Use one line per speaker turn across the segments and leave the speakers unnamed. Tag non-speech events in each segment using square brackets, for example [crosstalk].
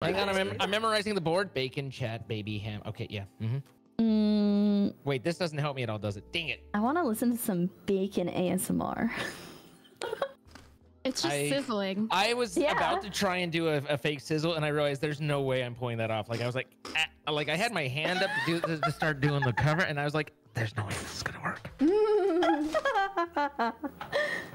Hang on, I'm, I'm memorizing the board. Bacon, chat, baby, ham. Okay, yeah. Mm -hmm.
Mm,
Wait, this doesn't help me at all, does it? Dang it.
I want to listen to some bacon ASMR.
It's just
I-
sizzling.
I was
Yeah.
about to try and do a, a fake sizzle, and I realized there's no way I'm pulling that off. Like I was like, ah, like I had my hand up to do to, to start doing the cover, and I was like, there's no way this is gonna work. [laughs] [laughs]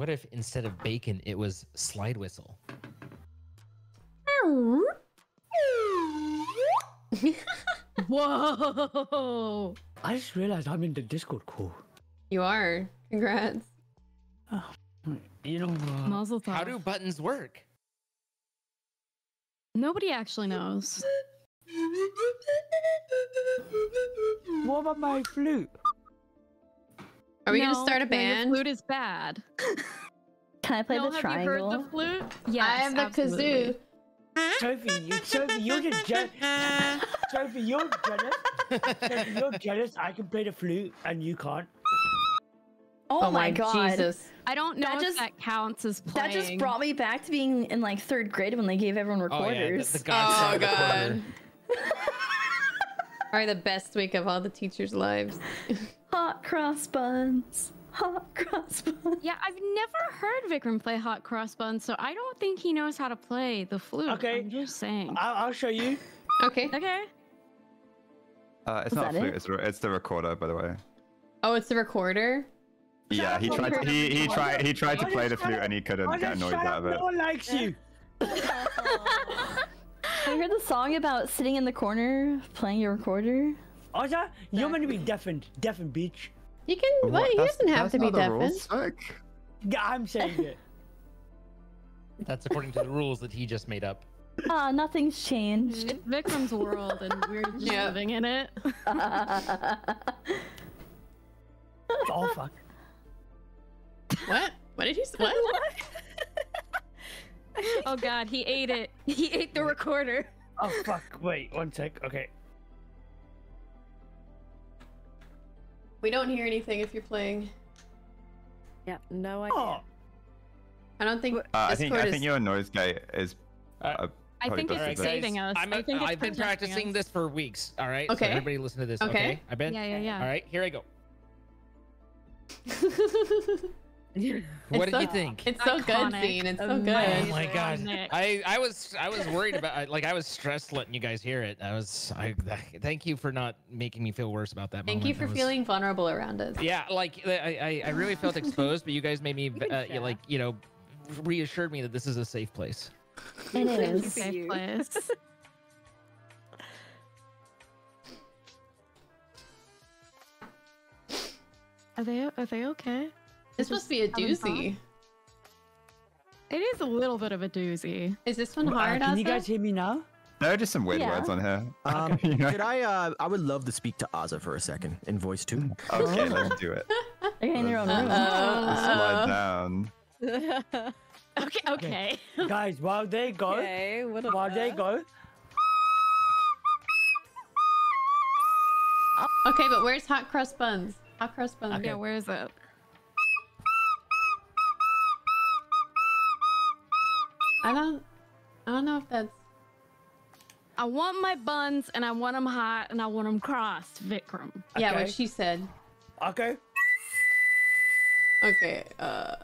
What if instead of bacon, it was slide whistle? [laughs]
Whoa!
I just realized I'm in the Discord call.
You are. Congrats.
You know, uh,
Muzzle
How do buttons work?
Nobody actually knows.
what about my flute?
Are we
No,
gonna start a
no, your
band?
flute is bad. [laughs]
Can I play
no,
the
have
triangle?
you heard the flute? Yes,
I am the
absolutely.
kazoo.
Sophie, you, Sophie, you're just jealous. [laughs] Sophie, you're jealous. Sophie, you're jealous. I can play the flute and you can't.
Oh, oh my god.
Jesus.
I don't know
That
if
just-
that counts as playing.
That just brought me back to being in like third grade when they gave everyone
Oh yeah, the,
recorders.
the
Oh
God
god. [laughs] Probably the best week of all the teachers' lives.
Hot cross buns. Hot [laughs] cross buns.
Yeah, I've never heard Vikram play hot cross buns, so I don't think he knows how to play the flute.
Okay.
I'm just saying.
I'll, I'll show you.
Okay.
Okay.
Uh, it's
Was
not
that
flute.
it?
It's, the- it's the recorder, by the way.
Oh, it's the recorder.
Yeah, he tried. To, he he tried. He tried to play the flute and he couldn't get a
just
noise out of it.
No one likes you. [laughs]
Have you heard the song about sitting in the corner playing your recorder?
Ozza, you're meant to be deafened. Deafened, bitch.
You can. Well, he
That's-
doesn't have to be
how the
deafened.
rules work.
Yeah, I'm saying it. [laughs]
That's according to the rules that he just made up.
Ah, nothing's changed.
It's Vikram's world, and we're just
Yeah.
living in it.
oh fuck.
What? What did you say? What? [laughs]
oh god, he ate it. He ate the recorder.
Oh fuck. Wait, one sec. Okay.
We don't hear anything if you're playing.
Yeah, no idea.
Oh,
I don't think.
Uh, I think
Discord
I
is-
think your noise gate is.
Uh,
Uh,
I think it's
it.
saving us.
I'm,
I think it's
I've been practicing
us.
this for weeks. All right.
Okay.
So everybody listen to this.
Okay.
Okay. I've been.
Yeah, yeah, yeah.
All right. Here I go. [laughs]
it's [laughs]
What did
so,
you think?
It's so good,
Iconic.
Scene. It's so
Oh
good.
my god! I I was I was worried about like I was stressed letting you guys hear it. I was I [sighs] thank you for not making me feel worse about that.
Thank
moment.
you for
was-
feeling vulnerable around us.
Yeah, like I I, I [laughs] really felt exposed, but you guys made me uh,
Yeah.
like you know reassured me that this is a safe place.
It
Thank you
is.
for
Safe place. [laughs] Are they are they okay?
This must be a doozy.
It is a little bit of a doozy.
Is this one
uh,
hard?
can you guys hear me now?
There are just some weird
Yeah.
words on here.
Um, [laughs]
You know?
could I? Uh, I would love to speak to Ozza for a second in voice two. [laughs]
Okay, let's do it. [laughs]
They're in their own room.
Uh-oh.
Slide down.
Okay, okay.
Guys, while they go,
okay, what
while they go,
Okay, but where's hot cross buns? Hot cross buns.
Yeah, where is it?
I don't. I don't know if that's.
I want my buns and I want them hot and I want them crossed, Vikram.
Yeah, what she said.
okay.
Okay. Uh.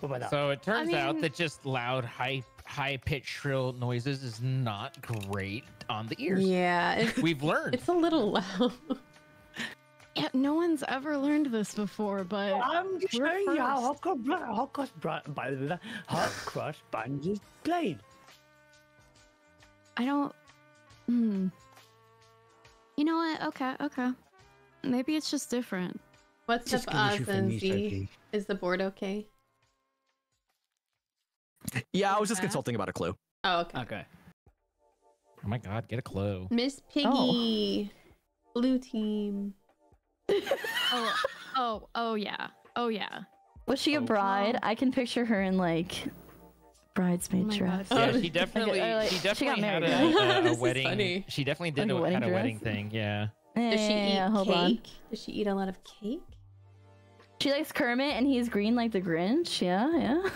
What about?
So it turns out
mean-
that just loud, high high pitched shrill noises is not great on the ears.
Yeah.
We've [laughs] learned.
it's a little loud. [laughs]
Yeah, no one's ever learned this before, but
I'm
we're
showing you how
first.
hot cross, bun- hot cross, bun- by the way, hot cross buns is played.
I don't. Hmm. You know what? Okay, okay. Maybe it's just different.
What's
Just
up,
give
Oz and
me,
Z?
Sophie.
Is the board okay?
Yeah, I was just consulting about a clue.
Oh, okay.
Okay.
oh my god, get a clue.
Miss Piggy. Blue team.
Oh, oh, oh yeah, oh yeah.
Was she a
Oh.
bride? I can picture her in like bridesmaid
Oh
dress.
Yeah,
Oh,
she [laughs] definitely,
uh, like,
she
she got
definitely had
married,
a,
right? [laughs]
a, a
This is
wedding.
funny.
She definitely did
Like a
know
wedding
had a wedding thing. Yeah.
Does she
Yeah,
eat
hold
cake?
on.
Does she eat a lot of cake?
She likes Kermit and he's green like the Grinch. Yeah, yeah.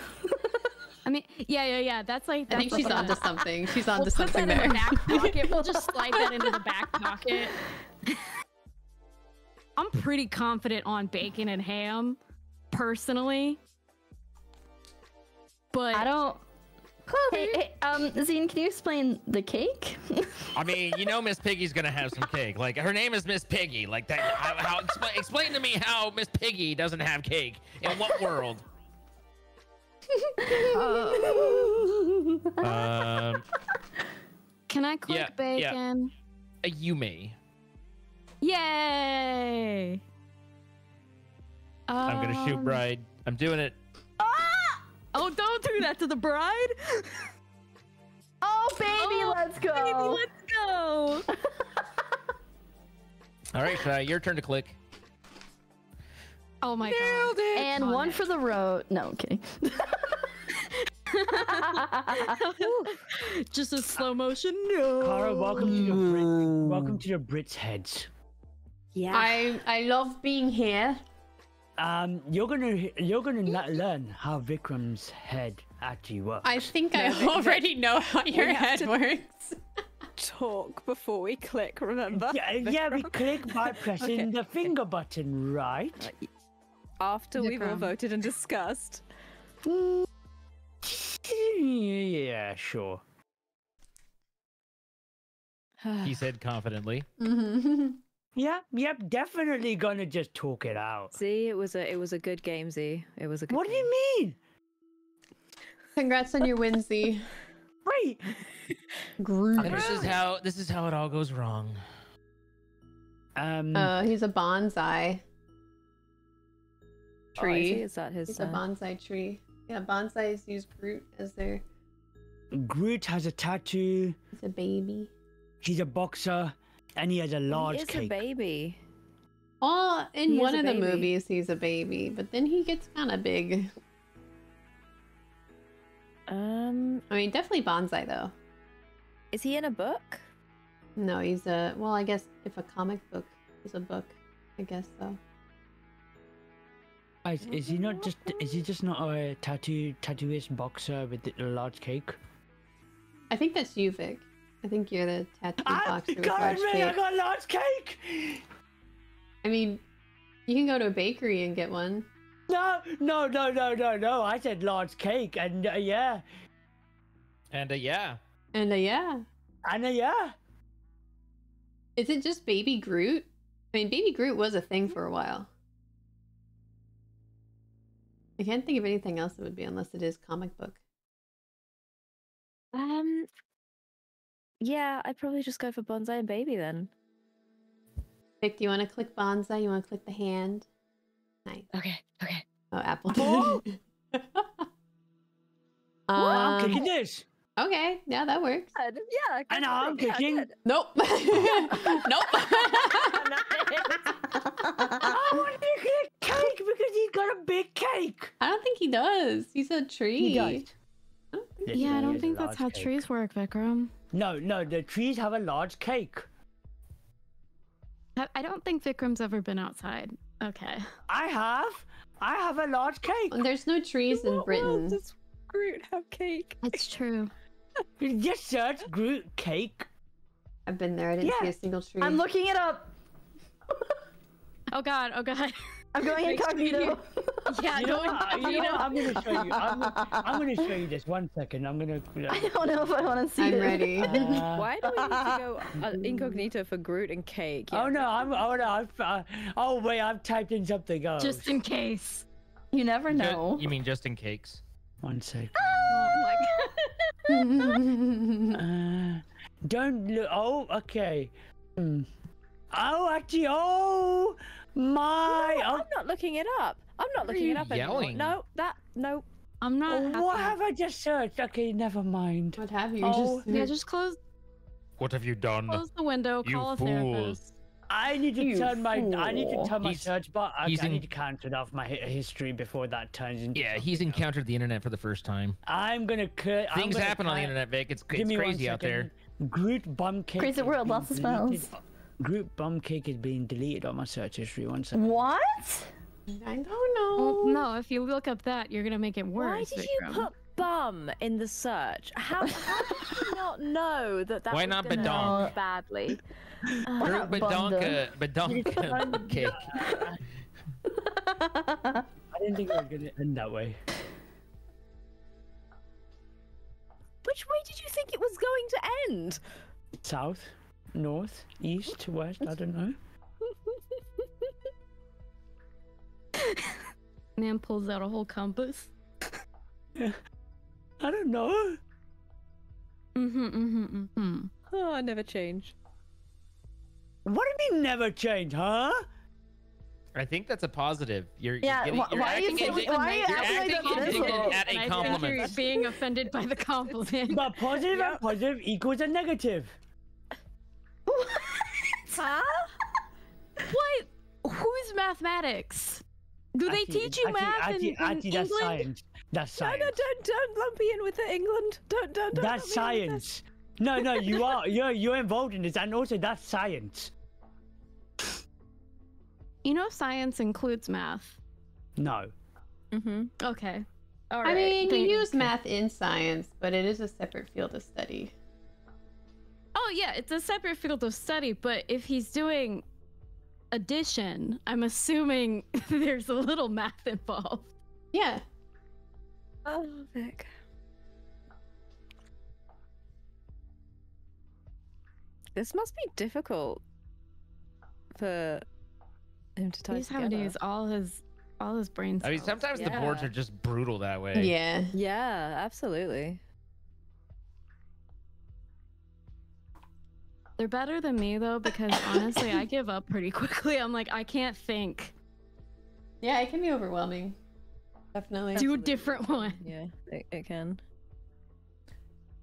I mean, yeah, yeah, yeah. That's like.
I think she's
like a-
onto something. She's
We'll
onto
put
something
that in
there.
the back pocket. We'll just [laughs] slide that into the back pocket. I'm pretty confident on bacon and ham, personally. But
I don't. Hey, hey, um, Zine, can you explain the cake? [laughs]
I mean, you know, Miss Piggy's gonna have some cake. Like her name is Miss Piggy. Like that. How, how expl- explain to me how Miss Piggy doesn't have cake? In what world? [laughs] Um,
can I click
Yeah, yeah.
bacon?
you Yumi.
Yay!
I'm gonna shoot
Um,
bride. I'm doing it. Ah!
Oh, don't do that to the bride. [laughs]
oh, baby,
Oh,
let's go.
Baby, [laughs] let's go.
All right, Chey, your turn to click.
Oh my god.
and
On
one
it.
for the road. No, I'm kidding. [laughs]
Just a slow motion. No.
Kara, welcome to the Brit- welcome to the Brits heads.
Yeah.
I I love being here.
Um, you're gonna you're gonna na- learn how Vikram's head actually works.
I think I
No, Vic-
already know how your head works.
Talk before we click, remember?
yeah, yeah, we click by [laughs] pressing
Okay.
the finger button, right?
After we've all voted and discussed.
Yeah, sure. [sighs]
He said confidently.
hmm [laughs] [laughs]
Yeah, yep, definitely gonna just talk it out.
See, it was a it was a good game, Z. It was a good
What do you mean?
Congrats on your win, Z.
Wait, [laughs]
Groot.
This is how this is how it all goes wrong.
um,
Uh, he's a bonsai
Oh, is,
tree.
is that his
He's a
uh,
bonsai tree. Yeah, bonsais use Groot as their.
Groot has a tattoo.
It's a baby.
He's a boxer, and he has a large
he is
cake.
a baby.
Oh, in
He
one
a
of the movies, he's a baby, but then he gets kind of big.
Um,
I mean, definitely bonsai though.
is he in a book?
No, he's a. Well, I guess if a comic book is a book, I guess so.
Guys, is he not just? Is he just not a tattoo tattooist boxer with a large cake?
I think that's you, Vic. I think you're the tattoo
I
boxer with
got
large
it, I got a large cake.
I mean, you can go to a bakery and get one.
No, no, no, no, no, no. I said large cake, and uh, yeah,
And uh, yeah,
And uh, yeah,
and uh, yeah.
is it just Baby Groot? I mean, Baby Groot was a thing for a while. I can't think of anything else that would be unless it is comic book.
Um, yeah, I'd probably just go for bonsai and baby then.
Vic, do you want to click bonsai? You want to click the hand? Nice.
Okay, okay.
Oh, Apple. [laughs]
Oh. [laughs]
um,
I'm kicking this,
okay, yeah, that works.
Yeah,
and I'm kicking.
Nope. [laughs] nope.
I want to kick cake because he's got a big cake.
I don't think he does. He's a tree.
He does. Listen,
Yeah, I don't
has a
think that's
large
how
cake.
trees work, Vikram.
No, no, the trees have a large cake.
I, I don't think Vikram's ever been outside. Okay.
I have. I have a large cake.
There's no trees in
What world
Britain.
does Groot have cake?
It's true. [laughs]
Just search Groot cake.
I've been there. I didn't see a single tree.
I'm looking it up.
Oh god, oh god. [laughs]
I'm going
Make
incognito. [laughs]
yeah,
You know
going
what? You know? I'm gonna show you. I'm, I'm gonna show you this. One second. I'm gonna. [laughs]
I don't know if I want to see
I'm
it.
ready.
Uh, [laughs]
Why do we need to go uh, incognito for Groot and cake?
Oh no! I'm. Oh no! I've, uh, oh wait! I've typed in something else.
Just in case.
You never
Ju-
know.
you mean just in cakes?
one second.
Oh my
Uh, don't look. Oh, okay. Hmm. Oh, actually. Oh my.
I'm
Oh,
not looking it up. I'm not looking it up anymore. No, that no.
I'm not.
oh, what have I just searched? Okay, never mind.
what have you?
Oh,
just,
Yeah, just close
What have you done?
close the window,
You
call a therapist.
I need to
You
turn my. I need to turn my
He's-
search bar. Okay,
he's
I need to cancel off my history before that turns into.
Yeah, he's
something else.
encountered the internet for the first time.
I'm gonna. Cl- I'm
Things
gonna
happen on the internet, Vic. It's, it's crazy out there.
second. Groot bum cake.
Crazy world, lots of
deleted.
Smells.
Groot bum cake is being deleted on my search history. One second.
What?
I don't know.
Well, no, if you look up that, you're gonna make it worse.
Why did you
Vikram.
put bum in the search? How, how did you [laughs] not know that that
Why
was
not
gonna
badonk?
end badly?
Why
Drew
not
Badonka, Badonka uh, [laughs] cake.
I didn't think it was gonna end that way.
Which way did you think it was going to end?
South, north, east, to west. I don't know. [laughs]
Man pulls out a whole compass. [laughs]
I don't know.
Mm-hmm, mm-hmm, mm-hmm.
Oh, I never change.
What do you mean never change, huh?
I think that's a positive. You're,
Yeah,
you're getting, you're
why are you
acting
taking-
indi-
why are you
you're
acting
acting
that's
indignant
insult?
at
And
a
I think you're being offended by the compliment.
But positive and positive equals a negative.
Huh?
what? Who's mathematics? Do they
Actually-
teach you
actually-
math
actually,
in, in
actually, that's
England?
science. That's
No,
science.
no, don't, don't lump me in with the England. Don't, don't, don't.
That's
lump me in with
science. No, no, [laughs] you are. You're you're involved in this, and also that's science.
You know, science includes math.
No.
that. Mhm.
Okay. All
I mean,
then-
you use math in science, but it is a separate field of study.
Oh yeah, it's a separate field of study, but if he's doing addition, I'm assuming [laughs] there's a little math involved.
Yeah.
Oh, Vic. This must be difficult for him to tie
He's having to
together.
use all his all his brain
I mean,
cells.
sometimes the boards are just brutal that way.
Yeah.
Yeah, absolutely.
They're better than me though, because honestly, I give up pretty [laughs] quickly. I'm like, I can't think.
Yeah, it can be overwhelming. Definitely.
Do a different [laughs] one.
Yeah, it, it can.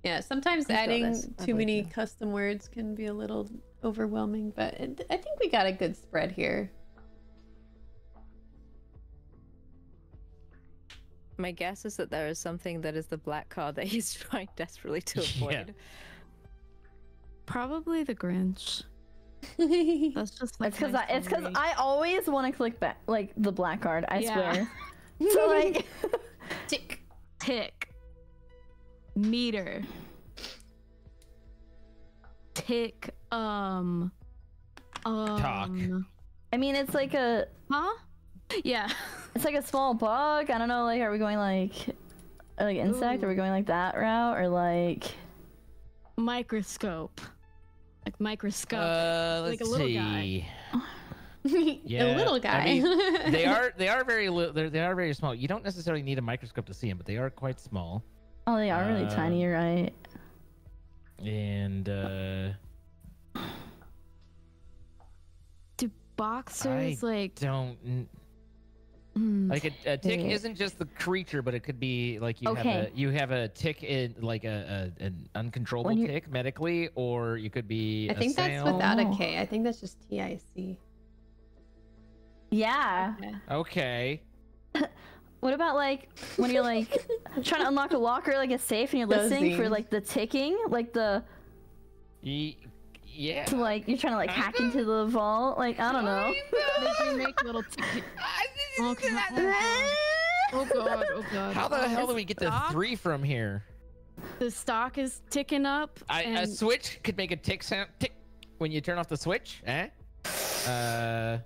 Yeah, sometimes
got
adding too
believe
many
you.
custom words can be a little overwhelming, but it, I think we got a good spread here.
My guess is that there is something that is the black card that [laughs] he's trying desperately to
Yeah.
Avoid.
Probably the Grinch. [laughs] That's just like
It's because I, it's because. I always want to click back like the black card. I
Yeah.
swear. [laughs] so like, [laughs]
Tick.
tick meter tick um um
I mean, it's like a
huh yeah
it's like a small bug. I don't know. Like, are we going like like insect? Are we going like that route or like?
Microscope like microscope
Uh,
Like a little guy.
see. [laughs]
a little guy.
I mean, [laughs] they are they are very li- they're, very small. You don't necessarily need a microscope to see them, but they are quite small.
Oh, they are really
Uh,
tiny. Right.
And uh,
do boxers like
don't n-
hmm,
like a, a tick
Okay.
isn't just the creature, but it could be like you have a you have a tick in like a, a an uncontrollable
you-
tick medically, or you could be.
I
a
think that's without a
Oh.
K. I think that's just TIC.
Yeah.
Okay. [laughs]
What about like when you're like [laughs] trying to unlock a locker, like a safe, and you're
Those
listening for like the ticking, like the
Ye- yeah.
to like you're trying to like hack into the vault. Like I don't know.
they do make little [laughs] tick- [laughs] oh god oh god
How the hell do we get to
Stock?
three from here?
the stock is ticking up
I, a
and
switch could make a tick sound tick when you turn off the switch, eh? Uh,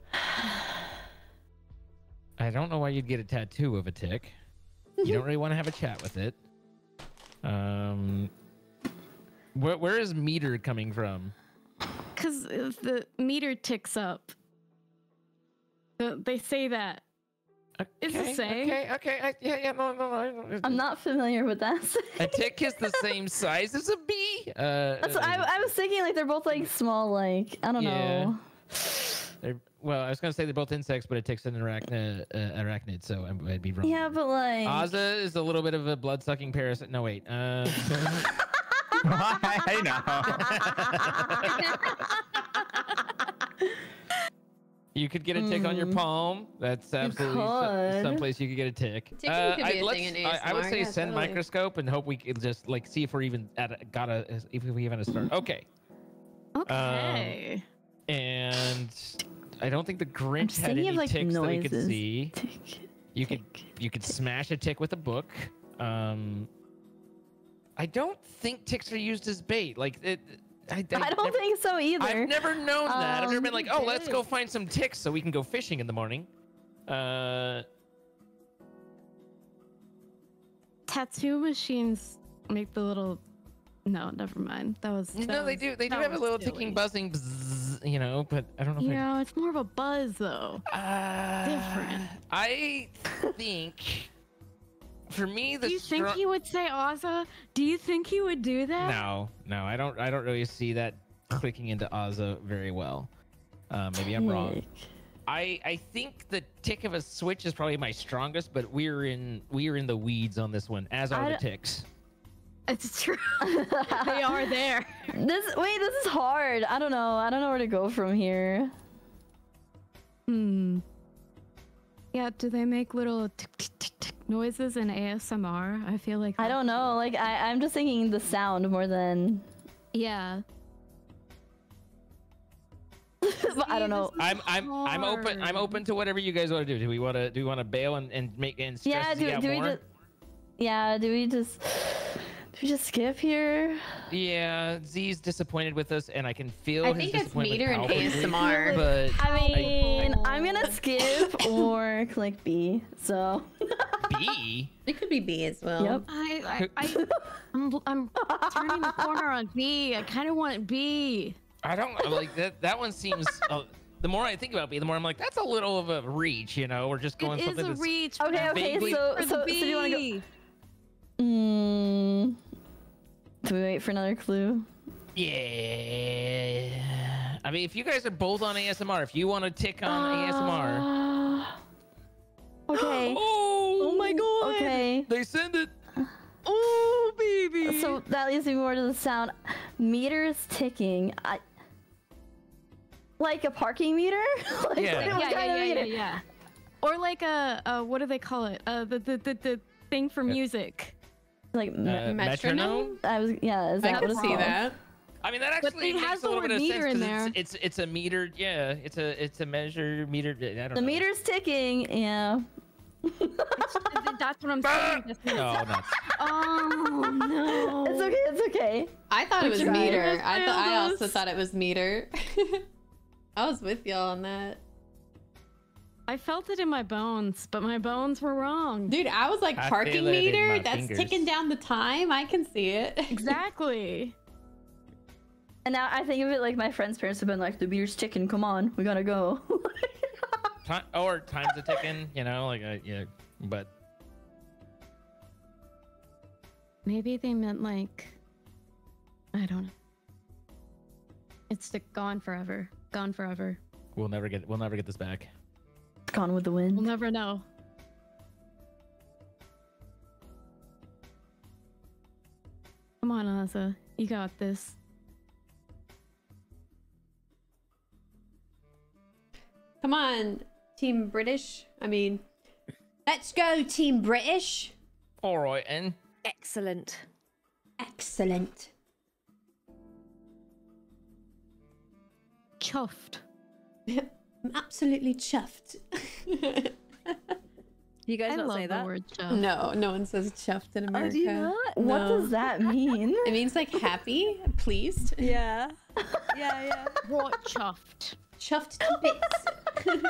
I don't know why you'd get a tattoo of a tick. You don't really want to have a chat with it. Um, where, where is meter coming from?
Because the meter ticks up they say that It's the
Okay,
same.
Okay, okay, I, yeah, yeah, no, no, no.
I'm not familiar with that.
A tick is the same size as a bee. Uh,
That's what I, I was thinking like they're both like small, like I don't
Yeah.
know.
they're- well, I was gonna say they're both insects, but a tick's an arachnid, uh, arachnid, so I'm- I'd be wrong.
Yeah, but like
Ozza is a little bit of a blood-sucking parasite. No, wait. Um, [laughs] [laughs]
I know.
you could get a tick on your
Mm.
palm. That's absolutely some,
could.
someplace you could get a tick.
Ticking
Uh,
could be
I'd- let's-
thing in
I, I would say
yeah,
send
totally.
microscope and hope we can just like see if we're even at a, got a if we even a start. Okay,
okay
and I don't think the Grinch had any
of, like,
ticks that we could see.
Tick,
You could
tick.
you could smash a tick with a book. Um, I don't think ticks are used as bait. Like it, I,
I don't
never-
think so either.
I've never known that. I've never been
Um,
like, oh, let's go find some ticks so we can go fishing in the morning. Uh,
Tattoo machines make the little. No, never mind. That was.
no,
that
they
was-
do. They do have a little
silly.
ticking, buzzing, bzzz, you know. But I don't know. If
Yeah, it's more of a buzz though.
I,
different.
Uh, I think, for me, the
Do you think he would say Ozza? Do you think he would do that?
No, no, I don't. I don't really see that clicking into Ozza very well. Uh, maybe I'm wrong. I I think the tick of a switch is probably my strongest, but we're in we're in the weeds on this one, as are
I
the ticks.
It's true. [laughs] they are there.
This wait, this is hard. I don't know. I don't know where to go from here.
Hmm. Yeah, do they make little tick tick tick tick noises in ASMR? I feel like
I
that-
don't know. Like I, I'm just thinking the sound more than.
Yeah.
but [laughs] I don't know.
I'm I'm I'm open. I'm
hard.
open to whatever you guys want to do. Do we want to do we want to bail and, and make and stress
Yeah.
Z
Do,
out
do we
more?
just? Yeah. Do we just? Do we just skip here?
Yeah, Z's disappointed with us, and I can feel.
I
his
think it's
disappointment
meter and ASMR.
But
I mean, I'm
Oh.
gonna skip [laughs] or click B. So.
B.
It could be B as well.
Yep.
I I, I I'm, I'm turning the corner on B. I kind of want B.
I don't like that. That one seems. Uh, the more I think about B, the more I'm like, that's a little of a reach, you know. We're just going
It is
something
a
that's
reach.
Okay. Okay.
vaguely-
So so so do you want to go?
B.
Mm, do we wait for another clue?
Yeah. I mean, if you guys are both on ASMR, if you want to tick on ASMR.
Ah. okay. [gasps]
Oh,
my god. Okay.
They send it. [gasps]
Oh, baby.
So that leads me more to the sound. Meters ticking. I like a parking meter. [laughs] like,
Yeah.
what
yeah, yeah,
kind of
yeah, yeah, yeah. Or like a, a what do they call it? Uh, the the the, the thing for
Yeah.
music.
Like me-
Uh, metronome.
I was yeah. Is that
I
what
could
it's
see
called?
that.
I mean, that
But
actually
it
makes
has
a little bit of
meter
sense
in
'cause
there.
It's, it's it's a meter. Yeah, it's a it's a measure meter. I don't
The
know.
meter's ticking. Yeah.
That's what I'm [laughs] saying. That's
No,
I'm-
not.
Oh [laughs] no.
It's okay. It's okay.
I thought it was
tried.
meter. I thought I also thought it was meter. [laughs] I was with y'all on that.
I felt it in my bones, but my bones were wrong.
Dude, I was like
I
parking
feel it in
meter? That's
fingers.
ticking down the time. I can see it. [laughs]
Exactly.
And now I think of it like my friend's parents have been like, the meter's ticking. Come on, we gotta go. [laughs]
Time, or time's a ticking. You know, like uh, yeah, but
Maybe they meant like I don't know. It's the gone forever. Gone forever.
we'll never get we'll never get this back.
Gone with the wind.
We'll never know. Come on, Ozza. You got this.
Come on, Team British. I mean, let's go, Team British.
All right, and
Excellent.
Excellent.
Chuffed. [laughs]
I'm absolutely chuffed. [laughs]
You guys
I
not
love
say
the
that?
word chuffed.
no, no one says chuffed in
Oh,
America.
do you not?
What does that [laughs] mean?
It means like happy, pleased, [laughs]
Yeah. Yeah, yeah.
What chuffed?
chuffed to bits.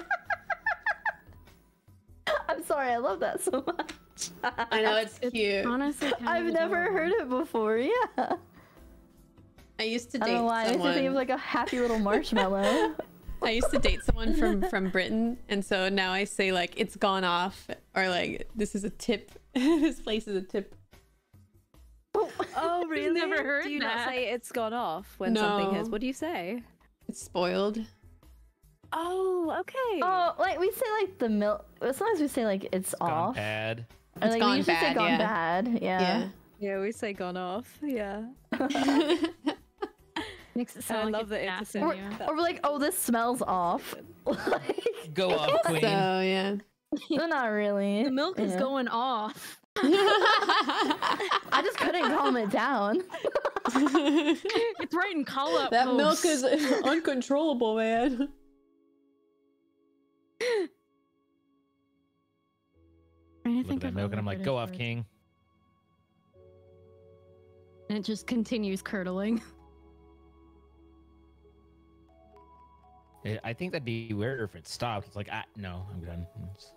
I'm sorry. I love that so much.
I know it's cute.
Honestly,
I've never
adorable.
heard it before. Yeah.
I used to
I
date
don't know why. I used to
someone.
think of like a happy little marshmallow.
I used to date someone from from Britain, and so now I say like it's gone off, or like this is a tip. [laughs] this place is a tip.
Oh, [laughs] really?
never heard
Do you not say it's gone off when something has?
No.
What do you say?
It's spoiled.
Oh, okay.
oh, like we say like the milk. Sometimes we say like it's
gone
off.
bad.
Or,
It's
like,
gone
we usually say gone
yeah.
bad. Yeah.
Yeah, we say gone off. Yeah. [laughs]
Makes it
And
sound
I
like
love that
gas
it's a
Or,
you.
or we're like, oh, this smells off. [laughs] like,
Go off, [laughs]
so
queen.
yeah.
no, not really.
The milk is
Yeah.
going off. [laughs]
I just couldn't calm it down.
It's right in call up.
that milk is uncontrollable, man.
Trying to
Look
think
at that milk, and I'm like, "Go off,
British
king."
And it just continues curdling.
I- I think that'd be weird if it stopped. It's like, ah, no, I'm done. It's-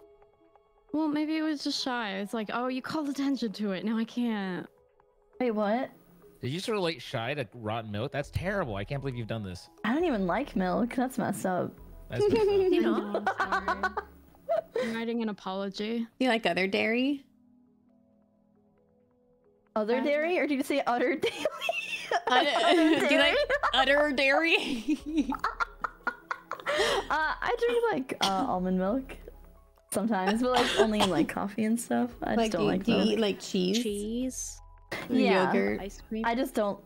Well, maybe it was just shy. It's like, oh, you called attention to it. Now I can't.
Wait, what?
Did you sort of like shy to rotten milk? That's terrible. I can't believe you've done this.
I don't even like milk. That's messed up.
That's messed up. [laughs]
You know, I'm [laughs] sorry. I'm writing an apology.
You like other dairy?
Other
Uh,
dairy, or did you say utter [laughs] daily?
Utter- Do you like utter dairy? [laughs]
Uh, I drink like uh, almond milk sometimes, but like only in like coffee and stuff. I just don't
do,
like
do you eat like cheese?
Cheese,
Yeah.
Yogurt?
ice cream.
I just don't.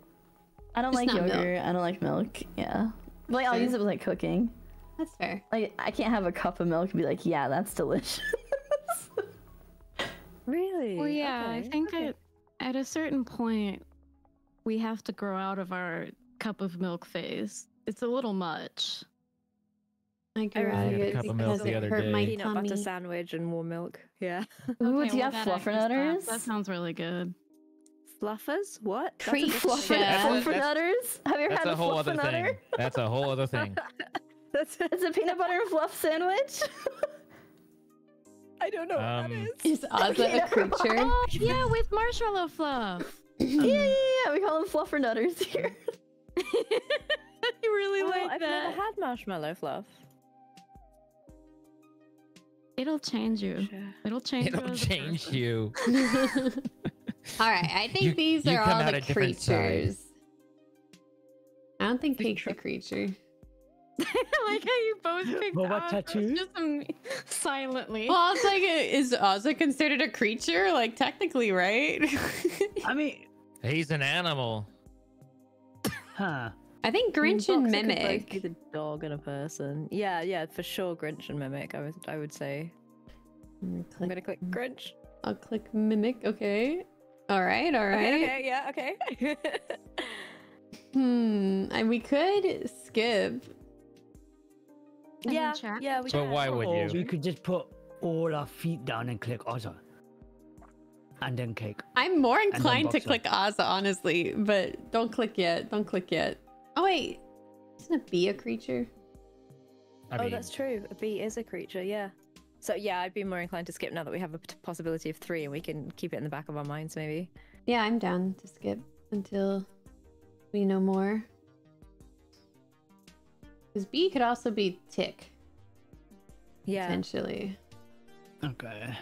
I don't
It's
like
not milk.
yogurt. I don't like milk. Yeah, like I'll use it with like cooking.
That's fair.
Like I can't have a cup of milk and be like, yeah, that's delicious. [laughs]
really?
Well, yeah, I think
okay.
at, at a certain point, we have to grow out of our cup of milk phase. It's a little much.
I grew
I
out of
had a
it
cup of milk
because
the
it
other
hurt my
day.
peanut butter sandwich and warm milk. Yeah. [laughs] [laughs]
Ooh,
Okay,
do you
well,
have
that actually
fluffernutters?
That sounds really good.
Fluffers? What? That's a
Creep
different
fluffer-
thing.
Yeah.
Fluffernutters? Have you ever had
a whole other
fluffernutter?
thing. That's a whole other thing. [laughs]
That's
It's a peanut butter and fluff sandwich.
I don't know what that
Um,
is.
Is Ozza a creature?
Oh, yeah, with marshmallow fluff. [clears throat]
yeah, yeah, yeah. We call them fluffernutters here.
I really
Oh,
like
I've
that.
never had marshmallow fluff.
It'll change you.
Sure.
It'll change you.
It'll
as
change
person.
you. [laughs]
all right, I think
You-
these
you
are all the
a different side.
creatures. I don't think Cake's a creature. [laughs]
I like how you both [laughs] picked
What about
Oz,
tattoo?
Just um, silently.
Well, it's like, is Ozza considered a creature? Like, technically, right?
I mean,
He's an animal.
huh?
I think Grinch and
Boxer could both
Mimic.
Be the dog and a person. Yeah, yeah, for sure. Grinch and Mimic. I would, I would say. I'm
Click-
gonna click Grinch.
I'll click Mimic. Okay. All right. All right.
Okay, okay, yeah, okay. [laughs]
Hmm. And we could skip.
Yeah, yeah. We
But
can.
why would
Or
you?
we could just put all our feet down and click Ozza. And then cake.
I'm more inclined to click Ozza, honestly, but don't click yet. Don't click yet. Oh wait, isn't a bee a creature?
I
oh, that's true. A bee is a creature. Yeah. So yeah, I'd be more inclined to skip now that we have a possibility of three, and we can keep it in the back of our minds, maybe.
Yeah, I'm down to skip until we know more. Because bee could also be tick
Yeah.
potentially.
Okay.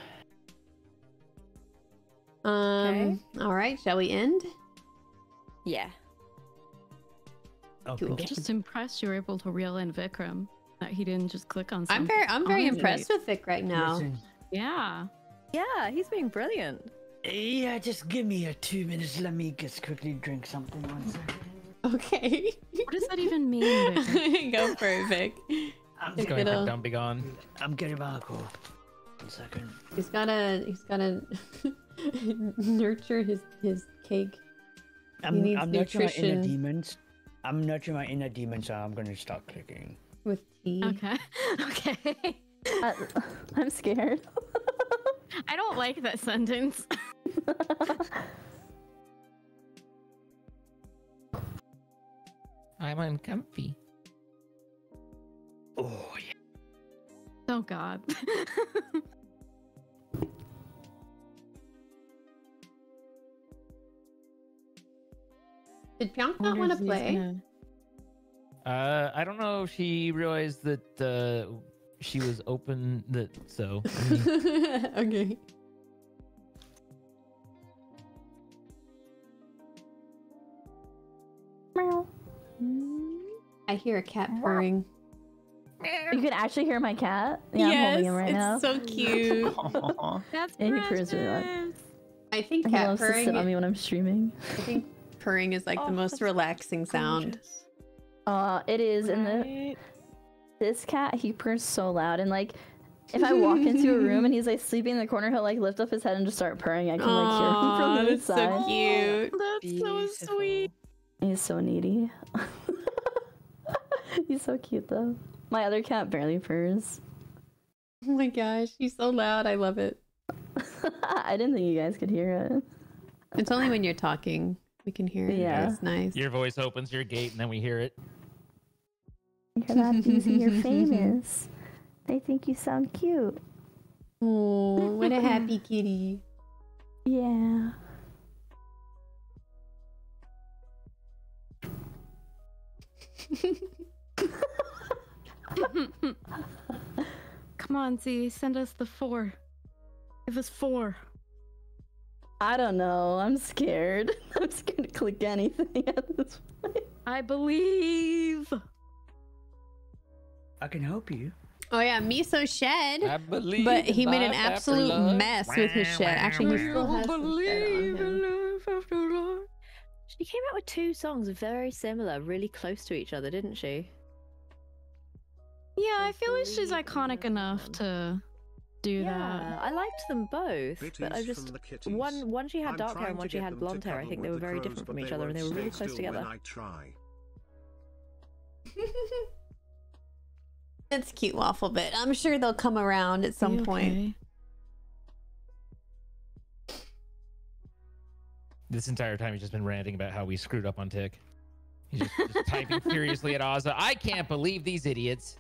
Um. All right. Shall we end?
Yeah.
Okay.
Cool.
Just impressed you were able to reel in Vikram. That he didn't just click on something.
I'm very. I'm very
Honestly.
impressed with Vic right now.
Listen,
Yeah.
Yeah, he's being brilliant.
yeah, just give me a two minutes. Let me just quickly drink something. One second.
Okay.
What does that even mean? [laughs]
Go for it, Vic.
I'm,
he's
Pick
going
it
for
up.
Dumpy Gone.
I'm getting my alcohol. One second.
He's gotta. He's gotta [laughs] nurture his his cake
I'm,
needs
I'm nurturing my inner demons. I'm nurturing my inner demons, so I'm gonna start clicking.
with tea.
okay. [laughs] Okay.
I, uh, [laughs] I'm scared. [laughs]
I don't like that sentence.
I'm uncomfy.
Oh yeah.
Oh God.
Did Pyonk
I
not want to play?
gonna-
Uh, I don't know if she realized that uh, she was open. That so. [laughs]
okay.
Meow.
I hear a cat purring.
You can actually hear my cat. Yeah, I'm holding him right
it's
now.
so cute. [laughs]
That's
Yeah, he purrs really loud.
precious.
I think
he
cat
loves to sit on me when I'm streaming.
I think [laughs] purring is like the
Oh,
most
that's
relaxing sound.
Gorgeous.
Uh, it is, and the this cat he purrs so loud, and like if I walk into a room and [laughs] he's like sleeping in the corner, he'll like lift up his head and just start purring. I can like hear him from the
that's so
inside.
cute.
That's so sweet.
He's so needy. [laughs] he's so cute though. My other cat barely purrs.
Oh my gosh, he's so loud. I love it. [laughs]
I didn't think you guys could hear it.
It's only when you're talking we can hear it.
Yeah.
It's nice.
Your voice opens your gate and then we hear it.
You're that easy, you're famous. They think you sound cute.
Oh, what a happy [laughs] kitty.
Yeah. [laughs] [laughs]
Come on, Z, send us the four. Give us four.
I don't know. I'm scared. [laughs] I'm scared to click anything [laughs] at this point.
I believe.
I can help you.
Oh yeah, Miso shed.
I believe.
But he made an
life after
absolute
love.
mess with his shed. Actually, he still has some shed on him.
life after love.
She came out with two songs very similar, really close to each other, didn't she?
Yeah, I feel like she's iconic enough to do
Yeah, I liked them both, but I just
from the kitties.
one one she had
I'm
dark hair and one she had blonde hair. I think they were
the
very
crows,
different from each other, and they were really close together.
I try.
It's cute waffle bit. I'm sure they'll come around at some
You
point.
This entire time he's just been ranting about how we screwed up on Tick. He's just, just typing [laughs] furiously at Ozza. I can't believe these idiots.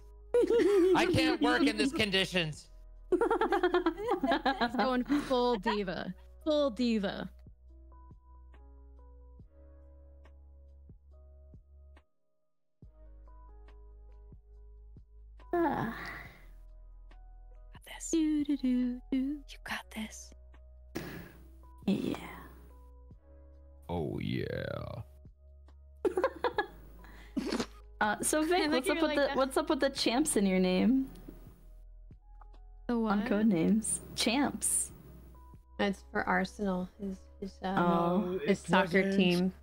I can't work in these conditions.
He's going full diva. Full diva.
Ah,
Got this.
Do, do, do, do.
You got this.
yeah.
Oh yeah. [laughs]
Uh, so Vic, what's up with
like
the
that.
what's up with the champs in your name
The
on
what?
code names? Champs.
That's for Arsenal, his his, um,
Oh.
his soccer team.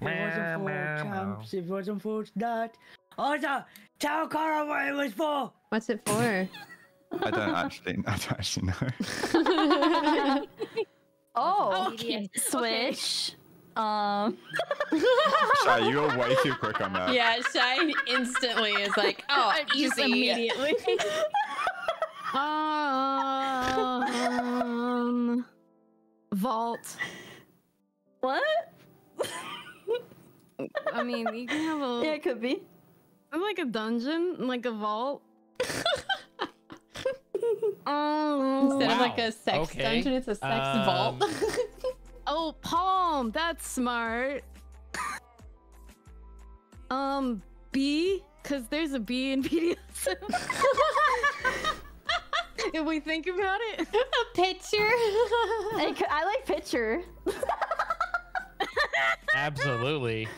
It wasn't for champs. It wasn't for that. Ozza, tell Kara what it was for.
What's it for?
I don't actually. [laughs] I don't actually know. [laughs]
Oh,
Okay,
switch. Um, [laughs]
Chey, you were way too quick on that.
yeah, Shine instantly is like, oh, easy.
immediately. Um, vault.
what?
I mean, you can have a [laughs]
Yeah, it could be.
like a dungeon, like a vault. oh,
Instead of like a sex
okay.
dungeon, it's a sex
Um,
vault. [laughs]
oh, palm. That's smart. Um, B, because there's a B in [laughs] BDSM. [laughs] if we think about it.
a picture. [laughs]
It could- I like picture.
Absolutely.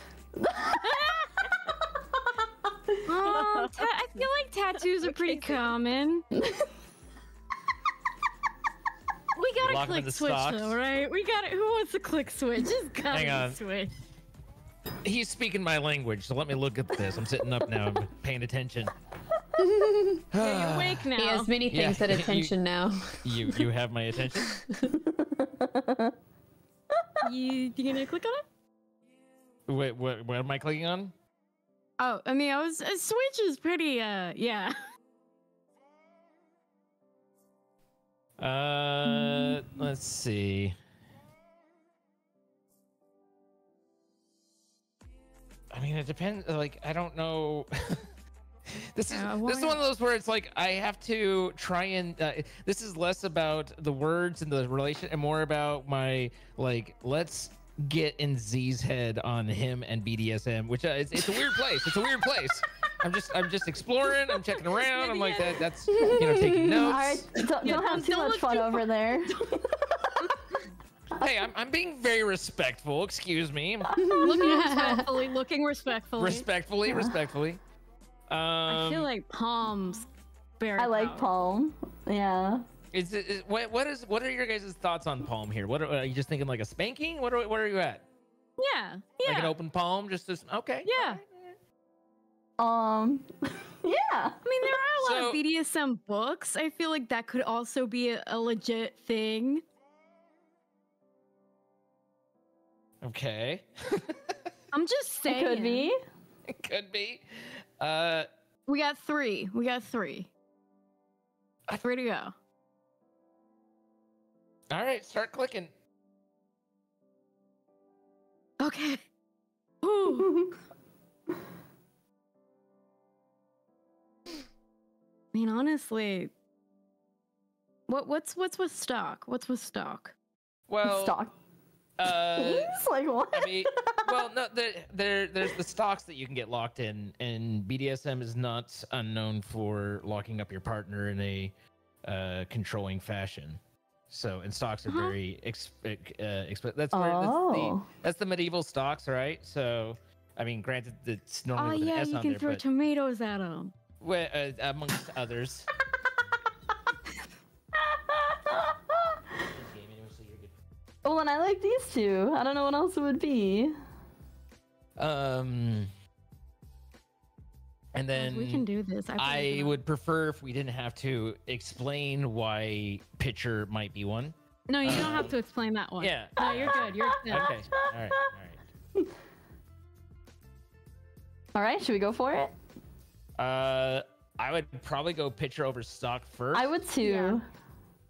Um, I feel like tattoos are pretty common. we gotta
Lock 'em in
click switch
stocks.
though, right? We gotta. Who wants to click switch? Just gotta
Hang on.
switch.
He's speaking my language, so let me look at this. I'm sitting up now, I'm paying attention.
Yeah, [laughs] you're awake now.
He has many
Yeah,
things at
you-
attention now.
You you have my attention.
You, you gonna click on it?
Wait, what, what am I clicking on?
Oh, I mean, I was uh, switch is pretty. Uh, yeah.
Uh, let's see. I mean, it depends. Like, I don't know. [laughs] [laughs] this is
Uh,
this is one of those where it's like I have to try and. Uh, this is less about the words and the relation, and more about my like. Let's get in Z's head on him and BDSM, which uh, it's, it's a weird place. It's a weird place. I'm just I'm just exploring. I'm checking around. I'm like that. That's you know taking
All
notes.
right, don't,
Yeah,
don't have too
don't
much fun
too
over there. [laughs]
Hey, I'm, I'm being very respectful. Excuse me. [laughs]
looking respectfully. Looking respectfully.
respectfully, respectfully. Um,
I feel like palms. Very.
I like palm. Yeah.
is it is, what what is what are your guys' thoughts on palm here? What are, are you just thinking like a spanking? What are what are you at?
Yeah. Yeah.
Like an open palm, just as okay.
yeah.
Um. [laughs] yeah.
I mean, there are a lot
So-
of BDSM books. I feel like that could also be a, a legit thing.
Okay, [laughs]
I'm just saying.
It
saying.
could be.
it could be. Uh,
We got three. We got three. Three to go?
All right, start clicking.
Okay. [laughs] Ooh. I mean, honestly, what what's what's with stock? What's with stock?
Well,
Stock.
Uh, [laughs]
like what?
I mean, well, no, there, there, there's the stocks that you can get locked in, and BDSM is not unknown for locking up your partner in a uh, controlling fashion. So, and stocks are
Uh-huh.
very ex- ex- uh, exp- That's where that's the
Oh.
that's the medieval stocks, right? So, I mean, granted, it's
Oh
normally with
yeah, you can
there,
throw
but
tomatoes at them.
well, uh, amongst others. [laughs]
well, and I like these two. I don't know what else it would be.
Um, and then
we can do this. I,
I would prefer if we didn't have to explain why pitcher might be one.
No, you don't have to explain that one.
Yeah.
No, you're good. You're [laughs] good.
Okay. All right. All right.
All right, should we go for it?
Uh, I would probably go pitcher over stock first.
I would too.
Yeah.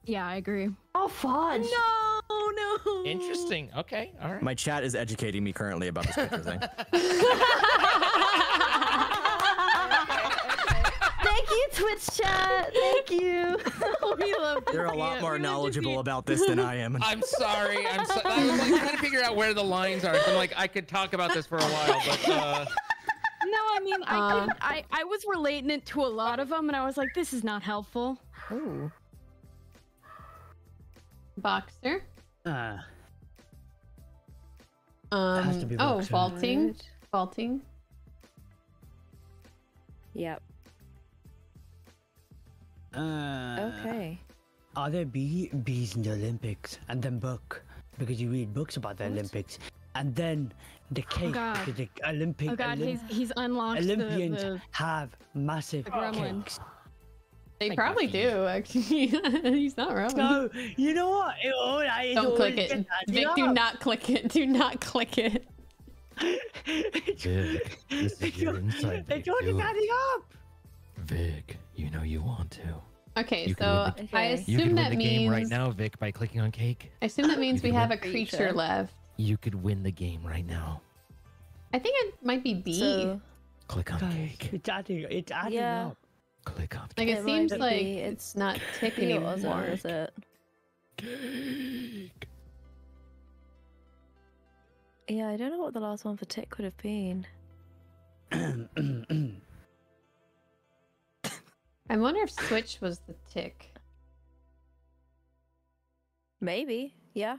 Yeah, I agree.
Oh, fudge.
No, no.
Interesting. Okay. All right.
My chat is educating me currently about this picture thing. [laughs]
Thank you, Twitch chat. Thank you. [laughs]
we love
They're a lot more knowledgeable about this than I am. [laughs]
I'm sorry. I'm so- I was like trying to figure out where the lines are. I'm like, I could talk about this for a while, but uh,
No, I mean, I,
Uh.
couldn't- I I was relating it to a lot of them, and I was like, this is not helpful.
Ooh.
Boxer.
Uh,
Um,
has to be
oh,
boxer.
vaulting.
Right.
Vaulting.
Yep.
uh,
Okay.
Are there bee, bees in the Olympics? And then book. Because you read books about the
What?
Olympics. And then the cake.
God.
because the Olympic,
Oh god,
Olymp-
he's he's unlocked
Olympians
the
have massive
the gremlin.
cakes.
They
Like
probably
Buffy.
do, actually. [laughs] He's not wrong.
No, you know what? It, all, I, it
Don't click it. Vic, do not click it. Do not click it.
It's-
this is [laughs] your
it's-
inside
It's
Vic,
always adding up.
Vic, you know you want to.
Okay,
You
so
the-
I
Okay.
You
assume
can win
that
the
means
game right now, Vic, by clicking on cake.
I assume that means
You
we
can
have a
win.
creature
Creature.
left.
You could win the game right now.
I think it might be B.
So,
Click on
Guys,
cake.
it's adding. It's adding
Yeah.
up.
Click on
like it
It
seems like
be.
it's not tick
Pete or Ozza,
anymore.
is it?
Cake.
Yeah, I don't know what the last one for tick would have been. [coughs]
I wonder if switch was the tick.
Maybe. Yeah.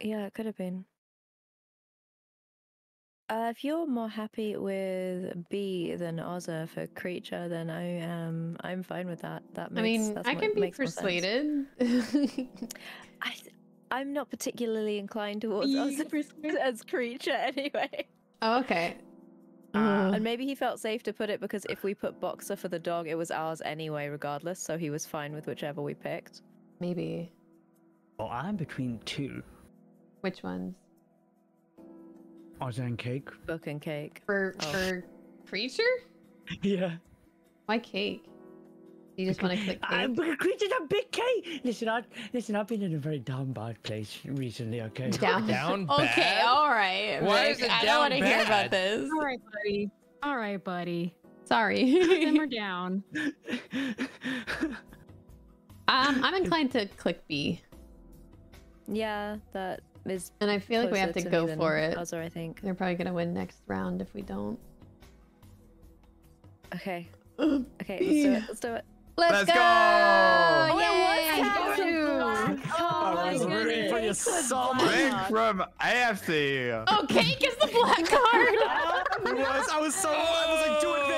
Yeah, it could have been. Uh, if you're more happy with B than Ozza for creature, then I am. I'm fine with that. That makes.
I mean,
that's
I can be
makes more
persuaded. [laughs]
I, I'm not particularly inclined towards
Be
Ozza [laughs] as creature anyway.
oh, okay.
Uh,
And maybe he felt safe to put it because if we put Boxer for the dog, it was ours anyway, regardless. So he was fine with whichever we picked.
maybe.
well, I'm between two.
Which ones?
Ozzy and cake.
Book and cake.
For
Oh.
for creature? [laughs]
Yeah.
Why cake? You just want to click [laughs]
I,
cake?
but creature's a big cake. Listen, I listen. I've been in a very down bad place recently. Okay. [laughs]
Down.
Down
Okay, all right.
Why
Rick,
is it
I don't want to hear about this.
All right, buddy. All right, buddy.
Sorry.
Simmer down.
um, I'm inclined to click B,
Yeah, that is.
and I feel like we have
closer
to go for it.
Ozza, I think.
They're probably gonna win next round if we don't.
Okay. [clears throat] Okay, let's do it. Let's do it.
Let's,
Let's
go!
go!
Oh, Yay!
Oh
Oh
my
was rooting for you
goodness.
so much.
Vic from AFC.
Oh, cake is the black card. [laughs]
It was. I was so. I was like, do it, Vic.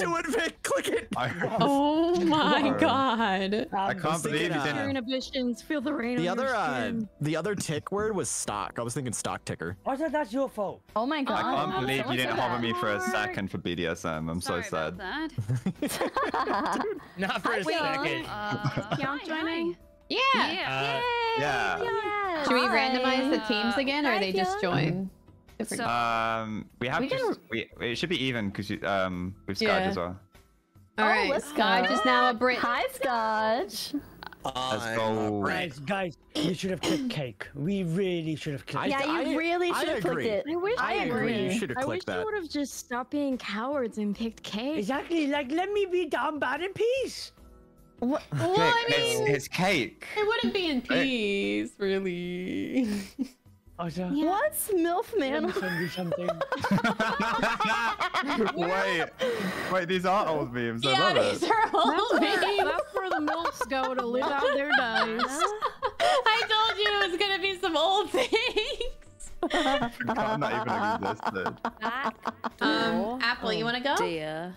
Do it, Vic. Click it.
I, [laughs]
Oh my god.
I can't believe you
thinking, uh,
didn't.
Inhibitions. Feel the rain
The
on your
other, uh, the other tick word was stock. I was thinking stock ticker.
Ozzy, that's your fault.
Oh my god.
I can't
I'm
believe you didn't hover me for a second for BDSM. I'm so sad.
about that. [laughs]
Not for a
Wait,
second.
Uh, [laughs]
Count
hi,
joining?
Yeah.
Yeah.
Yeah.
Yeah.
Should we randomize the teams again, or
Hi,
they just
Fiona.
join? Different-
So-
Um, we have
We
to.
can-
We, it should be even because um we've Skype
Yeah.
as well.
All right,
let's
Scotch
go.
is now a Brit.
Hi, Scotch.
Let's go.
Guys, guys, you should have clicked cake. We really should have clicked.
I-
yeah, you really
I
should have clicked it.
I wish
I
you
agree.
would.
You should have clicked
I wish
clicked
you would have just stopped being cowards and picked cake.
Exactly. Like, let me be down bad in peace.
What?
Well, I
it's,
mean,
it's cake.
it wouldn't be in peace, really. [laughs]
Also,
What's MILF
let me
man?
send you something. [laughs] [laughs]
wait, wait, these are old memes. I
yeah,
love
these
it.
are old
That's where,
memes.
that's where the milfs go to live out their [laughs] days.
I told you it was gonna be some old things.
Forgot that even existed.
Um, Apple, you wanna go?
Dear.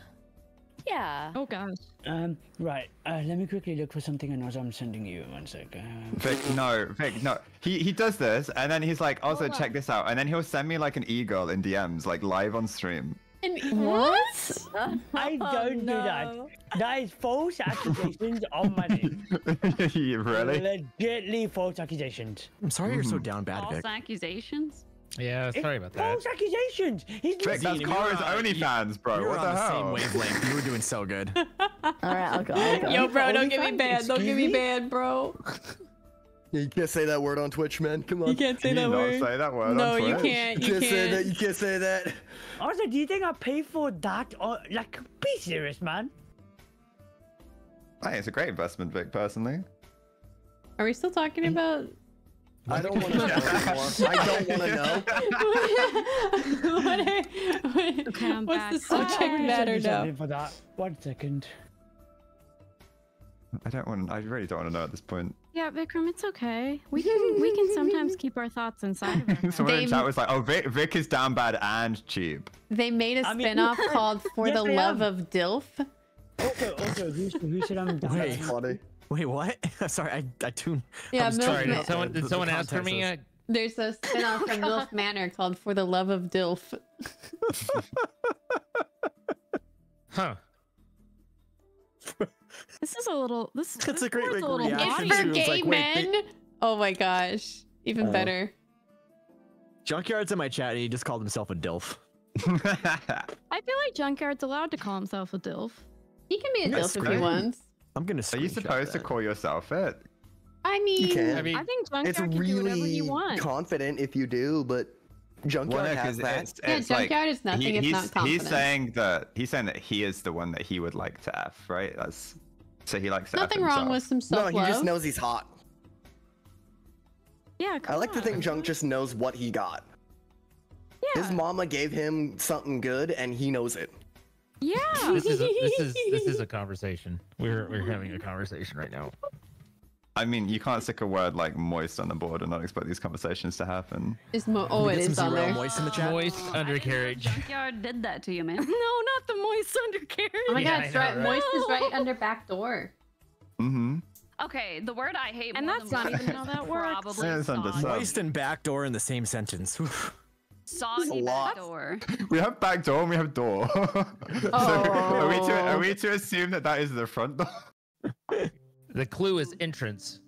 Yeah.
Oh gosh.
Um, right. Uh, let me quickly look for something and also I'm sending you one sec. Um,
Vic, no, Vic, no. He he does this, and then he's like, also
Hold
check
on.
this out, and then he'll send me like an e-girl in DMs, like live on stream.
And-
What?
I don't do that. That is false accusations on my name. [laughs]
really?
Legitly false accusations.
I'm sorry you're so down bad,
False
Vic.
False accusations?
Yeah,
It's
sorry about that.
False accusations. He's
Vic, that's
listening.
Kara's
You're on-
OnlyFans, bro.
You're
what
on
the
the
hell?
same wavelength. You were doing so good. [laughs]
All right, I'll go. I'll go.
Yo, bro, don't
Only
get me
fans,
banned. Don't get me
excuse me?
banned, bro.
You can't say that word on Twitch, man. Come on.
You can't say
Can you
that
not
word.
say that word
no,
on
you can't.
You
You
can't say that.
can't.
You can't say that.
Also, do you think I pay for that? Or like, be serious, man.
I think it's a great investment, Vic, personally.
Are we still talking about?
I don't want to [laughs] know anymore. I don't want to know.
what are,
Okay,
what's the subject
Sorry.
matter
Send
now?
For that. One second.
I don't want. I really don't want to know at this point.
Yeah, Vikram, it's okay. We can we can sometimes keep our thoughts inside of our heads. [laughs]
Someone in chat was like, "Oh, Vic, Vic is down bad and cheap."
They made a
I mean-
spin-off called For
Yes,
the Love
am.
of Dilf.
Also, also, who, who said I'm down?
Wait.
Funny.
Wait, what? [laughs] sorry, I I tuned.
Yeah,
I was
Milf
Sorry,
Ma-
did someone
The-
did someone ask for me?
is-
Uh,
There's a spin-off from [laughs] Dilf Manor called For the Love of Dilf. [laughs]
huh?
This is a little. This.
That's
this
a great,
word's
like,
a little
reaction
It's for gay
like, wait, they-
men. Oh my gosh, even
Oh.
better.
Junkyard's in my chat and he just called himself a dilf.
I feel like Junkyard's allowed to call himself a dilf.
He can be a
Yeah,
Dilf if he
screw
wants.
I'm gonna. Say.
Are you
screenshot
supposed to call yourself it?
I mean,
can.
I mean,
I think Junkyard
It's
can do whatever he
really confident if you do, but Junkyard
Well, no,
has
'cause
that.
it's,
Yeah,
it's like,
Junkyard is nothing
he-
if
he's,
not confident.
He's saying that he's saying that he is the one that he would like to f, right? That's so he likes to
nothing
f
wrong with some
No,
self-love.
he just knows he's hot.
Yeah,
I
come
like to think Junk just knows what he got.
Yeah.
His mama gave him something good, and he knows it.
Yeah.
this is a, this is this is a [laughs] conversation. We're we're having a conversation right now.
I mean, you can't stick a word like moist on the board and not expect these conversations to happen.
Is mo- oh,
we
it
get
is
some
on there.
moist in the chat?
Moist
Oh, I didn't
undercarriage.
Junkyard did that to you, man. [laughs]
No, not the moist undercarriage.
Oh my
Yeah,
god,
I
it's
know,
right.
right?
Moist is right under back door.
Mm-hmm.
Okay, the word I hate
And that's not even how
is
that works. [laughs]
Probably
Yeah, it's under
soggy,
sub.
Moist and back door in the same sentence.
Soggy
a lot.
backdoor. [laughs]
We have back door and we have door. [laughs] so are we to are we to oh. assume that that is the front door? [laughs]
The clue is entrance.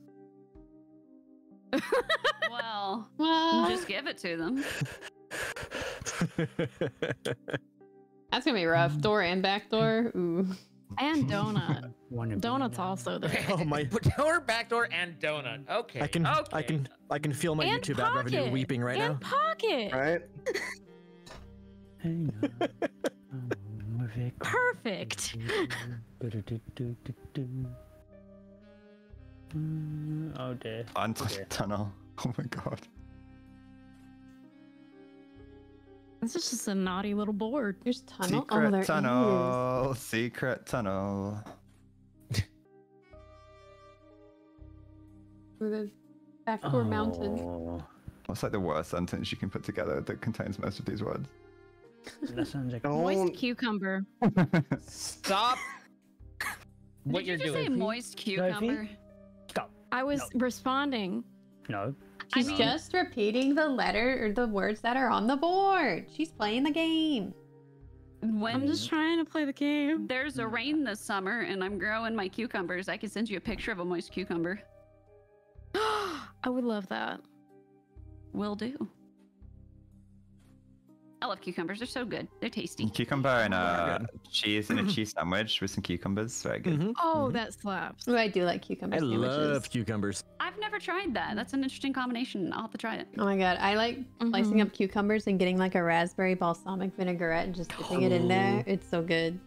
Well,
Well,
just give it to them.
that's gonna be rough. Door and back door. Ooh.
And donut. [laughs]
One of
Donut's
them.
also there. [laughs]
oh my! [laughs]
Door, backdoor, and donut. Okay.
I can
Okay.
I can I can feel my
and
YouTube
pocket.
ad revenue weeping right now.
and
now.
pocket.
Right?
Hang on. With.
Perfect.
Oh dear.
And
Okay.
tunnel. Oh my god.
This is just a naughty little board.
There's tunnel.
Secret
oh, there is.
tunnel. Secret tunnel. [laughs]
With the backdoor oh. mountain.
Oh,
What's like the worst sentence you can put together that contains most of these words?
That sounds like [laughs]
Moist cucumber.
Stop. what
Did
you're
you just say moist cucumber?
stop.
I was
No.
responding.
No.
She's
mean-
just repeating the letter or the words that are on the board. She's playing the game.
When
I'm just trying to play the game.
there's a rain this summer and I'm growing my cucumbers, I can send you a picture of a moist cucumber. [gasps]
I would love that.
Will do. I love cucumbers. They're so good. They're tasty.
Cucumber and uh, cheese in a [laughs] cheese sandwich with some cucumbers. Very good.
Mhm.
Oh, that slaps.
Oh, I do like cucumbers.
I
sandwiches.
love cucumbers.
I've never tried that. That's an interesting combination. I'll have to try it.
Oh my god, I like slicing up cucumbers and getting like a raspberry balsamic vinaigrette and just dipping it in there. It's so good.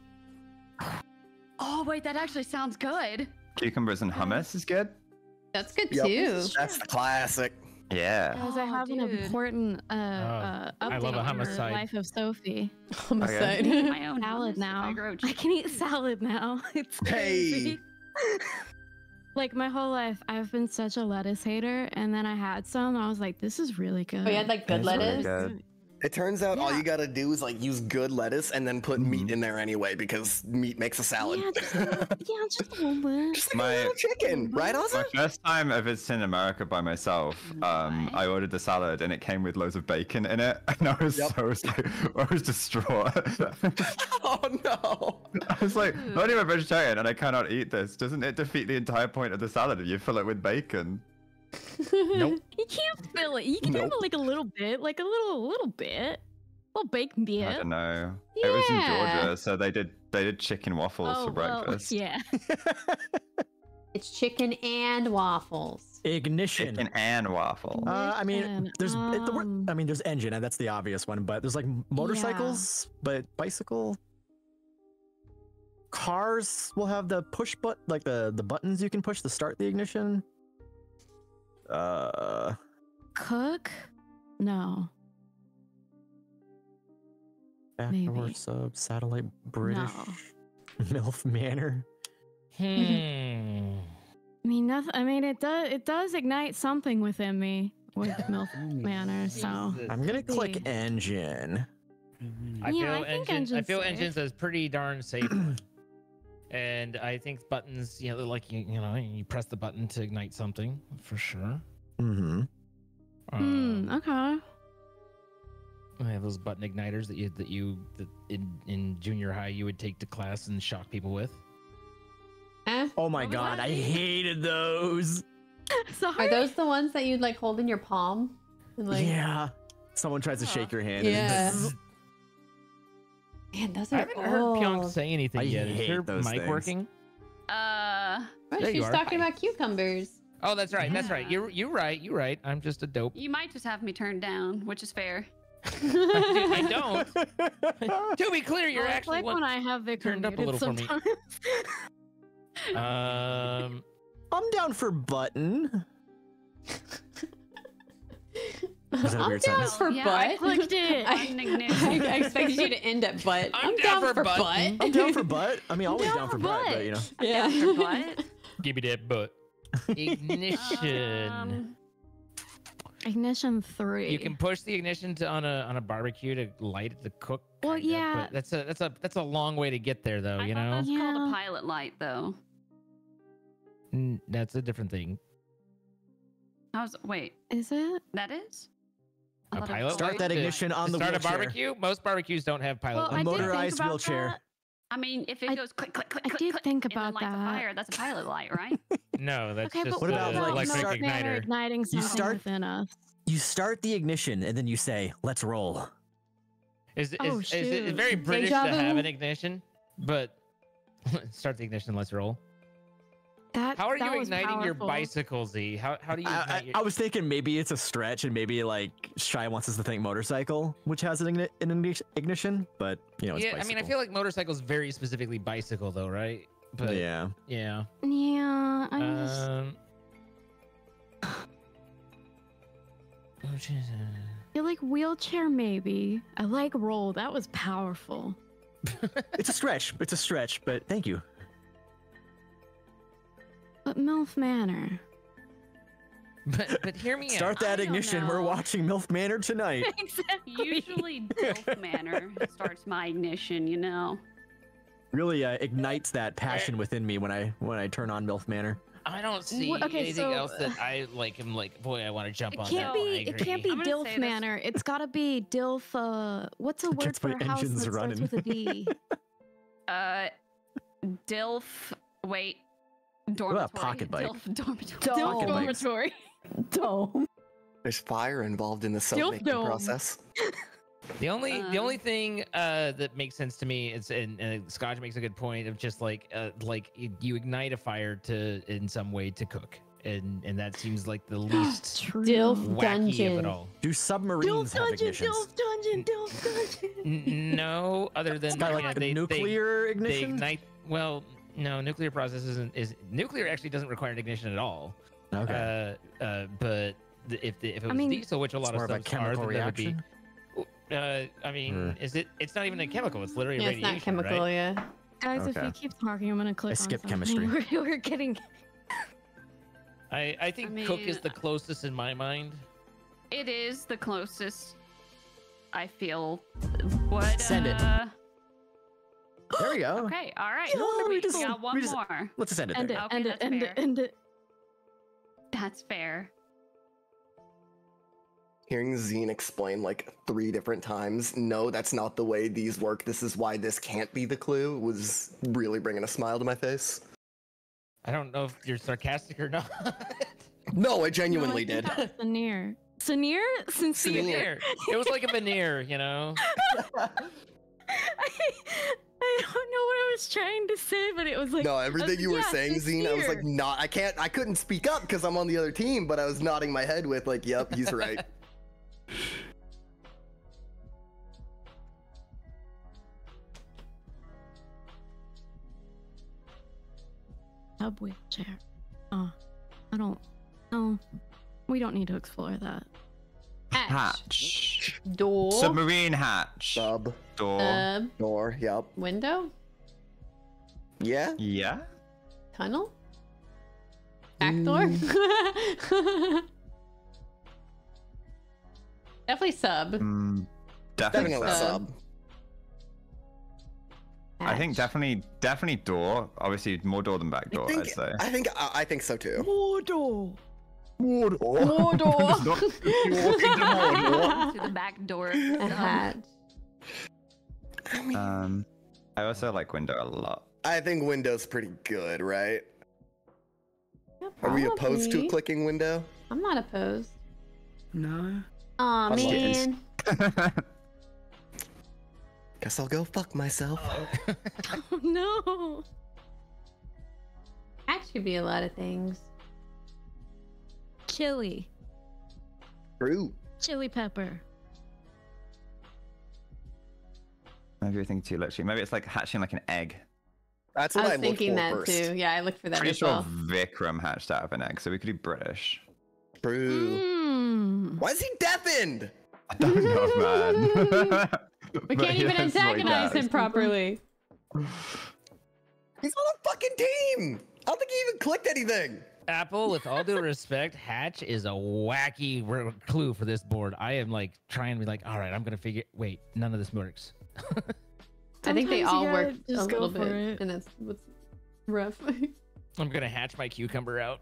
Oh wait, that actually sounds good.
Cucumbers and hummus is good.
That's good
Yep.
too.
That's the classic.
Yeah.
Guys, I
Oh,
have an
dude.
important uh, uh, update
I love a
on the
homicide.
life of Sophie. [laughs]
Homicide.
My own [laughs]
salad now.
I
can eat salad now. [laughs] It's crazy. like my whole life, I've been such a lettuce hater, and then I had some. I was like, "This is really good."
Oh, you had like good
That's really
lettuce.
good.
It turns out all you gotta do is like use good lettuce and then put meat mm-hmm. in there anyway because meat makes a salad.
Yeah, just a little, [laughs] yeah, just a little bit.
Just like
My-
a little chicken, right, mm-hmm.
My
Ozzy?
first time ever visiting America by myself, mm-hmm. um, I ordered the salad and it came with loads of bacon in it, [laughs] and I was
Yep.
so, so I was distraught. [laughs]
Oh no!
I was like, not even a vegetarian, and I cannot eat this. Doesn't it defeat the entire point of the salad if you fill it with bacon?
Nope. [laughs]
You can't fill it. You can have it like a little bit, like a little, little bit, little bacon
I don't know. Yeah. It was in Georgia, so they did they did chicken waffles
Oh,
for
well,
breakfast.
yeah. [laughs]
It's chicken and waffles.
Ignition.
Chicken and waffle.
Uh, I mean,
Ignition,
there's it- the word-
um,
I mean, there's engine, and that's the obvious one. But there's like motorcycles, but bicycle. Cars will have the push button, like the the buttons you can push to start the ignition. Uh,
Cook? No. Maybe.
backdoor sub, satellite, British,
No. [laughs]
MILF Manor.
Hmm.
I mean, nothing. I mean, it does. It does ignite something within me with [laughs] MILF Manor. So
I'm gonna click
Maybe.
engine.
I
Yeah,
feel
I think
engine. I feel
safe.
engines is pretty darn safe. [clears throat] and I think buttons, you know, like you, you know, you press the button to ignite something for sure.
Mm-hmm.
Hmm.
Um,
Okay.
I have those button igniters that you that you that in in junior high you would take to class and shock people with.
Eh?
Oh my god. I hated those. [laughs]
Sorry.
Are those the ones that you'd like hold in your palm? And, like,
yeah. Someone tries to
Huh.
shake your hand.
Yeah. [laughs]
And
Man, those are I
haven't heard Pyong say anything
I
yet. Is her mic
things.
working?
Uh,
There
she's talking about cucumbers.
Oh, that's right. That's right. You're you're right. You're right. I'm just a dope.
you might just have me turned down, which is fair.
I don't. [laughs] to be clear, you're
Well,
actually
like
one.
when I have Vic
turned up a
muted
little for me.
sometimes. [laughs]
Um, [laughs]
I'm down for button. Was that a
I'm
weird
down
sentence?
for
Yeah,
butt.
I
clicked it. [laughs]
I, I [laughs] expected you to end at butt.
I'm
I'm,
down
down,
for
for
butt.
butt.
I'm down for [laughs] butt. I mean, always
down
down,
for
for butt,
butt.
but you know.
Yeah.
Down for butt.
give me that butt. Ignition.
Um,
Ignition three.
you can push the ignition to on a on a barbecue to light it to cook.
Well,
kinda,
yeah.
that's a that's a that's a long way to get there, though.
I
you know,
that's called a pilot light, though.
Mm, that's a different thing.
How's wait?
Is it?
That is. I
A
thought
pilot
Start
light
that
to-
ignition on
to
the
start
wheelchair.
a barbecue. Most barbecues don't have pilot.
Well,
A
I
lights.
did think
motorized wheelchair.
that.
I mean, if it
I-
goes click, click, click,
I
click,
did
click,
think
and then
about
lights a
that.
fire, that's a pilot light, right? [laughs] [laughs]
No, that's
Okay,
just
but
What about,
what
like,
about
electric
Milk
igniter.
igniting something
start-
within us?
You start the ignition and then you say, "Let's roll."
Is, oh, is,
Oh,
is, it
shoot.
very British
Deja
to have an ignition? But [laughs] start the ignition. Let's roll.
That,
How are
that
you
was
igniting your
powerful.
bicycle, Z? How how do you?
I, I,
your...
I was thinking maybe it's a stretch, and maybe like Chey wants us to think motorcycle, which has an, igni- an ignition, but you know, it's
yeah, I mean, I feel like motorcycle's very specifically bicycle, though, right? But
yeah.
yeah.
Yeah, I just,
Um, which is,
I feel like wheelchair maybe. I like roll. That was powerful. [laughs]
It's a stretch. It's a stretch, but thank you.
But MILF Manor.
but but hear me
Start
out.
that
I
ignition. We're watching MILF Manor tonight. [laughs]
exactly.
Usually, Dilf Manor starts my ignition. You know.
really uh, ignites that passion within me when I when I turn on MILF Manor.
I don't see
Wh- okay,
anything
so,
else that I like. I'm like, boy, I want to jump
It
on
can't
that.
be. It can't be
agree.
I'm gonna
Dilf
this-
Manor. It's got to be Dilf. Uh, what's a word
Gets
for
my
a house
engines
that
running.
starts with a D? [laughs]
Uh, Dilf. Wait. Dormitory.
about pocket bike?
Dilf dormitory.
Dilf
Pocket bikes.
dormitory.
Dome.
There's fire involved in the soap
Dilf
making process.
The only the only
Um,
thing uh, that makes sense to me is, and, and Scotch makes a good point of just like uh, like you, you ignite a fire to in some way to cook, and and that seems like the [gasps] least
Dilf
wacky of it all.
Do submarines have ignitions?
dungeon, Dilf dungeon.
N- no, other than
It's like
know,
a
they, they-
nuclear
They
ignition.
ignite. Well, no, nuclear process isn't is nuclear actually doesn't require an ignition at all.
okay.
Uh, uh, but the, if the, if it was
mean,
diesel, which a lot
It's more
of
of a
stuff are,
chemical
then that would be.
reaction.
Uh, I mean,
Or-
is it? It's not even a chemical. It's literally
Yeah, it's not chemical,
right?
yeah.
Guys, if you keep talking, I'm gonna click.
I
on
skipped
something.
chemistry.
We're, [laughs] we're getting.
I I think cook is the closest in my mind.
It is the closest. I feel. What?
Send it. [gasps] There we go.
Okay. All right.
No, we
we
just-
got one
we just-
more.
Let's just end it
End it.
Okay,
end it,
that's
end it,
fair.
end it.
That's fair.
Hearing Zine explain like three different times, no, that's not the way these work. This is why this can't be the clue. Was really bringing a smile to my face.
I don't know if you're sarcastic or [laughs] not.
No, I
No, I
genuinely did.
that was Sincere. Sincere? Sincere.
veneer. It was like a veneer, you know.
I, [laughs] [laughs] I don't know what I was trying to say, but it was like.
No,
I was
everything
um,
you were
yeah,
saying, Zine, I was like, not. I can't. I couldn't speak up because I'm on the other team, but I was nodding my head with like, "Yep, he's right." [laughs]
subway chair. Oh, I don't. No, we don't need to explore that.
Hatch.
Hatch.
Door.
Submarine hatch.
Sub
Door.
Sub.
door. Yep.
Window.
Yeah.
yeah.
Tunnel. Back door. [laughs] Definitely sub.
Mm, definitely.
Definitely
sub.
sub.
I think definitely, definitely door. Obviously, more door than back
I
door.
think.
I'd say.
I think. I, I think so too.
Mordor. [laughs] [laughs]
Mordor.
to the back door.
A hatch.
I mean,
Um, I also like window a lot.
I think Windows pretty good, right?
Yeah,
Are we opposed to clicking window?
I'm not opposed.
No.
Aw,
That's
man. [laughs]
Guess I'll go fuck myself.
Oh no.
Hatch could be a lot of things.
Chili.
True.
Chili pepper.
Maybe you're thinking too literally. Maybe it's like hatching like an egg.
That's what I,
was
looked
thinking that
first.
too. Yeah, I looked for that
Pretty
as
sure
well.
Vikram hatched out of an egg, so we could be British.
True.
Mm.
Why is he deafened?
I don't know, man. [laughs]
We can't [laughs] even antagonize him properly.
He's on a fucking team. I don't think he even clicked anything.
Apple, with all due respect, Hatch is a wacky r- clue for this board. I am like trying to be like, all right, I'm gonna figure. Wait, none of this works. [laughs]
I think they all
gotta
work a
just go
little
for
bit,
it.
and that's what's rough. [laughs]
I'm gonna hatch my cucumber out.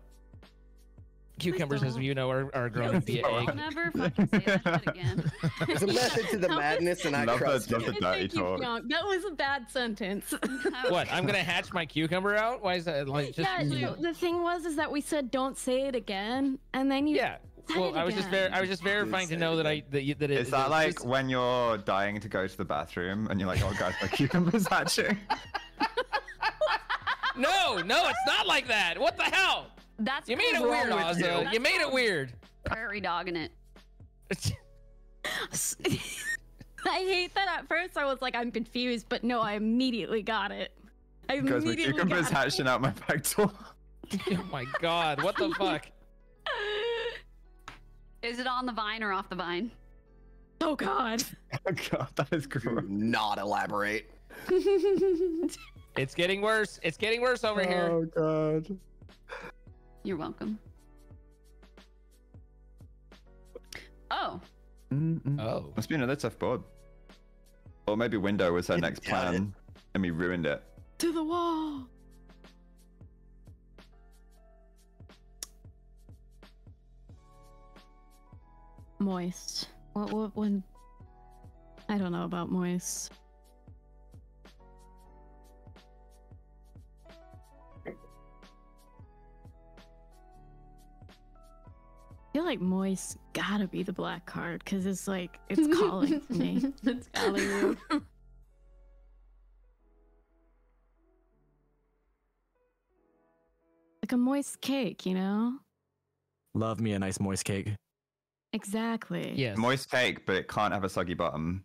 Cucumbers, as you know, are, are grown via
I'll
egg.
never fucking say that shit again. [laughs]
There's a method to the [laughs] madness, and I
Love
trust
that- love
you.
the
Thank you,
talk.
That was a bad sentence. [laughs]
What? I'm gonna hatch my cucumber out? Why is that like just?
yeah, so the thing was is that we said don't say it again, and then you
Yeah. Well, I was just ver- I was just verifying to know that I that, you, that it
Is that
it's
like
just-
when you're dying to go to the bathroom and you're like, oh guys, my cucumber's hatching?
No, no, it's not like that. What the hell?
That's
You made it weird,
with
Ozza.
That's
You made it weird.
Prairie dogging it. [laughs] [laughs]
I hate that at first I was like I'm confused, but no, I immediately got it. I
Because my
immediately
cucumber's
got it.
hatching out my back door. [laughs]
oh my god, what the fuck?
Is it on the vine or off the vine?
Oh god.
Oh god, that is
Do
gross.
not elaborate.
It's getting worse. It's getting worse over here.
Oh god.
You're welcome. Oh,
Oh.
Must be another tough board. Or maybe window was her
You
next
got it.
plan and we ruined it.
to the wall. Moist. What what when I don't know about moist. Feel like moist gotta be the black card because it's like it's [laughs] calling to me. [laughs]
it's calling you. [laughs]
like a moist cake, you know?
Love me a nice moist cake.
Exactly.
Yes.
Moist cake, but it can't have a soggy bottom.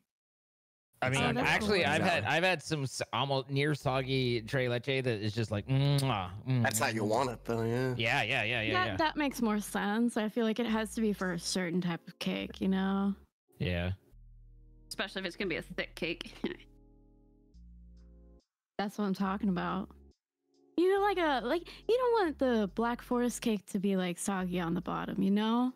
I mean,
that's
actually,
cool.
I've had I've had some almost near soggy tre leche that is just like. Mwah, mm,
That's how you want it, though. Yeah.
Yeah, yeah, yeah, yeah,
that
yeah.
that makes more sense. I feel like it has to be for a certain type of cake, you know?
Yeah.
Especially if it's gonna be a thick cake. [laughs]
That's what I'm talking about. You know, like a like you don't want the black forest cake to be like soggy on the bottom, you know?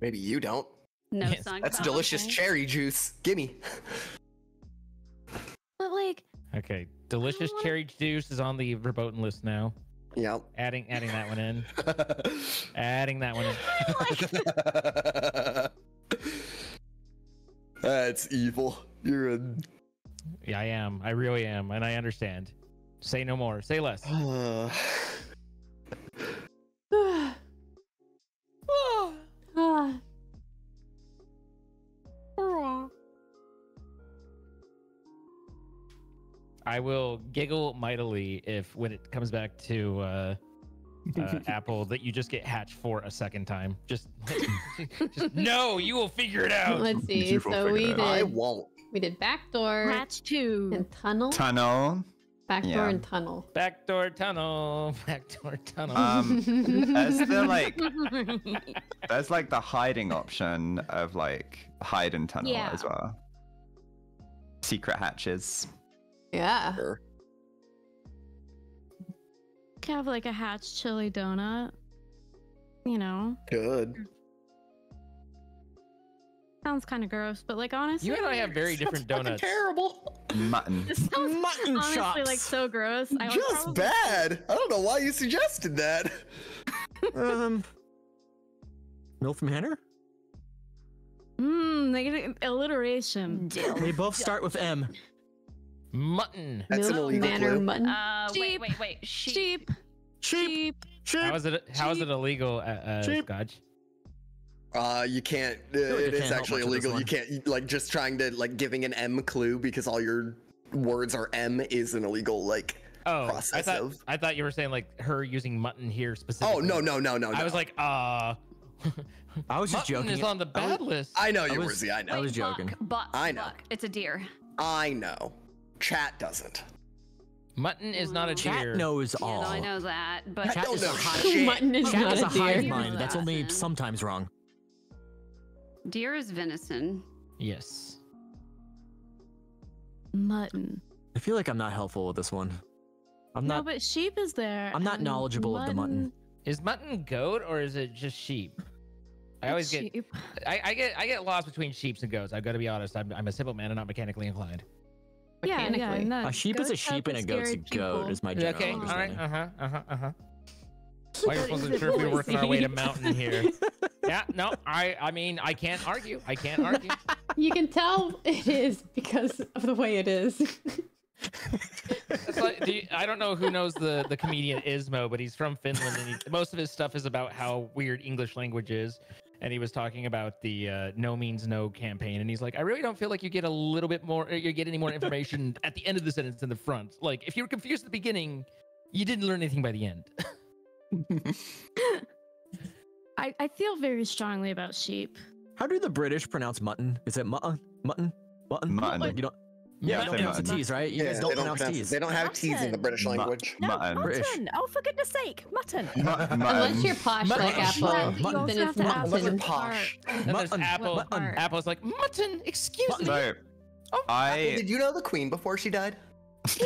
Maybe you don't.
no
Yes.
That's delicious cherry juice. Gimme. [laughs]
But like
Okay. Delicious
want-
cherry juice is on the verboten list now.
Yep.
Adding adding that one in. [laughs] Adding that one in. [laughs]
That's evil. You're a.
Yeah, I am. I really am, and I understand. Say no more. Say less. [sighs] [sighs] [sighs] [laughs] I will giggle mightily if, when it comes back to uh, uh, [laughs] Apple, that you just get hatched for a second time. Just, [laughs] just [laughs] no, you will figure it out.
Let's see. So we did
out.
I won't.
we did backdoor
hatch two.
and tunnel.
Tunnel.
Backdoor
Yeah.
and tunnel.
Backdoor tunnel. Backdoor tunnel.
Um, as the like, there's like the hiding option of like hide and tunnel
Yeah.
as well. Secret hatches.
Yeah.
Sure.
Could have like a hatch chili donut. You know,
Good.
sounds kind of gross, but like honestly,
you and I have very different donuts.
Terrible.
Mutton.
This sounds
Mutton
honestly
chops.
like so gross. I
Just
probably-
bad. I don't know why you suggested that. [laughs]
um, Milk from Henner?
Mmm, they get alliteration.
They both start with M. [laughs]
Mutton.
That's an illegal
manor
clue.
mutton.
Uh, wait,
Sheep.
wait, wait. Sheep.
Sheep.
Sheep. Sheep.
How is it? How is it illegal, uh, uh,
Sheep.
Scotch?
Uh, you can't. Uh,
like
it is
can't help
actually
much with this
illegal. You can't you- like just trying to like giving an M clue because all your words are M is an illegal like.
Oh, I thought
of-
I thought you were saying like her using mutton here specifically.
Oh no no no no!
I was like, uh.
I was just
mutton
joking.
is on the
I was-
bad list.
I know you,
was-
Wizzy. I know.
I was
Wait, buck,
joking.
Buck,
I know.
buck. It's a deer.
I know. Chat doesn't.
Mutton is not a deer.
Chat
deer.
knows
Yeah,
all.
no, I know that, but
Chat
Chat is
don't
a
know [laughs]
hive.
Mutton is
Chat
not
is
a
a hive mind. That's only
Venison.
sometimes wrong.
deer is venison.
Yes.
Mutton.
I feel like I'm not helpful with this one. I'm
no,
not.
but sheep is there.
I'm not
and
knowledgeable of the mutton.
Is mutton goat or is it just sheep? I always get
sheep.
I, I get I get lost between sheep and goats. I've got to be honest. I'm, I'm a simple man and not mechanically inclined.
Yeah, yeah.
Mechanically.
No,
A sheep is a sheep and
the
a goat's a goat.
people.
Is my general
Okay. All right.
understanding. [laughs]
Uh huh. Uh huh. Uh huh. Well, I
What
wasn't
is
sure if we were working our way to
Lizzie?
mountain here. [laughs] yeah. No. I I mean I can't argue. I can't argue. [laughs]
You can tell it is because of the way it is.
It's like, do you, I don't know who knows the the comedian Ismo, but he's from Finland, and he, most of his stuff is about how weird English language is. And he was talking about the uh, "No Means No" campaign, and he's like, "I really don't feel like you get a little bit more, you get any more [laughs] information at the end of the sentence in the front. Like, if you were confused at the beginning, you didn't learn anything by the end." [laughs]
I, I feel very strongly about sheep.
How do the British pronounce mutton? Is it mutton? Mutton? Mutton?
Mutton.
You don't. Yeah, you don't
say
pronounce the
mutton.
T's, right? You
Yeah,
guys don't
they don't
pronounce
pronounce-
T's.
They don't have T's in the British
Mu-
language.
No,
Mutton.
British.
mutton. Oh, for goodness sake, mutton.
Mu-
Unless you're posh
Mutton.
like
Yeah,
Apple,
you also
then
have
it's
to ask
Unless you're posh.
And there's
Mutton.
Apple.
Mutton.
Apple's like mutton. Excuse me.
So,
Apple,
I
did you know the Queen before she died? [laughs]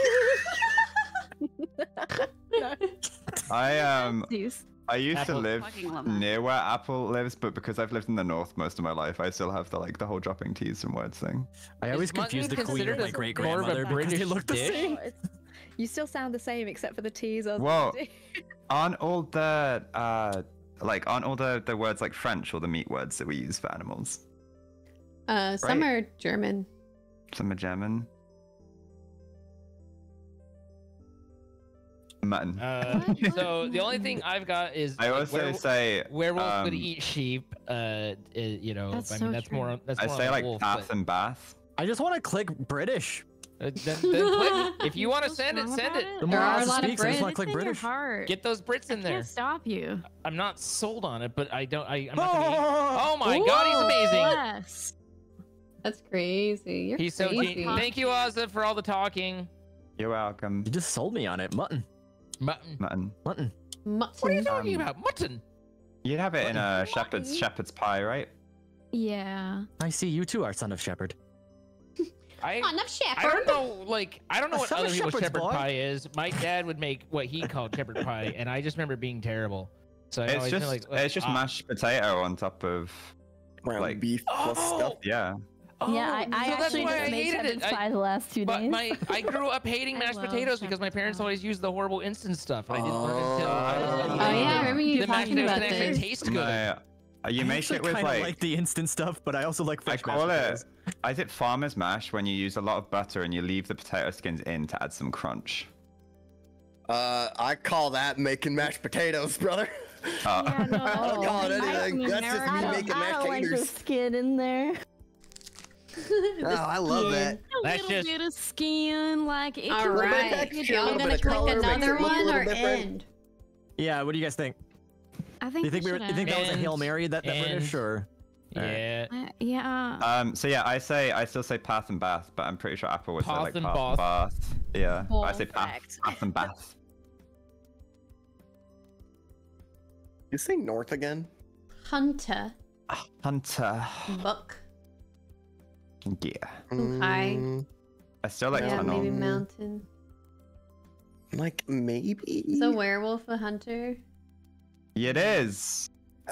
I um
These.
I used
Apple-
to live
Fucking love that.
near where Apple lives, but because I've lived in the north most of my life, I still have the like the whole dropping T's and words thing.
I always
mutton
confuse the queen
considered
with my
as
great
more of
grandmother because they look the same.
You still sound the same except for the T's. or
Well,
D.
Aren't all the uh like aren't all the the words like French or the meat words that we use for animals?
Uh, some
Right.
are German.
Some are German. Mutton.
Uh, so the only thing I've got is
I
like,
also
werewolf-
say
werewolf would
um,
eat sheep. Uh, uh, you know,
That's
I
so
mean that's
true.
more. That's
I
more
say like
wolf,
bath
but-
and bath.
I just want to click British.
Uh, then, then click- [laughs] if you want to send it, send
about
it.
The more
There are a
Ozzy
lot of
speaks, I just
Brits.
want to click
It's in your
British.
Get those Brits in there.
Can't stop you.
I'm not sold on it, but I don't. I, I'm not gonna be, [laughs] Oh my God, he's amazing.
Yes.
That's crazy. You're
He's so.
crazy.
Gen- Thank you, Ozza, for all the talking.
You're welcome.
You just sold me on it. Mutton.
Mutton.
Mutton.
Mutton.
Mutton.
What are you talking
Um,
about? Mutton.
You'd have it in a shepherd's shepherd's pie, right?
Yeah.
I see you too are son of shepherd. [laughs]
I.
Son of shepherd.
I don't know, like I don't know what other people's
shepherd's
shepherd
boy.
pie is. My dad would make what he called shepherd pie, and I just remember being terrible. So I
It's just
like, like,
it's just
ah.
mashed potato on top of
Ground
Like-
beef plus stuff.
Oh,
yeah.
yeah, I,
oh,
I
so that's
actually
why
just
I hated it. I-
the last two
But
days.
my I grew up [laughs] hating mashed potatoes because my parents always used the horrible instant stuff, and I didn't learn until I was like,
Oh, yeah, I remember you
the mashed
talking
potatoes
about
can actually
this.
taste good.
No, uh, you
I
make
actually
it with
kinda
like,
like the instant stuff, but I also like fresh
I
fresh
call
mashed
it.
potatoes. [laughs]
Is it farmer's mash when you use a lot of butter and you leave the potato skins in to add some crunch?
Uh, I call that making mashed potatoes, [laughs] brother.
Uh,
Yeah, no,
I don't call it
I-
anything. That's just me
don't,
making
I
mashed
don't like the skin in there. [laughs]
Oh, I love that.
A
That's
little
just-
bit of skin, like it
All
can
bit of
right.
a
Y'all gonna
bit of
click
color, makes it
another one or
different.
end?
Yeah, what do you guys think?
I
Do
think
you think we
we
were, you think that was a hail mary that, that British
and-
or?
Yeah.
Uh, yeah.
Um, so yeah, I say I still say path and bath, but I'm pretty sure Apple would say
Path
like
and
path and bath. Yeah, I say path, path and bath.
You say north again?
Hunter.
Hunter.
Buck.
Yeah.
Okay.
Mm,
I still like
yeah,
tunnel.
maybe mountain.
like maybe.
So werewolf a hunter.
It is.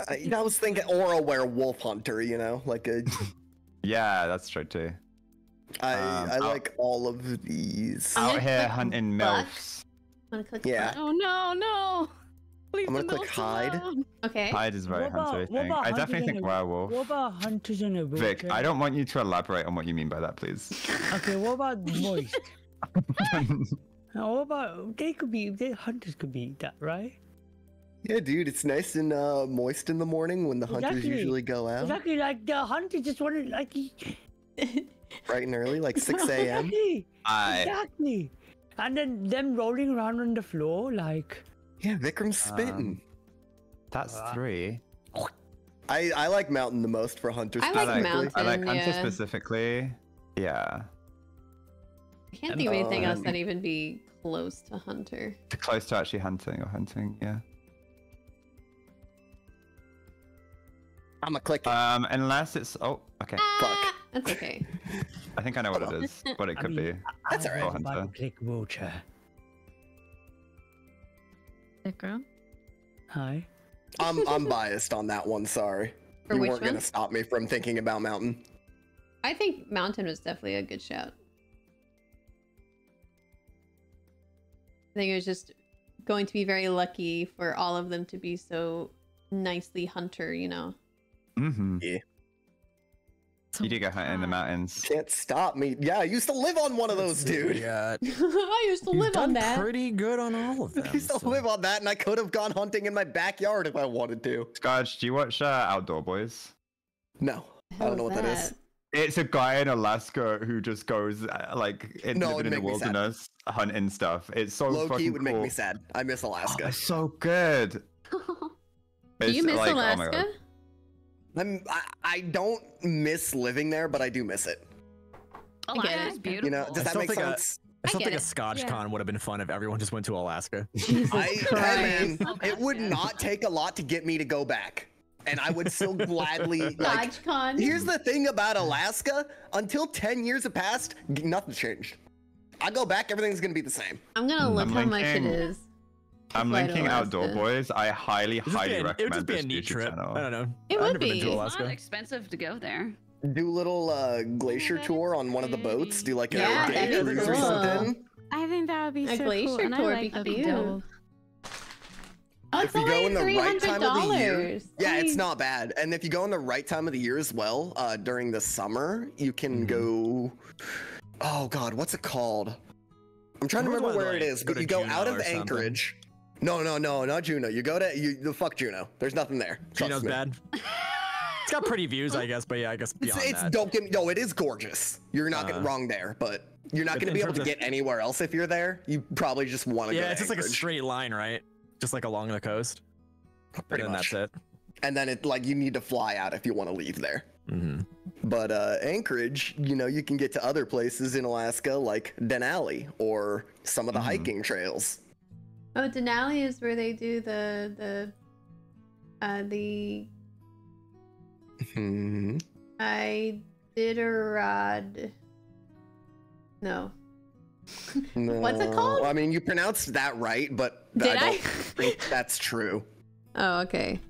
I, I was thinking, or a werewolf hunter. You know, like a. [laughs]
Yeah, that's true too.
I
Um,
I
out-
like all of these.
Out here hunting
buck.
milfs.
Wanna click
Yeah.
Oh no, no. Leave
I'm gonna click hide.
alone.
Okay.
Hide is very
What about-
hunter
what
thing. I definitely think
in a-
werewolf.
What about hunters and a
Vic. I don't want you to elaborate on what you mean by that, please. [laughs]
Okay, what about moist? [laughs] What about they could be they hunters could be that right?
Yeah, dude, it's nice and uh, moist in the morning when the hunters usually go out,
Exactly like the hunter just wanted like [laughs]
bright and early, like 6 a.m.
exactly,
I
exactly. And then them rolling around on the floor like
Yeah, Vikram's spitting.
that's
Ah.
three.
I I like mountain the most for hunters.
I like
I like,
mountain.
I like hunter
yeah.
specifically. Yeah,
I can't think of anything else
Um,
that even be close to hunter.
close to actually hunting or hunting. Yeah.
I'm a click.
Um, unless it's oh, okay.
Ah, That's okay. [laughs]
I think I know what it is. What it
I
could
mean,
be.
That's alright.
like click wheelchair.
Vikram?
Hi.
I'm [laughs] I'm biased on that one. Sorry,
For
you weren't
one?
gonna stop me from thinking about mountain.
I think mountain was definitely a good shout. I think it was just going to be very lucky for all of them to be so nicely hunter, you know.
Mm-hmm.
Yeah.
You do go hunting in the mountains.
Can't stop me. Yeah, I used to live on one of those, dude.
Yeah. [laughs] [laughs]
I used to
You've
live on that.
pretty good on all of them.
I used to
so-
live on that, and I could have gone hunting in my backyard if I wanted to.
Scarge, do you watch uh, Outdoor Boys?
No, I don't know what that is.
It's a guy in Alaska who just goes uh, like in,
No,
living in the
make me sad.
wilderness, hunting stuff. It's so
Low
fucking
key would make me sad. I miss [gasps]
Oh,
Alaska.
it's so good. [laughs]
Do you miss
like, oh
Alaska?
God.
I'm, I, I don't miss living there, but I do miss it.
Oh, I get
Alaska's beautiful.
You know, does that make
think a-
sense?
I still
get
think a. Scotch
Yeah.
con would have been fun if everyone just went to Alaska. [laughs]
I, hey, man,
Oh,
it would not take a lot to get me to go back, and I would still gladly [laughs] like.
Dodge con.
Here's the thing about Alaska: until ten years have passed, g- nothing's changed. I go back, everything's gonna be the same.
I'm gonna mm, look
I'm
how much it
linking-
is.
I'm linking Outdoor
Alaska.
Boys. I highly, highly
be an-
recommend
it would just be a
this
neat trip.
channel.
I don't know.
It
I've
would
never been
be.
to
It's
It's not expensive to go there.
Do a little uh, glacier tour on one of the boats. Do like a
Yeah,
day
that'd be
cruise or something.
I think that would be
A
so
glacier
cool. And I
tour
like
would be
dove.
Oh,
If you go in the right time of the year, yeah, it's not bad. And if you go in the right time of the year as well, uh, during the summer, you can
Mhm.
go. Oh God, what's it called? I'm trying to remember where it
like,
is,
go
but you go out of
or something?
Anchorage. No, no, no, not Juneau. You go to you. the Fuck Juneau. There's nothing there. Me.
bad. [laughs] It's got pretty views, I guess, but yeah, I guess
It's,
beyond
it's
that.
don't get no. It is gorgeous. You're not getting
Uh,
wrong there, but you're not going to be able to get anywhere else if you're there. You probably just want to go.
Yeah, it's just like a straight line, right? Just like along the coast.
Pretty
and then
much.
that's it.
and then it like you need to fly out if you want to leave there.
Mm-hmm.
But uh, Anchorage, you know, you can get to other places in Alaska like Denali or some of the
Mm-hmm.
hiking trails.
Oh, Denali is where they do the the uh the
Hmm.
Iditarod. No.
No, [laughs]
What's it called?
I mean, you pronounced that right, but
Did
I
I?
don't [laughs] think that's true.
Oh, okay.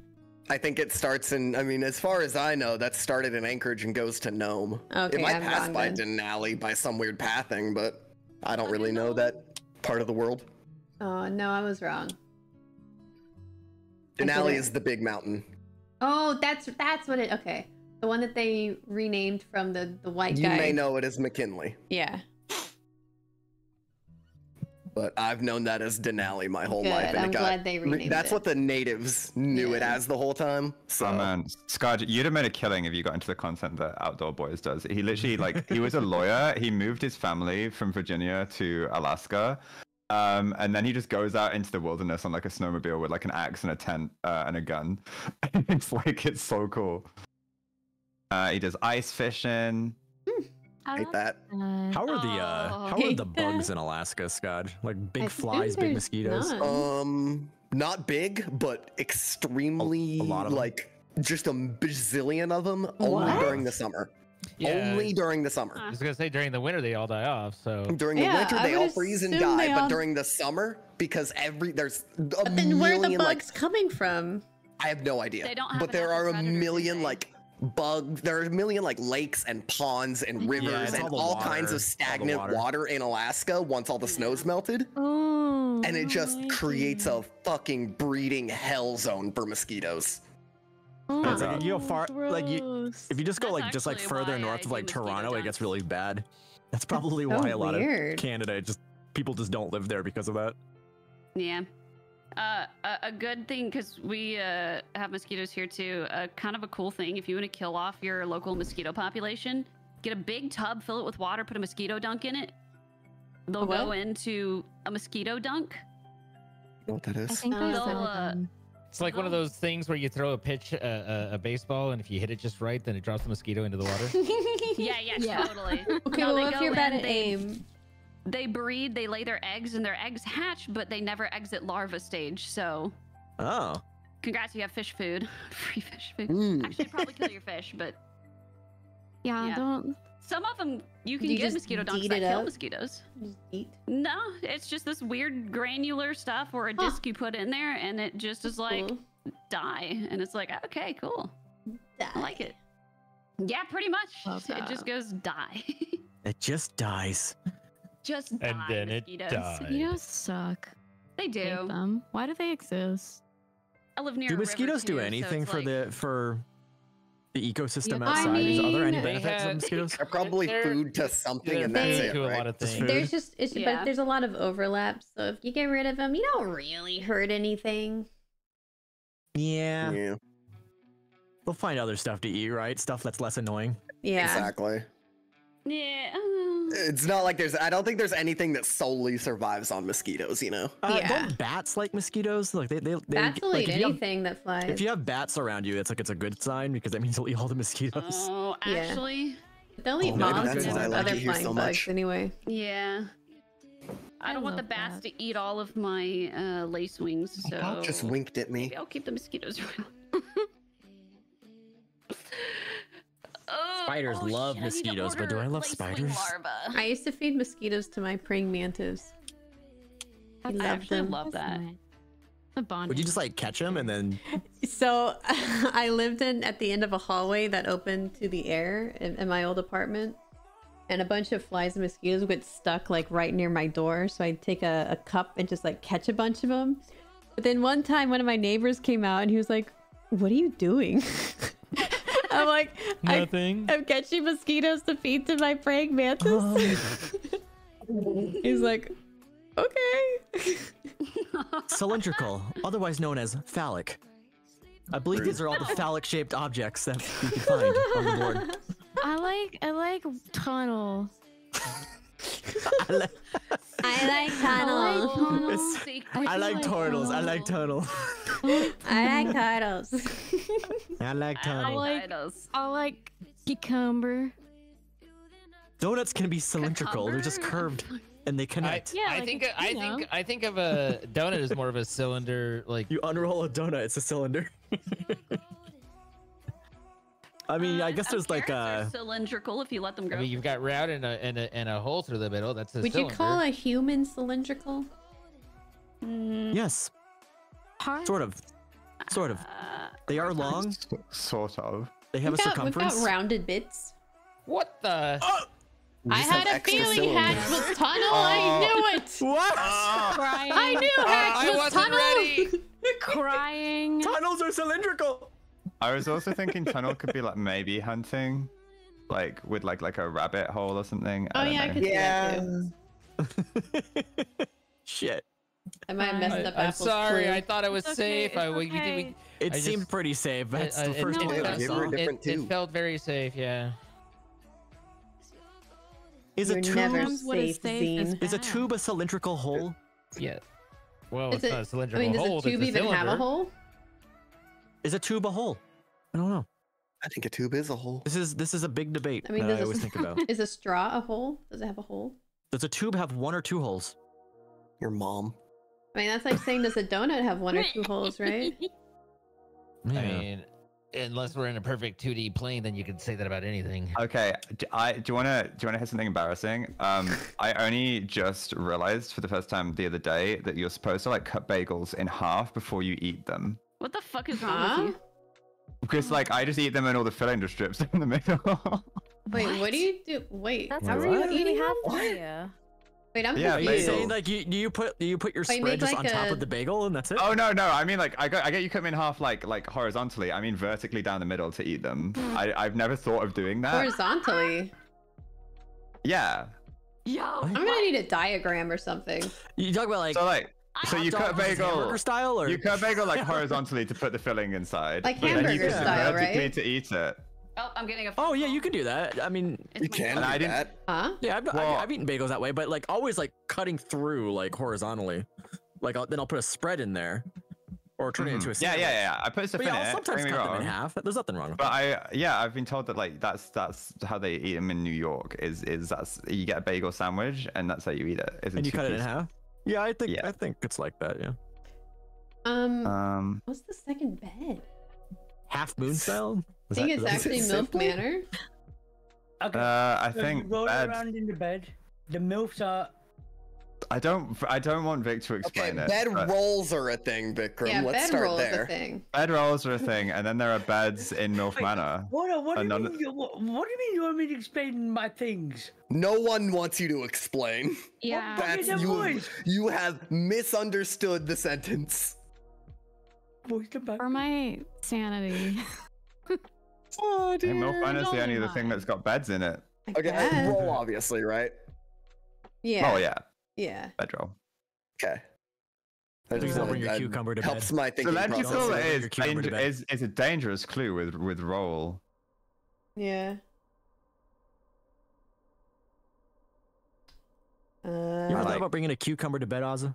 I think it starts in. I mean, as far as I know, that started in Anchorage and goes to Nome.
Okay,
it might
I'm
pass by
then.
Denali by some weird pathing, but I don't really know that part of the world.
Oh no, I was wrong.
Denali is the big mountain.
Oh, that's that's what it. Okay, the one that they renamed from the the white
You
guy.
may know it as McKinley,
Yeah.
but I've known that as Denali my whole life.
Good,
and
I'm
it got,
glad they
re-
renamed
That's
it.
what the natives knew it as the whole time. So
Oh man, Scarj, you'd have made a killing if you got into the content that Outdoor Boys does. He literally like he was a [laughs] lawyer. He moved his family from Virginia to Alaska, um, and then he just goes out into the wilderness on like a snowmobile with like an axe and a tent uh, and a gun. [laughs] it's like it's so cool. Uh, he does ice fishing.
I hate that.
How are the uh how are the [laughs] bugs in Alaska, Scott? Like big
I
flies, big mosquitoes.
none.
Um, not big, but extremely
A- a lot of them?
like just a bazillion of them only during the summer.
Yeah.
Only during the summer.
I was gonna say during the winter they all die off. So
During the
Yeah,
winter, they all freeze and die,
they
but during the summer, because every there's a
But then where are the
million like
bugs coming from?
I have no idea.
They don't have
but there are a million
they?
like bugs. There are a million like lakes and ponds and rivers
it's
and
all
all kinds
water, all
of stagnant
water.
water. in Alaska once all the snow's melted.
Oh.
And it just
no
creates a fucking breeding hell zone for mosquitoes.
Oh,
like, you go far- like, you-
gross.
If you just go
That's
like just like further north
I
of like
do mosquito
Toronto, it gets really bad. [laughs] That's probably
So
why a lot
weird.
of Canada just people just don't live there because of that.
Yeah. Uh, a, a good thing because we uh, have mosquitoes here too. Uh, kind of a cool thing if you want to kill off your local mosquito population, get a big tub, fill it with water, put a mosquito dunk in it. They'll go into a mosquito dunk.
You know what that
I think
They'll, uh,
them.
It's like one of those things where you throw a pitch, uh, a, a baseball, and if you hit it just right, then it drops the mosquito into the water. [laughs]
Yeah, yeah,
Yeah.
totally. [laughs]
Okay,
No,
well
they
if you're bad at
they-
aim,
They breed, they lay their eggs, and their eggs hatch, but they never exit larva stage. So,
Oh.
congrats, you have fish food, [laughs] free fish food.
Mm.
Actually, probably kill your fish, but
Yeah,
yeah.
don't.
Some of them you can
you
get mosquito dunks
deed
that kill
up?
mosquitoes.
eat.
No, it's just this weird granular stuff or a
Huh.
disc you put in there, and it just is like
Cool.
die, and it's like okay, cool, I like it. Yeah, pretty much.
Love
It just goes die. [laughs]
It just dies.
just die.
And then it
mosquitoes.
dies.
Mosquitoes suck.
They
Hate
do.
them. Why do they exist?
I live near.
Do
a
mosquitoes do
too, so
anything
it's
for
like-
the for the ecosystem
Yeah,
outside?
I
Is are there any benefits
had-
of mosquitoes?
They're probably
They're-
food to something, and that's
food
it,
to a lot of things.
There's just it's
Yeah.
but there's a lot of overlap. So if you get rid of them, you don't really hurt anything.
Yeah.
Yeah,
They'll find other stuff to eat, right? Stuff that's less annoying.
Yeah.
exactly.
Yeah. uh,
It's not like there's. I don't think there's anything that solely survives on mosquitoes. You know.
Uh,
Yeah.
Don't bats like mosquitoes? Like they they, they
Bats will
like,
eat
if you have-
anything that flies.
If you have bats around you, it's like it's a good sign because that means they'll eat all the mosquitoes.
Oh,
Yeah.
actually,
They'll eat
Oh,
moths and
why like
other flying
so
bugs
much.
anyway.
yeah. I
I
don't want the bats
that.
to eat all of my uh, lace wings, so
Bob just winked at me.
maybe I'll keep the mosquitoes [laughs] around.
Spiders
oh,
love
shit, I need
mosquitoes, but do I love
lacewing
spiders?
Larva.
I used to feed mosquitoes to my praying mantis. I
I
love
actually
them.
love that.
The bond.
Would you just like catch them and then? [laughs]
So [laughs] I lived in at the end of a hallway that opened to the air in, in my old apartment, and a bunch of flies and mosquitoes would get stuck like right near my door. So I'd take a, a cup and just like catch a bunch of them. But then one time, one of my neighbors came out and he was like, "What are you doing?" [laughs] I'm like, I,
Nothing.
I'm catching mosquitoes to feed to my praying mantis. Oh. [laughs] He's like, Okay. [laughs]
Cylindrical, otherwise known as phallic. I believe these are all the phallic-shaped objects that you can find on the board. [laughs]
I like I like tunnel.
I, li- [laughs]
I like
I like tunnel.
It's- I like turtles. I like turtles.
I like turtles.
I like turtles.
I like cucumber.
Donuts can be cylindrical. They're just curved and they
I.
Yeah,
I
like
think
a-
I
you
think. I think of a donut as more of a cylinder, like
You unroll a donut, it's a cylinder. [laughs] I mean, I guess
Uh,
there's like a.
cylindrical if you let them grow.
I mean, you've got round and a and a, and a hole through the middle. That's a
Would you call a human cylindrical?
Yes, sort of. Sort of.
Uh,
They are long.
Sort of.
They have
we've
a
got, we've
circumference.
got rounded bits.
What the?
We
I had a feeling
cylinders.
Hatch was tunnel. I knew it. [laughs]
What?
Crying.
I knew Hatch
I
was
wasn't
tunnel.
ready. [laughs]
crying.
Tunnels are cylindrical.
I was also thinking tunnel could be like maybe hunting, like with like like a rabbit hole or something.
Oh
I don't
yeah, I
know.
could see that
Yeah.
too. [laughs]
Shit.
I might have messed
I,
up
I'm
Apple's
sorry.
clue.
I thought it was
It's okay,
safe. I,
it's
we, we did. We.
It
I
seemed
just-
pretty safe. That's
it-
the first
it,
one
it,
I saw.
it, it felt very safe. Yeah.
Is a
You're
tube
never
Sometimes what is
safe,
safe is
Zine.
is a tube a cylindrical hole?
Yeah. Well,
Is
it's
it-
not a
I
cylindrical hole.
I mean, does
hole.
a tube
it's a
even have a hole?
Is a tube a hole? I don't know.
I think a tube is a hole.
This is this is a big debate
I mean,
that I always
a,
think about. [laughs]
is a straw a hole? Does it have a hole?
Does a tube have one or two holes?
Your mom.
I mean, that's like saying does a donut have one or two holes, right? [laughs]
I mean, unless we're in a perfect 2D plane, then you could say that about anything.
Okay, do, I do you want to do you want to hear something embarrassing? Um, I only just realized for the first time the other day that you're supposed to like cut bagels in half before you eat them.
what the fuck is wrong
Huh?
with you?
Because like I just eat them and all the filling just drips [laughs] in the middle.
Wait, what, do you do? Wait,
That's
What?
really
eating
have
them?
fire.
Wait, I'm
Yeah,
Are you
confused.
bagel.
saying like you do you put do you put your
you
spread just
like
on top of the bagel and that's it?
oh no no, I mean like I got I get you cut them in half like like horizontally. I mean vertically down the middle to eat them. Hmm. I I've never thought of doing that.
Horizontally.
Yeah.
Yo,
I'm gonna need a diagram or something.
You talk about like
So like so you cut a bagel
hamburger style or
You cut a bagel like [laughs] horizontally to put the filling inside.
Like
but then you
hamburger style,
vertically
right?
to eat it.
oh, I'm getting a.
Oh yeah, you can do that. I mean,
You can
And I
do
didn't-
that.
Huh?
yeah, I've,
Well-
I've, I've eaten bagels that way, but like always like cutting through like horizontally. Like I'll, then I'll put a spread in there, or turn it mm-hmm. into a.
Yeah,
sandwich.
yeah, yeah, yeah. I put stuff
But
in
yeah,
it.
I'll sometimes cut
get me
them in half. There's nothing wrong with
But
that.
I, yeah, I've been told that like that's that's how they eat them in New York. Is is that's you get a bagel sandwich and that's how you eat it. is a
And you cut it in half. Yeah, I think
Yeah.
I think it's like that. Yeah,
Um,
Um,
what's the second bed?
half moon [laughs] Cell.
I think it's
is it
actually Milk
simple?
Manor.
Okay.
uh, I
so you
think
roll
bed.
around in the bed. The milfs are.
I don't. I don't want Vic to
Okay,
explain it.
bed rolls are a thing, Vikram.
Yeah,
Let's
bed
start
roll
there.
is a thing.
Bed rolls are a thing, and then there are beds in North
Wait,
Manor.
What, what, do you
And
mean
none-
you, what, what do you mean you want me to explain my things?
No one wants you to explain. [laughs]
Yeah.
What
That's
fucking
you.
voice?
You have misunderstood the sentence.
Voice them.
For my sanity. [laughs]
Oh,
I think North Manor's the only other thing that's got beds in it.
I
Okay, uh,
guess.
roll obviously, right?
Yeah.
Oh yeah,
Yeah.
bed roll.
Okay. That
Please
just,
don't bring your
uh,
cucumber to
helps
bed.
my thinking
Cylindrical
process.
Don't say
is,
your cucumber to
danger- is is a dangerous clue with with roll.
Yeah.
You
Uh,
ever
I
thought
like-
about bringing a cucumber to bed, Ozza?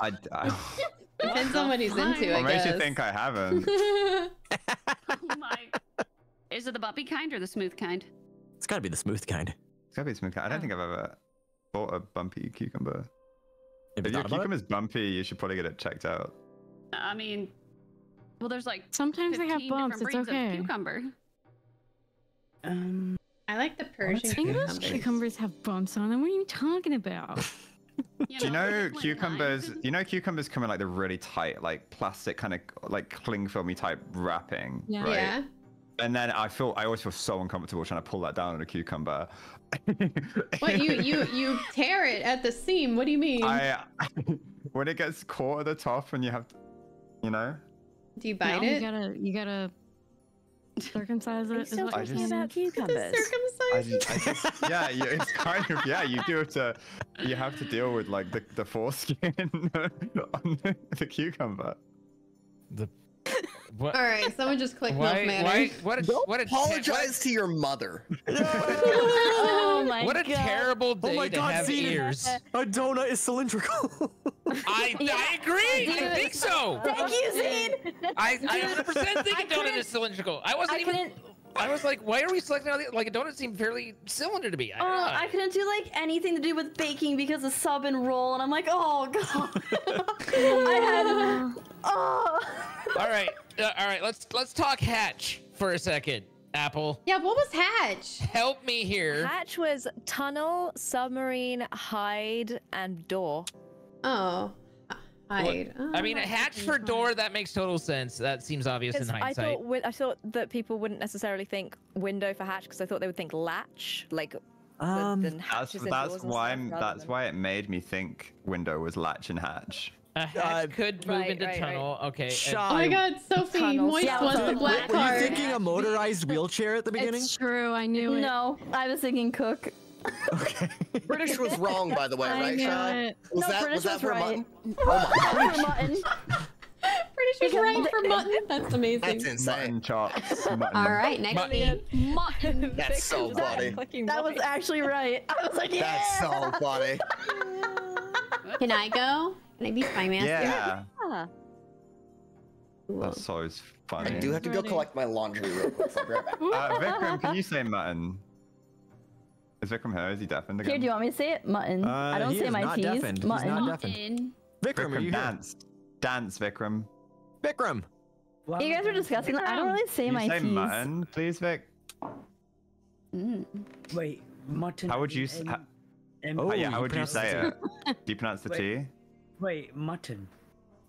I, [laughs] I
depends on what he's into, I
what makes
guess.
you think I haven't? [laughs] [laughs]
Oh my. Is it the bumpy kind or the smooth kind?
It's got to be the smooth kind.
It's gotta be the smooth. Kind. I don't think I've ever bought a bumpy cucumber.
Have you
If your
thought about it?
bumpy, you should probably get it checked out.
I mean, well, there's like
Sometimes they have bumps. It's okay.
cucumber.
Um,
I like the Persian
English
cucumbers.
cucumbers have bumps on them. What are you talking about? [laughs]
You
Do you know cucumbers? You know cucumbers come in like the really tight, like plastic kind of like cling filmy type wrapping,
Yeah.
right?
Yeah.
And then I feel I always feel so uncomfortable trying to pull that down on a cucumber.
What you you you tear it at the seam? What do you mean?
I [laughs] when it gets caught at the top and you have, to, you know.
do you
No,
it?
You gotta, you gotta. Circumcise
it. you
it. is
still
you're
talking
saying?
about cucumbers? [laughs]
I, just- I just, yeah, you, it's kind of yeah. You do have to, you have to deal with like the, the foreskin [laughs] on the, the cucumber.
The what?
All right, someone just click
Why?
milk manor.
What a
Don't
what a
apologize to your mother. [laughs]
oh my
What a
god.
terrible day
Oh my
to
god,
have
see,
ears.
a donut is cylindrical. [laughs]
I I agree. I think so.
Thank you, Zane.
I I 100 percent think
I
a donut is cylindrical. I wasn't
I
even.
couldn't.
I was like, why are we selecting all the like a donut seemed fairly cylinder to me. I,
Oh.
Ah.
I couldn't do like anything to do with baking because of sub and roll, and I'm like, oh god. [laughs] I had. Oh.
All right, uh, all right. Let's let's talk hatch for a second. Apple,
Yeah, what was Hatch?
help me here.
Hatch was tunnel, submarine, hide, and door.
Oh, hide. Oh,
I mean, a hatch for door that makes total sense. That seems obvious in
'Cause I
hindsight.
thought wi- I thought that people wouldn't necessarily think window for hatch because I thought they would think latch, like the-
Um,
the
That's that's why
stuff,
that's
than-
why it made me think window was latch and hatch.
A hatch
Uh,
could move
right,
into
right, right.
tunnel. Okay. and-
Shy.
Oh my god, Sophie,
Tunnels.
Moist
Yeah,
was
so-
the
were-
black
Were you thinking a motorized wheelchair at the beginning?
It's true. I knew it.
No, I was thinking cook.
Okay. [laughs]
British was wrong, by the way,
I
right,
knew
Shy? Was
No,
that
British
was that
was
for
right.
mutton? [laughs] Oh my
For mutton. [laughs]
British was right for mutton. That's amazing.
That's insane.
Mutton chops. Mutton.
All right, next
Mutton.
thing.
Mutton.
That's so funny.
That was actually right. I was like, yeah.
That's so funny.
Can I go? Can I be spy master?
Yeah,
Ah,
Cool.
that's so
I do have to go collect my laundry real quick. So I'll be right back. [laughs]
Uh, Vikram, can you say mutton? Is Vikram here? Is he deafened again?
Here, do you want me to say it? Mutton.
Uh,
I don't say
is
my
not
T's.
deafened. He's not deafened.
In.
Vikram, are
Vikram,
you here?
dance. Dance, Vikram.
Vikram.
Why
You guys were
doing
discussing
this?
that. I don't really say
Can
my
you say
T's.
mutton, please, Vic?
Mm.
Wait, mutton.
How would you
and- and-
ha-
and-
Oh, yeah,
you
how would you say
the
it? Do you pronounce the
Wait.
T?
Wait, mutton.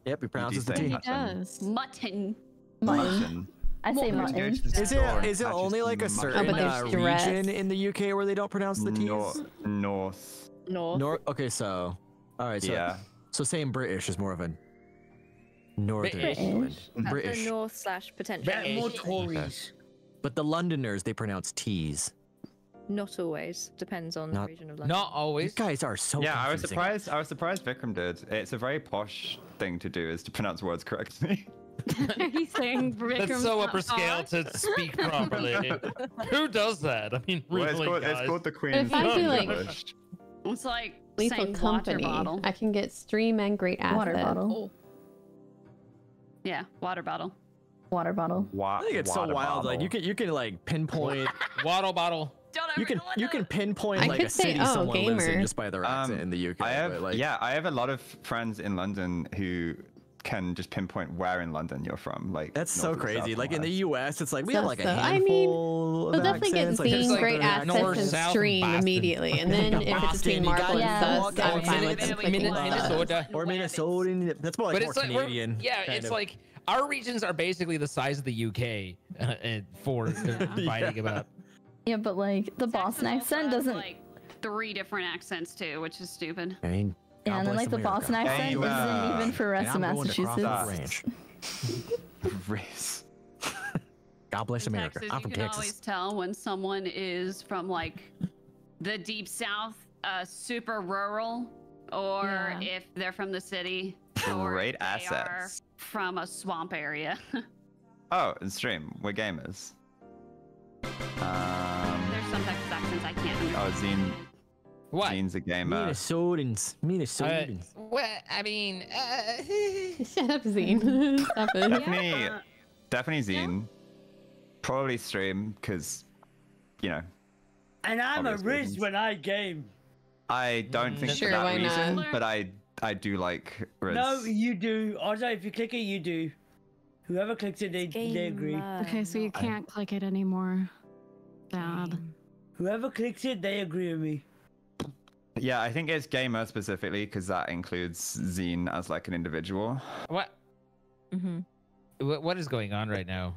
Yep, he pronounces the T.
He
mutton?
does.
Mutton.
Mutton. I say
Would
mutton.
Is
store
it
and
is it
purchase
only like a certain
Oh,
uh, region in the UK where they don't pronounce the T's?
Nor- North.
north.
Nor- okay, so all right, so
Yeah.
so saying British is more of a northern
British.
England. British.
the north slash potential.
Better more Tories.
But the Londoners they pronounce T's.
Not always. Depends on
Not-
the region of London.
Not
You
always.
guys are so
yeah, I was surprised. I was surprised Vikram did. It's a very posh thing to do, is to pronounce words correctly. [laughs]
Are you saying Vikram's
That's so
not
upper scale
posh?
to speak properly. [laughs] Who does that? I mean,
well,
really,
it's, called,
guys.
it's called the Queen's
if I do, like-
English.
It's like
Lethal
saying
Company.
water bottle.
I can get stream and great acid.
Water bottle. Oh.
Yeah, water bottle.
Water bottle.
Wa-
I think it's so
water
wild. Like you can you can like pinpoint. [laughs]
Waddle bottle.
Don't
you can you can pinpoint
I
like
could
a
say,
city
oh,
someone lives in just by their accent
Um,
in the UK.
I have
like,
yeah, I have a lot of friends in London who can just pinpoint where in London you're from. Like
That's so
north or south
crazy. Like in the. US, it's like we
So-
have like a
so, I
handful
mean,
of
We'll definitely get
accents, like, there's,
Zine
like,
great
the
access
north,
and
south,
stream
Boston.
immediately, and then [laughs] if it's
Boston,
between
you
Marvel and
Yeah.
Sus, I'm fine with
Minnesota,
it.
Minnesota.
Minnesota.
or Minnesota. That's more like
but
more
it's like
Canadian.
yeah, it's like our regions are basically the size of the UK uh, and for [laughs] fighting about.
Yeah, but like the Boston accent doesn't.
like three different accents too, which is stupid.
I mean,
yeah, and then like the
America.
Boston accent
Hey,
isn't
uh,
even for
And
rest of
I'm going to cross
Massachusetts.
race. [laughs] [laughs]
God bless
In
America.
Texas,
I'm from Texas.
you
from
can
Texas.
always tell when someone is from like the deep south, uh, super rural, or
Yeah.
if they're from the city, or
Great
they are
assets.
from a swamp area. [laughs]
Oh, and stream. We're gamers. Um.
There's some Texas accents I can't
Oh,
understand.
Zine.
What?
Zine's a gamer.
Minnesotans.
Uh,
Minnesotans.
well, I mean, uh, [laughs]
Shut up, Zine. [laughs] Stop it.
Definitely, definitely Zine. Probably stream because, you know,
And I'm a
Obvious
Riz
reasons.
when I game.
I don't think
Sure,
for that
why not?
reason, but I I do like Riz.
No, you do. Also, if you click it, you do. Whoever clicks it, they, they agree.
Gamer,
Okay, so you can't click it anymore. Bad.
Whoever clicks it, they agree with me.
Yeah, I think it's gamer specifically because that includes Zine as like an individual.
what?
Mhm.
What what is going on right now?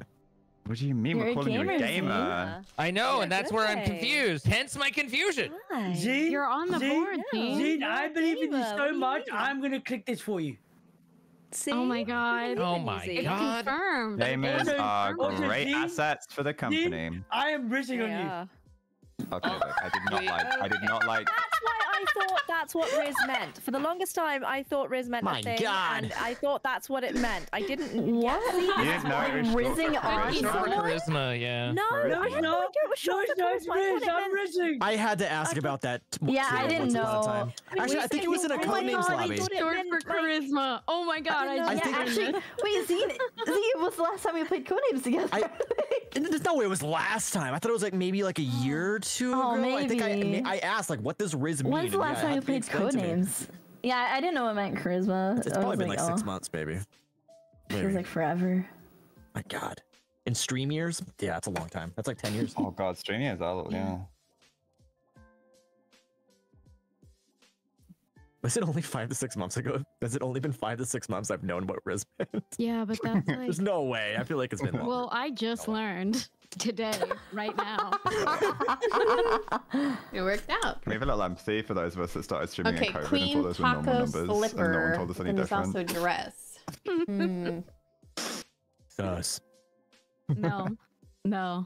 What do you mean?
You're
We're
a
calling you a
gamer,
gamer.
I know,
Yeah,
and that's where I'm confused. Hence my confusion.
Hi.
Zine,
You're on the
Zine,
board,
No.
Zine.
Zine,
you're
I
a
believe in you
gamer. What do
so much. I'm gonna click this for you.
See?
Oh my god.
Oh my
Easy.
god.
Confirmed.
Daemons
Also-
are great assets for the company.
I am rizzing on you.
Yeah.
Okay, look, I did not [laughs] like. I did not like.
That's why I thought that's what Riz meant. For the longest time, I thought Riz meant
My
a thing,
God.
and I thought that's what it meant. I didn't. [laughs]
What?
Get, see,
You didn't know it was short
Rizzing on
short for charisma, yeah.
no,
Charisma.
I
No,
had
it's
no idea it was
No,
short
it's
for
not.
charisma.
It's
I thought
Riz. I'm
meant-
I had to ask about that. t-
Yeah, I didn't
once upon a
know.
time. Actually, I think it was in a
Oh my
codenames
God, I
lobby.
thought it
Short for charisma. Oh my god. I
Yeah,
think-
actually, wait, Z, Z, it was the last time we played Codenames together. [laughs]
There's no way it was last time. I thought it was like maybe like a year or two
Oh,
ago. I think I,
maybe.
I asked like, what does Riz mean?
When's the
And,
last
yeah,
time
had
we
to be
played
explained to me.
Codenames? Yeah, I didn't know it meant charisma.
It's
I
probably been like six
oh.
months, baby. maybe.
Feels like forever.
My God. In stream years? Yeah, that's a long time. That's like 10 years.
Oh god, streaming is all yeah. [laughs]
Was it only five to six months ago? Has it only been five to six months I've known what Riz meant?
Yeah, but [laughs] that's like.
There's no way. I feel like it's been longer.
Well, I just learned today, right now. [laughs]
It worked out.
Can we have a little empathy for those of us that started streaming
Okay,
in COVID and
Queen
thought those were normal
Taco
numbers, and no one told us any
and there's
different.
also dress. Hmm. [laughs]
Sus.
No, no.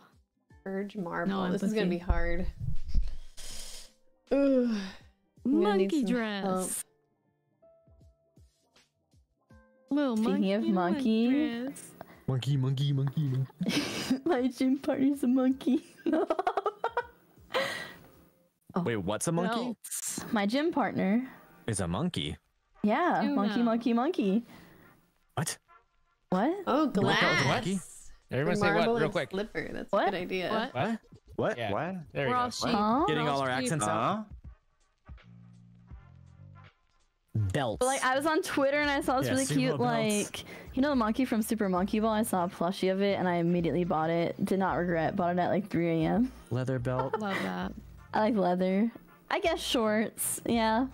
Urge Marble.
No
this is gonna be hard. Ooh. I'm gonna need
Monkey dress.
help.
Little
Speaking
monkey.
of
in
monkey.
dress.
Monkey, monkey, monkey, monkey. [laughs]
My gym partner's a monkey. [laughs]
Wait, what's a monkey?
Belts.
My gym partner.
Is a monkey.
Yeah, monkey, monkey, monkey.
What?
What?
Oh,
oh
glass.
lucky.
Everyone say what, real quick.
Slipper. That's
What?
a good idea.
What?
What?
What?
Yeah.
What?
There we
We're
go.
all sheep.
Huh?
Getting
We're
all our
sheep.
accents out.
Huh?
Belts.
But like I was on Twitter and I saw this
Yeah,
really cute
belts.
like you know the monkey from Super Monkey Ball. I saw a plushie of it and I immediately bought it. Did not regret. Bought it at like 3 a.m.
Leather belt. [laughs]
Love that.
I like leather. I guess shorts. Yeah.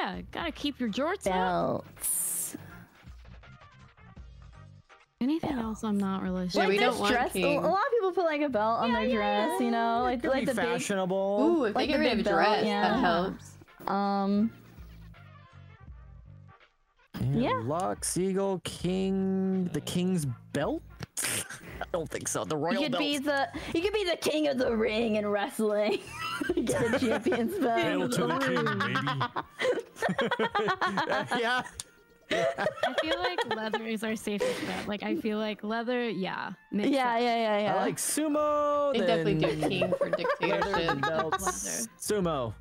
Yeah, gotta keep your jorts up.
Belts.
Anything else? I'm not really sure.
Yeah, we
there's
don't want
dress. A
king.
a lot of people put like a belt on their dress. You know, like
Could
like
be
the big.
fashionable.
Ooh, if
Like
they
the
get rid
big
of
belt,
dress,
yeah.
that helps.
Um. Yeah.
Lux, Eagle, King, the King's belt? [laughs] I don't think so. The royal.
You
Royal
could
belt.
be the you could be the king of the ring in wrestling. [laughs] Get a [laughs] champion's belt.
Hail to the king, baby. yeah.
I feel like leather is our safest bet. Like I feel like leather, yeah. makes
Yeah,
sense.
yeah, yeah, yeah.
I like sumo.
They definitely do king for
leather
dictatorship.
belts. Sumo.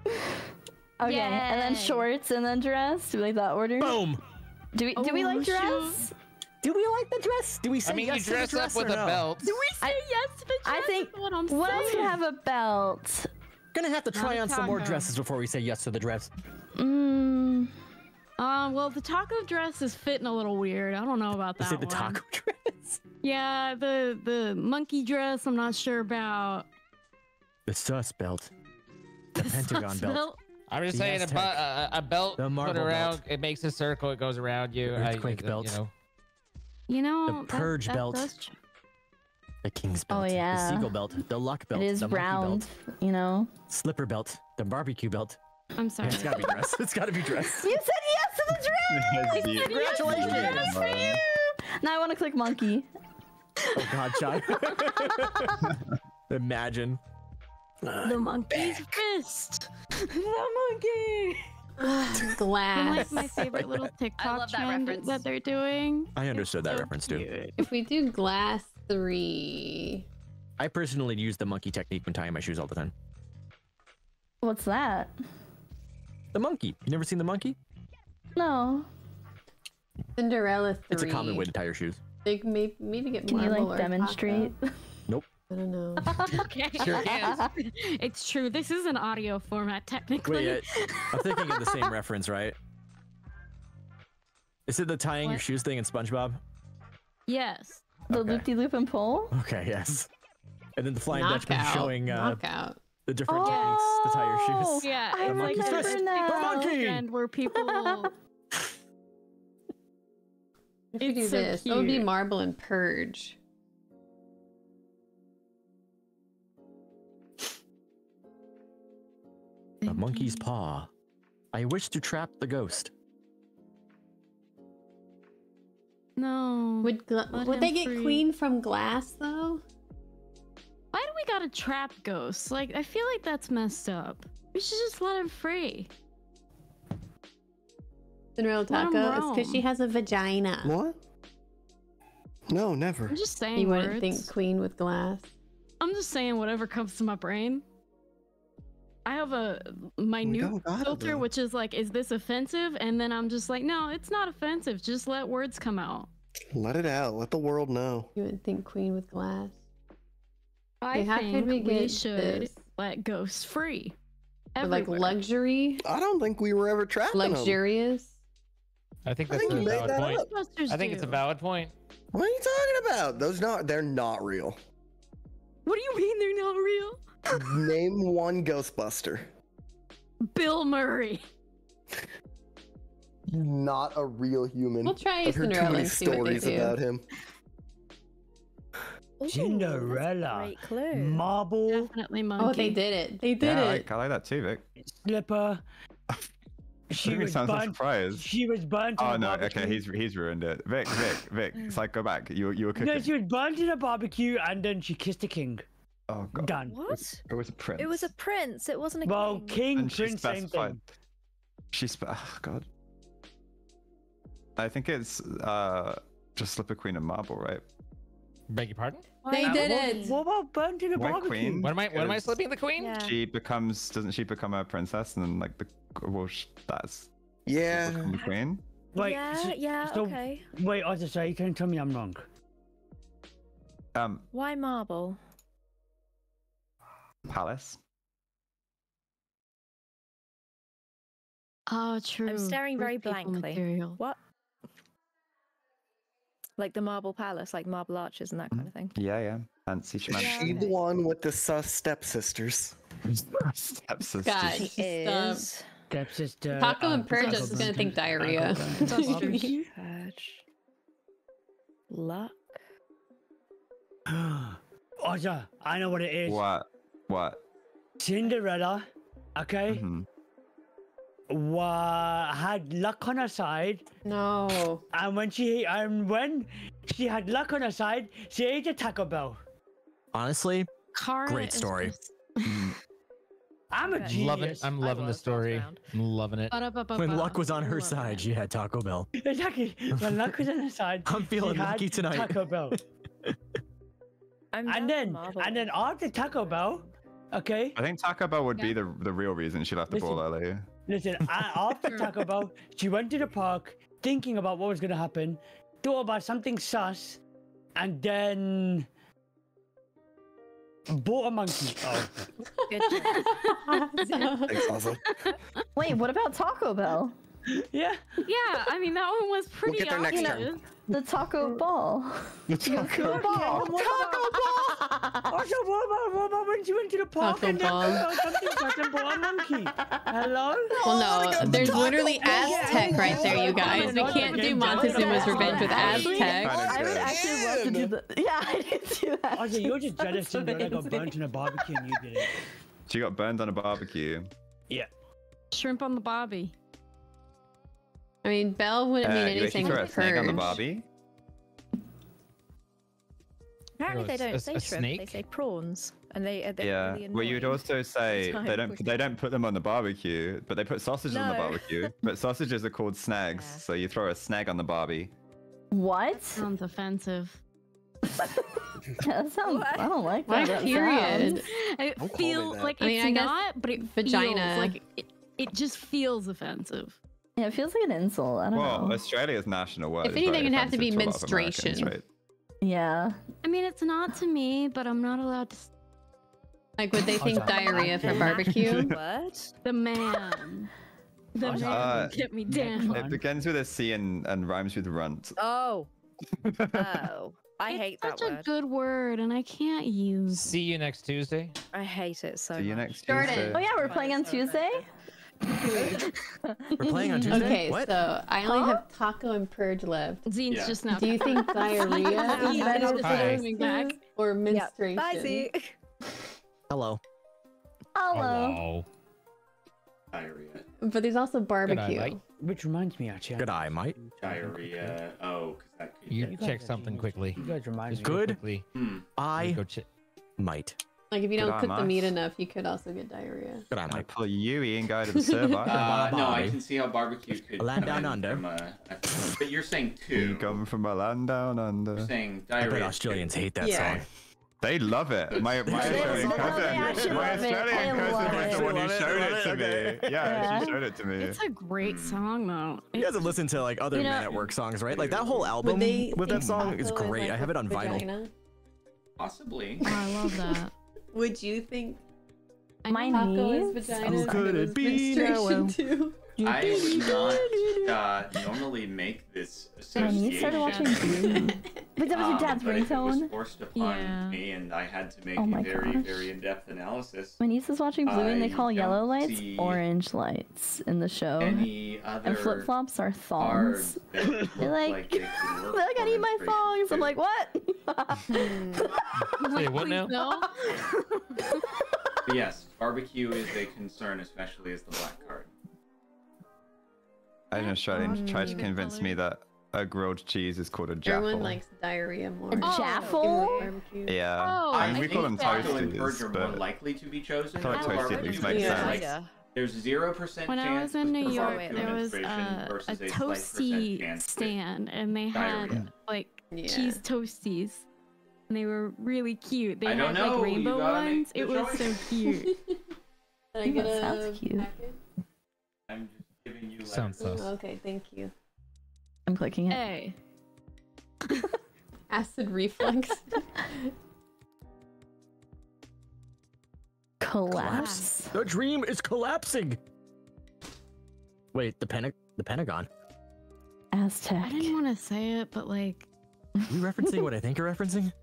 Okay, and then shorts and then dress. Do we like that order?
Boom.
Do we do we
Oh,
like
shoot.
dress?
Do we like the dress? Do we say
I mean,
yes
you
to the
dress up with
or
a
no?
belt.
Do we say yes to the dress?
I think
Is what I'm
what else
saying.
could have a belt?
Gonna have to try
Not
on some more dresses before we say yes to the dress.
Mm,
Um, well, the taco dress is fitting a little weird. I don't know about
You
that
say the
one.
taco [laughs] dress.
Yeah, the the monkey dress. I'm not sure about.
The sus belt. The [laughs] Pentagon belt.
Belt.
I'm just
The
saying, a, bu- a, a belt
The
put around,
belt.
it makes a circle, it goes around you. I- uh,
Earthquake
I-
belt.
You know.
You know,
The purge
that
belt.
does
The King's belt.
Oh,
belt.
yeah.
The Seagull belt. The Luck belt.
it is
the monkey
round,
Belt,
you know.
slipper belt. The barbecue belt.
I'm sorry.
It's gotta be dress. It's gotta be dress. [laughs]
You said yes to the [laughs] dress.
Yes,
Congratulations!
for you. Now I want to click monkey.
Oh God, Chey. [laughs] Imagine.
Ah, the monkey's fist. [laughs]
the monkey.
I
Glass. [laughs]
like my favorite little [laughs] TikTok
love that
trend
reference.
that they're doing.
I understood that
So
reference too.
If we do glass three,
I personally use the monkey technique when tying my shoes all the time.
What's that?
The monkey. You never seen the monkey?
No.
Cinderella three.
It's a common way to tie your shoes.
They can maybe, maybe get
Can you like demonstrate?
Nope.
taco. I don't know. [laughs]
Okay. [laughs]
Sure can.
it's true. This is an audio format, technically.
Wait, I, [laughs] I'm thinking of the same reference, right? Is it the tying your shoes thing in SpongeBob?
yes.
The
Okay.
loop de loop and pole?
Okay, yes. And then the Flying Dutchman showing uh,
Knockout.
the different techniques to tie your shoes. Oh.
Yeah.
I
it's like
monkey's fist.
TikTok.
The monkey!
trend where people.
If we do
so
this, that would be marble and purge.
A monkey's paw. I wish to trap the ghost.
No.
Would would they get
free.
queen from glass though?
Why do we gotta trap ghosts? Like, I feel like that's messed up. We should just let him free.
Cinderella
Let 'em
Taco. It's because she has a vagina.
What? No, never.
I'm just saying
You wouldn't think queen with glass.
I'm just saying whatever comes to my brain. I have a minute
oh don't
filter, which is like, is this offensive? And then I'm just like, no, it's not offensive. Just let words come out.
Let it out. Let the world know.
You wouldn't think queen with glass.
I
Okay, how could
think
we
we, should
this?
let ghosts free.
Or like luxury,
I don't think we were ever trapping them.
luxurious.
I think
I
that's
think
a valid
that
point. I think it's a valid point.
What are you talking about? Those not they're not real.
What do you mean they're not real?
Name one Ghostbuster.
Bill Murray.
Not a real human.
We'll try
I've heard too many
and see what they
stories
do.
about him.
Ooh, that's a
Cinderella.
Great clue.
Marble,
Definitely monkey.
Oh, they did it. They did
Yeah, I
it.
like, I like that too, Vic.
slipper. [laughs]
She
She was
sounds
burnt.
surprised.
She was burnt. in
Oh
a
no,
barbecue.
okay, he's he's ruined it. Vic, Vic, Vic. [sighs] It's like go back. You you were cooking.
No, she was burnt in a barbecue, and then she kissed a king.
Oh god.
Done.
What?
It was a prince.
It was a prince. It wasn't a
Well,
king.
king,
and she
prince, same thing.
She spe- oh, god. I think it's uh just Slipper Queen and Marble, right?
Beg your pardon?
They
Wow.
did
What,
it.
what about burnt in a
White
barbecue?
Queen.
What am I? What am I slipping the queen?
Yeah.
She becomes doesn't she become a princess and then like the well sh- that's
Yeah.
become the queen?
Wait,
yeah,
so-
yeah,
so-
okay.
Wait, I just say, you can tell me I'm wrong.
Um
Why marble?
Palace.
Oh, true.
I'm staring very
Rich people
blankly.
Material.
What? Like the marble palace, like marble arches and that kind of thing.
Yeah, yeah. Fancy
Is
schmancy.
she the one with the sus stepsisters?
Stepsisters.
God.
She
Stop.
is.
Stepsister.
Taco
um,
and Purge
Taco
is gonna think diarrhea.
burnt in a barbecue.
Purge. Luck. [gasps]
Otter, I know what it is.
What? What?
Cinderella, okay,
Mhm.
wa- had luck on her side,
No.
and when she and when she had luck on her side, she ate a Taco Bell.
Honestly,
Kara
Great story.
just- [laughs]
I'm a
Okay.
genius.
Loving. I'm loving the story. I'm loving it.
when luck was on her side,
it.
she had Taco Bell. [laughs]
Exactly. When luck was on her side, [laughs]
I'm
she
feeling
had
lucky tonight.
Taco Bell.
I'm down
and then
marble.
and then after Taco Bell, okay.
I think Taco Bell would be the the real reason she left the ball
Listen.
early.
Listen, a- [laughs] after Taco Bell, she went to the park thinking about what was gonna happen, thought about something sus, and then bought a monkey. [laughs] Oh,
Good.
Thanks, awesome.
Wait, what about Taco Bell?
yeah.
Yeah, I mean that one was pretty
get there next
obvious.
Turn.
The Taco Ball.
Taco
Ball. Taco Ball. Also, what about, what about when she went to the park
Taco
and then
Ball.
thought about something sus and bought a monkey? Hello? [laughs]
Well, no, there's literally Aztec right there, you guys. We can't do Montezuma's Revenge with Aztec.
I would actually love to do the. Yeah, [laughs] I did do that.
Also, you're just jealous
That's
Cinderella got [laughs]
amazing.
burnt in a barbecue and you did it.
She got burned on a barbecue.
Yeah.
Shrimp on the bobby.
I mean, Belle wouldn't mean
Uh, you actually
anything
throw a
with
snake on the
Purge.
Barbie.
Apparently they don't
a-
say
a
shrimp. They say prawns, and they uh, they're
Yeah.
really
Well, you'd also [laughs] say they don't
pushing.
they don't put them on the barbecue, but they put sausages on the barbecue. [laughs] But sausages are called snags,
Yeah.
so you throw a snag on the Barbie.
What?
That Sounds offensive. [laughs]
That sounds. I don't like that. that
period?
sounds.
It
Don't call me
feels
that.
like
I mean,
it's
I guess
not, but it
vagina.
feels like it, it just feels offensive.
Yeah, it feels like an insult. I don't
Well,
know.
Australia's national word.
If anything, it'd have to be
offensive to a lot of Americans,
menstruation.
right?
Yeah.
I mean, it's not to me, but I'm not allowed to.
Like, would they think diarrhea for [laughs] barbecue?
What?
The man. The
Uh,
man get me down.
It begins with a C and, and rhymes with runt.
Oh. [laughs] Oh. I
it's
hate that
such a
word.
good word, and I can't use.
See you next Tuesday.
I hate it so
See you
much.
next
Jordan.
Tuesday.
Oh yeah, we're playing on Tuesday. [laughs]
We're playing on [laughs] Tuesday.
Okay,
what?
so I only have taco and purge left.
Zine's
Yeah.
just now.
Do you think [laughs] diarrhea is better for
back.
or
Yeah.
menstruation?
Bye, Z.
Hello.
Hello.
Diarrhea.
But there's also barbecue.
Mike.
Which reminds me, actually.
Good eye, Mike.
Diarrhea. Oh, because that could
You
get
check something quickly.
You guys remind
Just
me.
go
Good.
Quickly.
Hmm.
I
Go check.
might.
Like if you don't
eye,
cook the meat enough, you could also get diarrhea.
Good I
I
might.
pull you, Ian, guy to the [laughs] server.
Uh, no, I can see how barbecue could
A land
come
down under.
From a, a- [coughs] but you're saying
you
two.
come from a land down under.
You're saying
I
diarrhea.
bet Australians hate that
Yeah.
song.
They love it. My, my
They
Australian
love it.
cousin,
They actually
my
love it.
Australian
They
cousin
love
was the
it.
one who
Love it,
showed
love
it
it,
to
okay.
me. Yeah,
Yeah.
she showed it to me.
It's a great
Hmm.
song though.
You guys have listened to like other
You know-
Men at Work songs, right? Like that whole
Would
album
they
with that
think
song is
taco
great.
like
I have
a
it on vinyl.
vagina?
Possibly.
Oh, I love that.
Would you think
My
know-
taco
niece?
vagina?
Oh, Who
if
could
it
it
was
be now?
menstruation too?
I would not uh, normally make this
My
association.
niece started watching Blue. [laughs] But that was your
um,
dad's
but if it was
ringtone.
forced upon
Yeah.
me, and I had to make
Oh
a very,
gosh.
very in-depth analysis.
My niece is watching Blue and they
I
call yellow
don't
lights
see
orange lights in the show.
Any other
And flip flops are
cards
thongs.
that [laughs] look
They're like,
like they could [laughs] work
They're like, I
for
need my
menstruation
thongs. I'm
too.
like, what?
Wait, what now?
no.
But yes, barbecue is a concern, especially as the black card.
An Australian tried to
Mm.
convince me that a grilled cheese is called a jaffle.
Everyone likes diarrhea more.
A
than
jaffle?
Yeah.
Oh,
I
I
mean, we call them
think taco and
toasties,
purge are more likely to be chosen.
I feel like
over
at least makes
because,
sense.
Yeah.
There's zero percent
When
chance
I was in
with
New York, there was uh, a
versus a
toasty
chance
stand, and they had
diarrhea.
like
Yeah.
cheese toasties, and they were really cute. They
I
had
don't know,
like rainbow ones. It was so cute. [laughs]
Did I
Ooh,
get
that
a
sounds cute.
Packet?
Giving you
Sounds
letters.
sus.
Oh, okay, thank you.
I'm clicking it.
hey, [laughs]
Acid reflux. [laughs]
Collapse.
The dream is collapsing. Wait, the Pentagon. The Pentagon.
Aztec.
I didn't want to say it, but like, Are
you referencing what I think you're referencing? [laughs]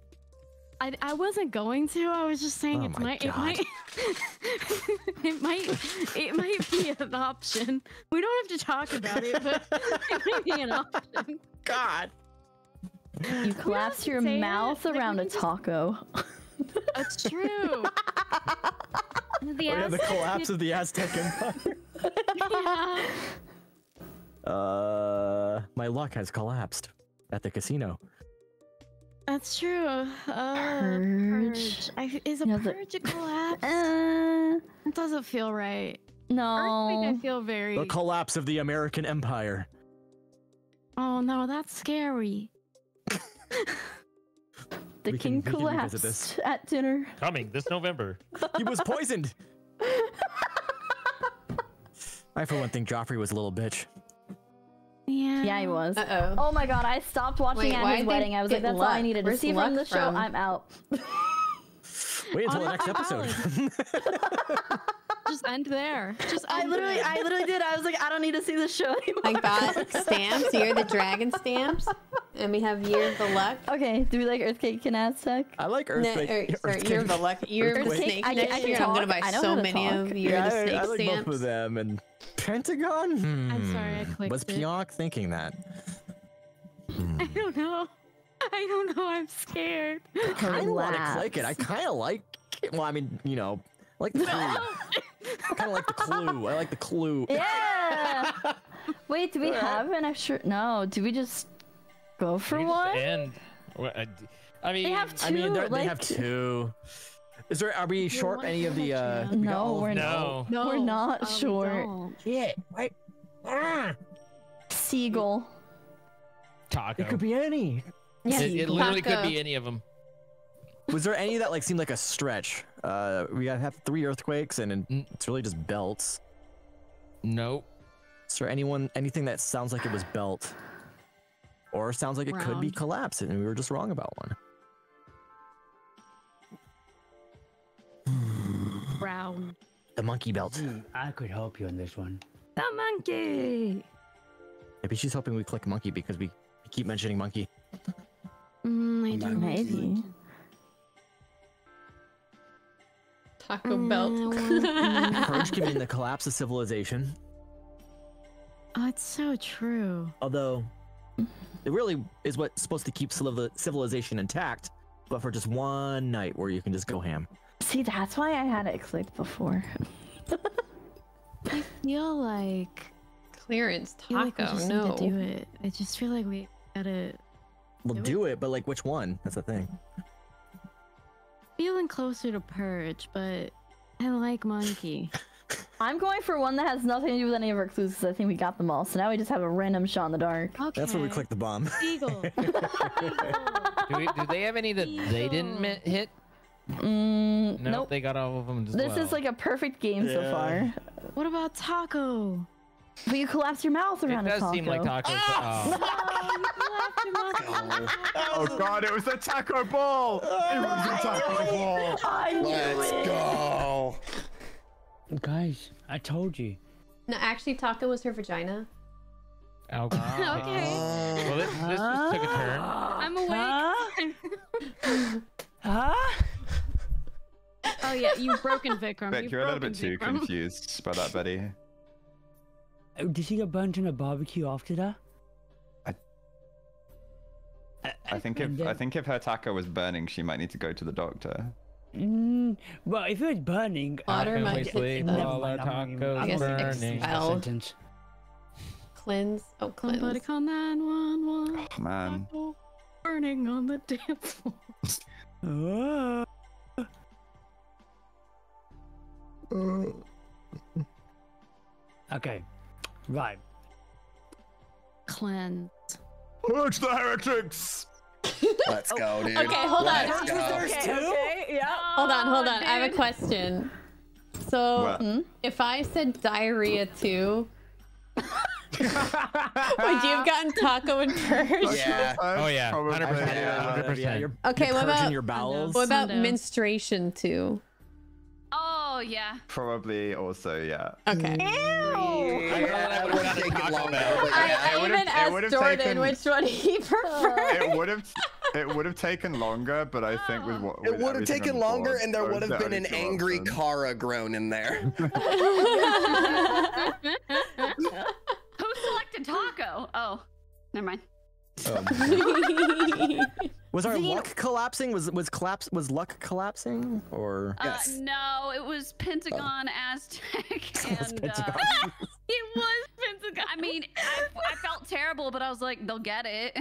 I, I wasn't going to. I was just saying
Oh
it's
my
might it might [laughs] it might it might be an option. We don't have to talk about it, but it might be an option.
God.
You collapse your
say it,
mouth
like,
around a
just-
taco.
That's true. [laughs] The,
Oh, yeah, the collapse of the Aztec Empire.
yeah. [laughs]
Uh, my luck has collapsed at the casino.
That's true. Uh,
Purge.
purge. I, is a
You know, the-
purge a collapse?
Uh,
It doesn't feel right. Earthquake,
no.
I feel very.
The collapse of the American Empire.
oh no, that's scary. [laughs]
The
We
king
can- we can revisit
collapsed
this.
at dinner.
Coming this November.
He was poisoned. [laughs] I, for one, think Joffrey was a little bitch.
Yeah.
Yeah, he was.
Uh oh.
Oh my god, I stopped watching
Wait,
at
why'd
his
they
wedding. I was like,
get
that's all I
luck?
needed to see from the show.
from?
I'm out. [laughs]
Wait until the next
a
episode. [laughs]
Just end there. Just
I literally,
there.
I literally did. I was like, I don't need to see the show anymore.
I got [laughs] stamps. Year of the dragon stamps. And we have Year of the Luck.
Okay, do we like Earthquake and Aztec?
I like
No,
Earthquake.
sorry, Year of the Luck. Year of the Snake.
I- I
Next
can
year, I'm gonna buy so many
talk.
of Year
Yeah,
of the Snake
I like
stamps.
both of them. And Pentagon? Hmm.
I'm sorry, I clicked
Was. Pionk thinking that? [laughs]
I don't know. [laughs] I don't know. I'm scared.
I kind of want to click it. I kind of like it. Well, I mean, you know, I like the clue. I kind of like the clue. I like the clue.
Yeah. [laughs] Wait, do we
Alright.
have an extra? No. Do we just go for
We just
one?
end. I, I mean,
They have two.
I mean, they're- they have two. Is there? Are we short any of the? uh we
No, we're
them?
not.
no.
We're not
we
short.
don't.
Shit. Wait. Ah,
Seagull.
taco.
it could be any.
Yeah.
It, it literally could be any of them.
Was there any that like seemed like a stretch? Uh, we got have three earthquakes, and it's really just belts.
Nope.
Is there anyone anything that sounds like it was belt, or sounds like it could be
Round.
collapse, and we were just wrong about one?
Brown.
The monkey belt.
Hmm, I could help you on this one.
The monkey.
Maybe she's hoping we click monkey because we we keep mentioning monkey.
I do
Maybe.
Taco
Mm,
Belt.
well,
Purge can mean the collapse of civilization,
Oh, it's so true.
although it really is what's supposed to keep civilization intact, but for just one night where you can just go ham.
See, that's why I had it clicked before. [laughs]
I feel like
Clearance
I feel like we
taco.
just
no.
need to do it. I just feel like we gotta
We'll do it, but like which one? That's the thing.
Feeling closer to Purge, but I like Monkey. [laughs]
I'm going for one that has nothing to do with any of our clues because I think we got them all. So now we just have a random shot in the dark.
Okay.
That's where we click the bomb.
Eagle. [laughs]
Do, we, do they have any that they didn't mi- hit?
Mm,
No,
nope.
they got all of them. As
This
well.
is like a perfect game so far.
What about Taco?
But you collapse your mouth
It
around a
does
taco.
seem like tacos. oh. [laughs]
Oh Oh, god, it was the taco ball! It was the taco ball!
I knew
Let's
it.
go.
Guys, I told you.
No, actually, Taco was her vagina.
Oh, [laughs] okay.
Okay.
Well, this, this just took a turn.
I'm awake.
Huh? [laughs]
oh yeah, you've broken Vikram.
Vic,
You've
you're a little bit too
Vikram.
confused by that, Betty.
Oh, Did she get burnt in a barbecue after that?
I- I think if I think if her taco was burning, she might need to go to the doctor.
Mm, well, if it was burning,
Water
Can
might
we sleep while our
I'm not even-
tacos
I'm
I guess
not even
burning?
finish that sentence.
Cleanse. Oh, cleanse.
Somebody call 911.
Oh man.
Taco Burning on the dance floor.
Oh. [laughs] Okay, right.
Cleanse.
Purge the heretics! [laughs]
Let's go, dude.
Okay, hold on.
Let's go.
Okay, yeah.
Hold on, hold on. I have a question. So,
What? Hmm?
if I said diarrhea too, [laughs] would you have gotten taco and purge?
Yeah.
Oh yeah, 100%. 100%.
Yeah, you're,
Okay,
you're
what
purging
about-
your bowels.
What about menstruation too?
Oh yeah.
Probably also, yeah.
Okay.
Yeah, it would have taken longer. but
I,
yeah.
I
it
even asked
would've
Jordan
taken-
which one he [laughs] preferred.
It would have it would have taken longer, but I think with what
It would have taken longer,
board,
and there would have been an angry
options.
Kara groan in there. [laughs]
Who selected taco? Oh, never mind. [laughs]
Was our luck collapsing? Was was collapse? Was luck collapsing? Or
Yes.
Uh, no, it was Pentagon, Aztec, and
Pentagon.
Uh, [laughs] it was Pentagon. I mean, I, I felt terrible, but I was like, they'll get it.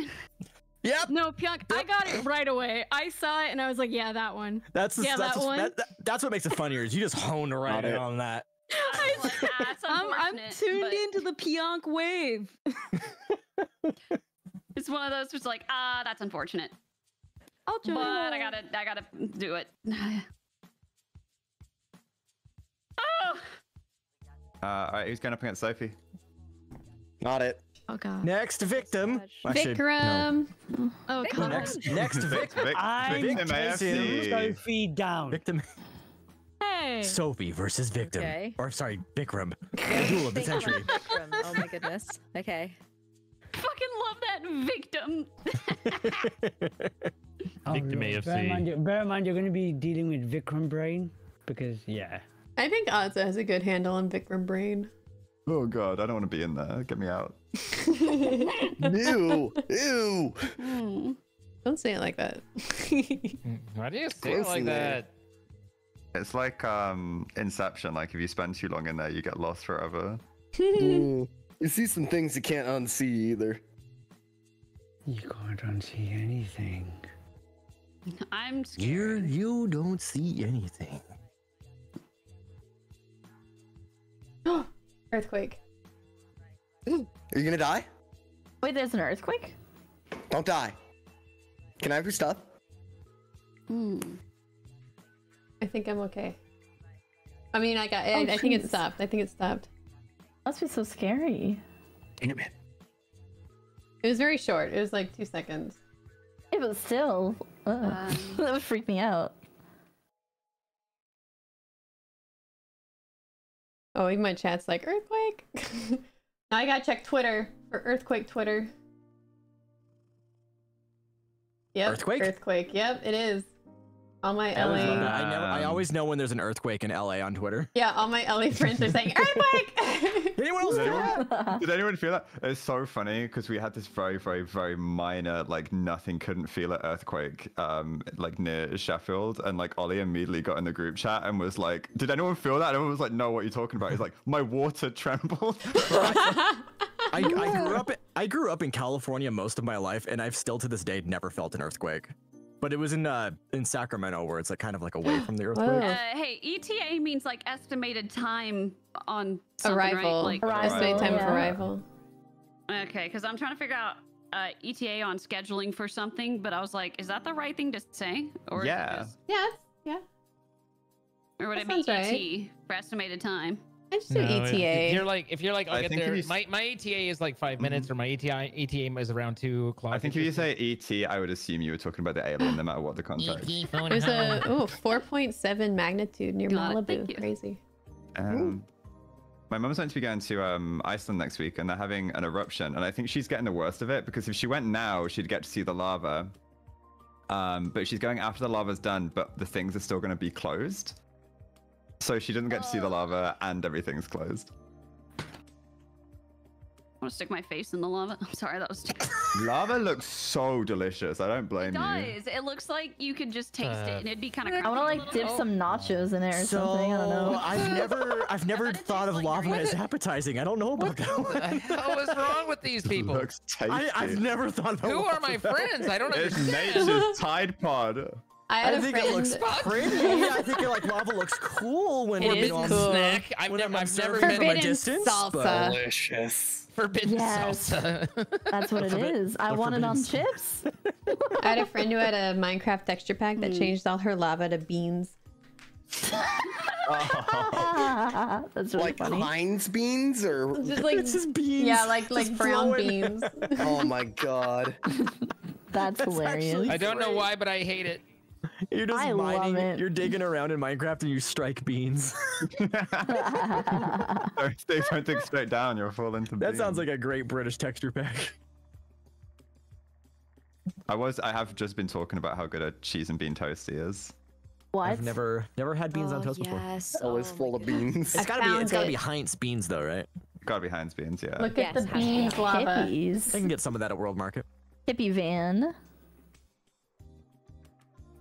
Yep.
No, Pyong, I got it right away. I saw it and I was like, yeah, that one.
that's the,
Yeah,
that's
that
the-
one.
that- that- that's what makes it funnier. Is you just honed right in on that. [laughs]
I, like, ah,
I'm, I'm tuned
but
into the Pionk wave. [laughs]
It's one of those was like, ah, that's unfortunate,
I'll join.
but I gotta, I gotta do it. [sighs] oh,
Uh, all right, who's going up against Sophie?
Not it.
Oh god.
Next victim. Actually, no.
Vikram.
Oh
The
god.
Next [laughs] next
Vic,
victim.
Vic,
I'm
victim
taking
AFC.
Sophie down.
Victim.
Hey.
Sophie versus victim.
Okay.
Or sorry, Vikram. [laughs] Duel of the century.
Oh my goodness. Okay.
fucking love that victim.
Oh,
Victim
Lord.
AFC.
Bear in, mind, you- bear in mind, you're going to be dealing with Vikram Brain because, yeah.
I think Ozza has a good handle on Vikram Brain.
Oh god, I don't want to be in there. Get me out. [laughs]
Ew. Ew.
Hmm.
Don't say it like that. [laughs]
Why do you say it like that?
It's like um Inception. Like if you spend too long in there, you get lost forever. [laughs]
Mm. You see some things you can't unsee either.
You can't unsee anything.
I'm
You
scared.
you don't see anything. [gasps]
Earthquake.
Are you gonna die?
Wait, there's an earthquake?
Don't die. Can I have your stuff?
Hmm.
I think I'm okay. I mean, I got. I,
Oh,
I think it stopped. I think it stopped.
Must be so scary.
Damn it.
It was very short. It was like two seconds.
It was still.
Um, [laughs]
that would freak me out.
Oh, even my chat's like earthquake. [laughs] now I gotta check Twitter for earthquake Twitter. Yep.
Earthquake?
Earthquake. Yep, it is. All my
I
LA.
love. I, never, I
Um,
always know when there's an earthquake in LA on Twitter.
Yeah, all my LA friends are saying earthquake. [laughs]
Anyone else?
Did anyone,
that?
did anyone feel that? It's so funny because we had this very, very, very minor, like nothing couldn't feel it earthquake, um, like near Sheffield, and like Ollie immediately got in the group chat and was like, "Did anyone feel that?" And everyone was like, "No, what are you talking about?" He's like, "My water trembled." [laughs]
I, I [laughs] grew up. I grew up in California most of my life, and I've still to this day never felt an earthquake. But it was in uh in Sacramento where it's like kind of like away from the [gasps] earthquake.
Uh, hey, ETA means like estimated time on something,
Arrival.
right? Like
Estimated time of arrival.
Okay, because I'm trying to figure out uh, ETA on scheduling for something, but I was like, is that the right thing to say? Or is
Yeah.
just-
Yeah, yeah.
or would
That
it be
sounds right.
ET for estimated time?
I just do
No, if-
ETA.
If you're like, if you're like, I'll
I
get there.
you
My my ETA is like 5 minutes, or my ETA ETA is around two o'clock.
I think if you say ET, I would assume you were talking about the alien, no matter what the context. [laughs]
There's a oh, 4.7 magnitude near
Got it,
Malibu. Crazy.
Um, my mum's meant to be going to um, Iceland next week, and they're having an eruption, and I think she's getting the worst of it because if she went now, she'd get to see the lava. Um, but she's going after the lava's done, but the things are still going to be closed. So she doesn't get to see the lava, and everything's closed.
I want to stick my face in the lava. [laughs] I'm sorry, that was too. [laughs]
Lava looks so delicious. I don't
It
blame you.
does. It looks like you could just taste
Uh,
it, and it'd be kind of.
I want to like dip some nachos in it or something. I don't know. [laughs]
I've never, I've never thought of lava as appetizing. I don't know about that.
What the hell is wrong with these people?
Looks tasty.
I, I've never thought about.
Who are my friends? I don't know.
It's
understand.
nature's Tide Pod.
I had
I
a
think
friend.
it looks pretty. [laughs] I think it, like lava looks cool when
It
you
is
know, I'm-
cool.
Snack. I've,
when
never,
I'm
I've never been
from a
Forbidden
distance.
salsa.
but-
Delicious.
forbidden
Yes.
salsa.
That's what it [laughs] is. I want it on chips. [laughs]
I had a friend who had a Minecraft texture pack that hmm. changed all her lava to beans.
That's really
Like
funny.
Heinz beans or
Just like
It's just beans.
yeah, like like
Just
brown beans.
oh my god.
That's, hilarious.
I don't know why, but I hate it.
You're just
I love
mining.
it.
You're digging around in Minecraft and you strike beans. [laughs] [laughs]
Don't- they don't dig straight down. You'll fall into.
that sounds like a great British texture pack.
I was. I have just been talking about how good a cheese and bean toasty is.
what?
I've never, never had beans on
Oh,
toast before.
yes.
Always
oh
full of
goodness.
beans.
It's gotta be. It's
found
gotta
it.
be Heinz beans though, right?
Gotta be Heinz beans, yeah.
Look
Yes,
at the
hashtag
beans lava.
I can get some of that at World Market.
Hippie van.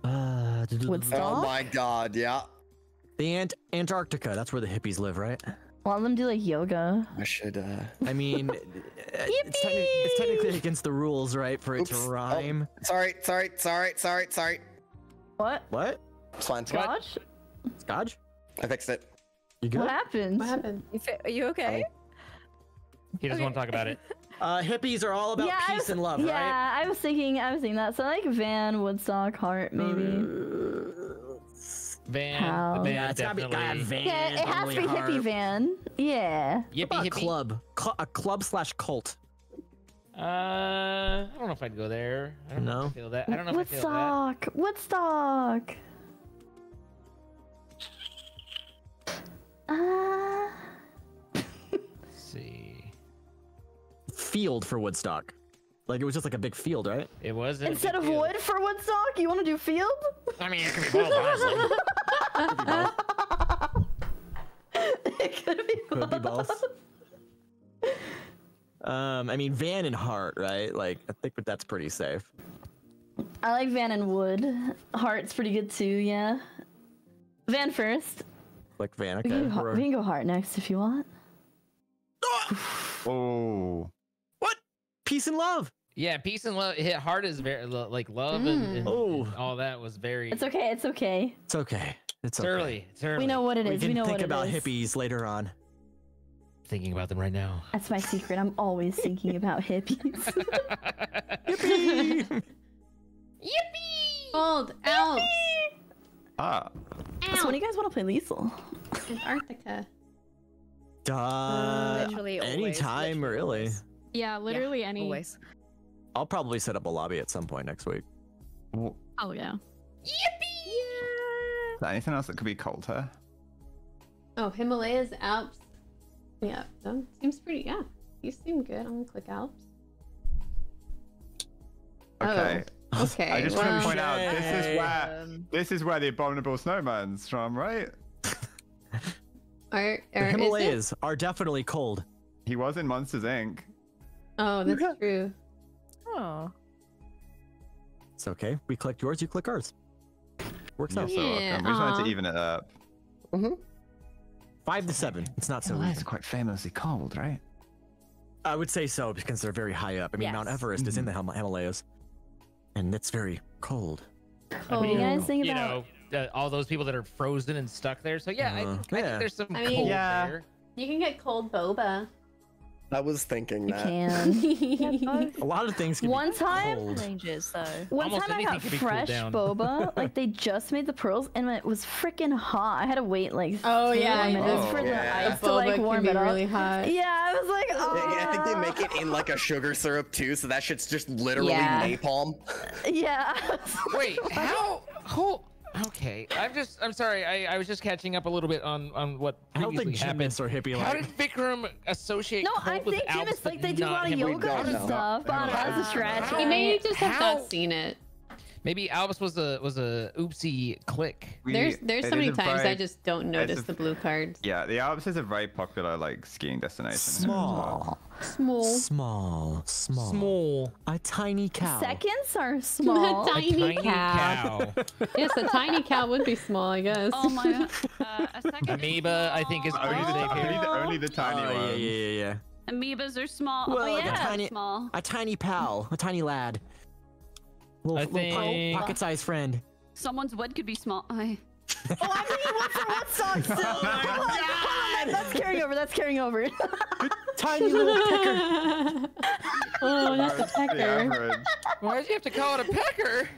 Uh,
Woodstock.
Oh my god, yeah.
the Ant- Antarctica. That's where the hippies live, right?
A lot of them do like yoga.
I should uh
I mean, [laughs] it's, techni- it's technically against the rules, right, for it
Oops.
to
Oh.
rhyme.
sorry, sorry, sorry, sorry, sorry.
What?
What?
It's fine.
Gosh?
Scotch?
I fixed it.
You good?
What happened?
What happened?
You fi- Are you okay?
He doesn't want to talk about it. [laughs]
Uh, hippies are all about
yeah,
peace
was,
and love,
yeah,
right?
I was thinking, I was thinking that. So like Van, Woodstock, Heart, maybe.
Van,
How?
the van,
Yeah, it's gotta be
definitely.
uh, van.
yeah, it has to be
Heart.
hippie van. Yeah.
Yippee hippie.
club, Cl- a club slash cult.
Uh, I don't know if I'd go there. I don't know if
No?
I feel that. I don't know if I feel that.
Woodstock. Woodstock. Uh,
Field for Woodstock. Like it was just like a big field, right?
It was
instead of wood for Woodstock, you want to do field?
I mean, it could be both, honestly. [laughs]
it could be
Could be both. Um, I mean Van and Heart, right? Like I think that that's pretty safe.
I like Van and Wood. Heart's pretty good too, yeah. Van first.
Like Van,
We,
okay.
can go,
we're-
we can go Heart next if you want.
Oh.
Peace and love.
Yeah, peace and love. Hit heart is very like love and,
Mm.
and,
Oh.
and all that was very.
It's okay, it's okay.
It's okay. It's
It's
okay.
early. It's early.
We know what it is.
We can
We know
think
what
about
is.
hippies later on.
Thinking about them right now.
That's my secret. I'm always thinking about hippies. [laughs]
Yippee! [laughs]
Yippee! Old Alps,
Ah.
so when do you guys want to play Liesel?
Antarctica.
Duh.
Literally always,
anytime,
literally
really.
Always.
Yeah, literally any.
Always.
I'll probably set up a lobby at some point next week.
W-
Oh yeah.
Is there anything else that could be colder?
Oh, Himalayas, Alps. Yeah, that seems pretty. Yeah, you seem good. I'm gonna click Alps.
Okay.
Oh, okay.
I just want to point out this is where
Um,
this is where the abominable snowman's from, right?
Are,
The
are, is it?
Himalayas are definitely cold.
He was in Monsters Inc.
Oh, that's true.
Oh.
It's okay. We collect yours, you click ours. Works
You're
out.
so welcome. We just wanted to even it up.
Five to seven. It's not so
Himalayas
easy.
are quite famously cold, right?
I would say so because they're very high up. I mean, Mount
Yes.
Everest is in the Him- Himalayas, and it's very cold.
What do you guys think
you
about?
know, uh, all those people that are frozen and stuck there. So yeah, I,
Uh,
think, I
yeah.
think there's some
I mean-
cold
Yeah.
there.
You can get cold boba.
I was thinking
You
that.
can. [laughs] [laughs]
A lot of things can
One
be
time-
cold.
Ranges though.
One
Almost
time I got
can be cooled
fresh boba, [laughs] like they just made the pearls, and it was freaking hot. I had to wait like
Oh
four
yeah,
minutes
Oh,
for the
yeah.
ice to like warm
can
it up.
really hot.
Yeah, I was like, oh.
Yeah, I think they make it ah. in like a sugar syrup too, so that shit's just literally
Yeah.
napalm.
Yeah.
Wait, how? Who? Okay, I'm just. I'm sorry. I, I was just catching up a little bit on on what
I don't
previously
think gym
happened.
mitts are hippie
How did Vikram associate
No,
cold
I
with
think
Alps,
Jim, it's
but
like they do a lot of yoga and stuff. I don't know, as a
He may just have
How-
not seen it.
Maybe Albus was a was a oopsie click.
We-
There's there's
it
so many
is a
times I just don't notice
a-
the blue cards.
Yeah, the Alps is a very popular like skiing destination. here as well.
Small,
Small.
small, small,
Small.
A tiny cow.
Seconds are small.
A
Tiny
tiny
cow.
cow.
yes, a tiny cow would be small, I guess.
Oh my. Uh, a second.
Amoeba, I think, is
small.
pretty
Only the, only, the, only the tiny
oh, yeah,
ones.
yeah, yeah, yeah.
Amoebas are small.
Well,
oh,
like a
yeah,
tiny-
small.
A tiny pal, a tiny lad. Little,
I
little
think-
pocket-sized friend.
Someone's wood could be small. [laughs] Oh, I,
Oh, I'm thinking one for one song still.
Oh my
Hold on, hold on, that- That's carrying over. That's carrying over. [laughs]
Tiny little pecker. [laughs]
oh, that's a
the
pecker.
Why did you have to call it a pecker?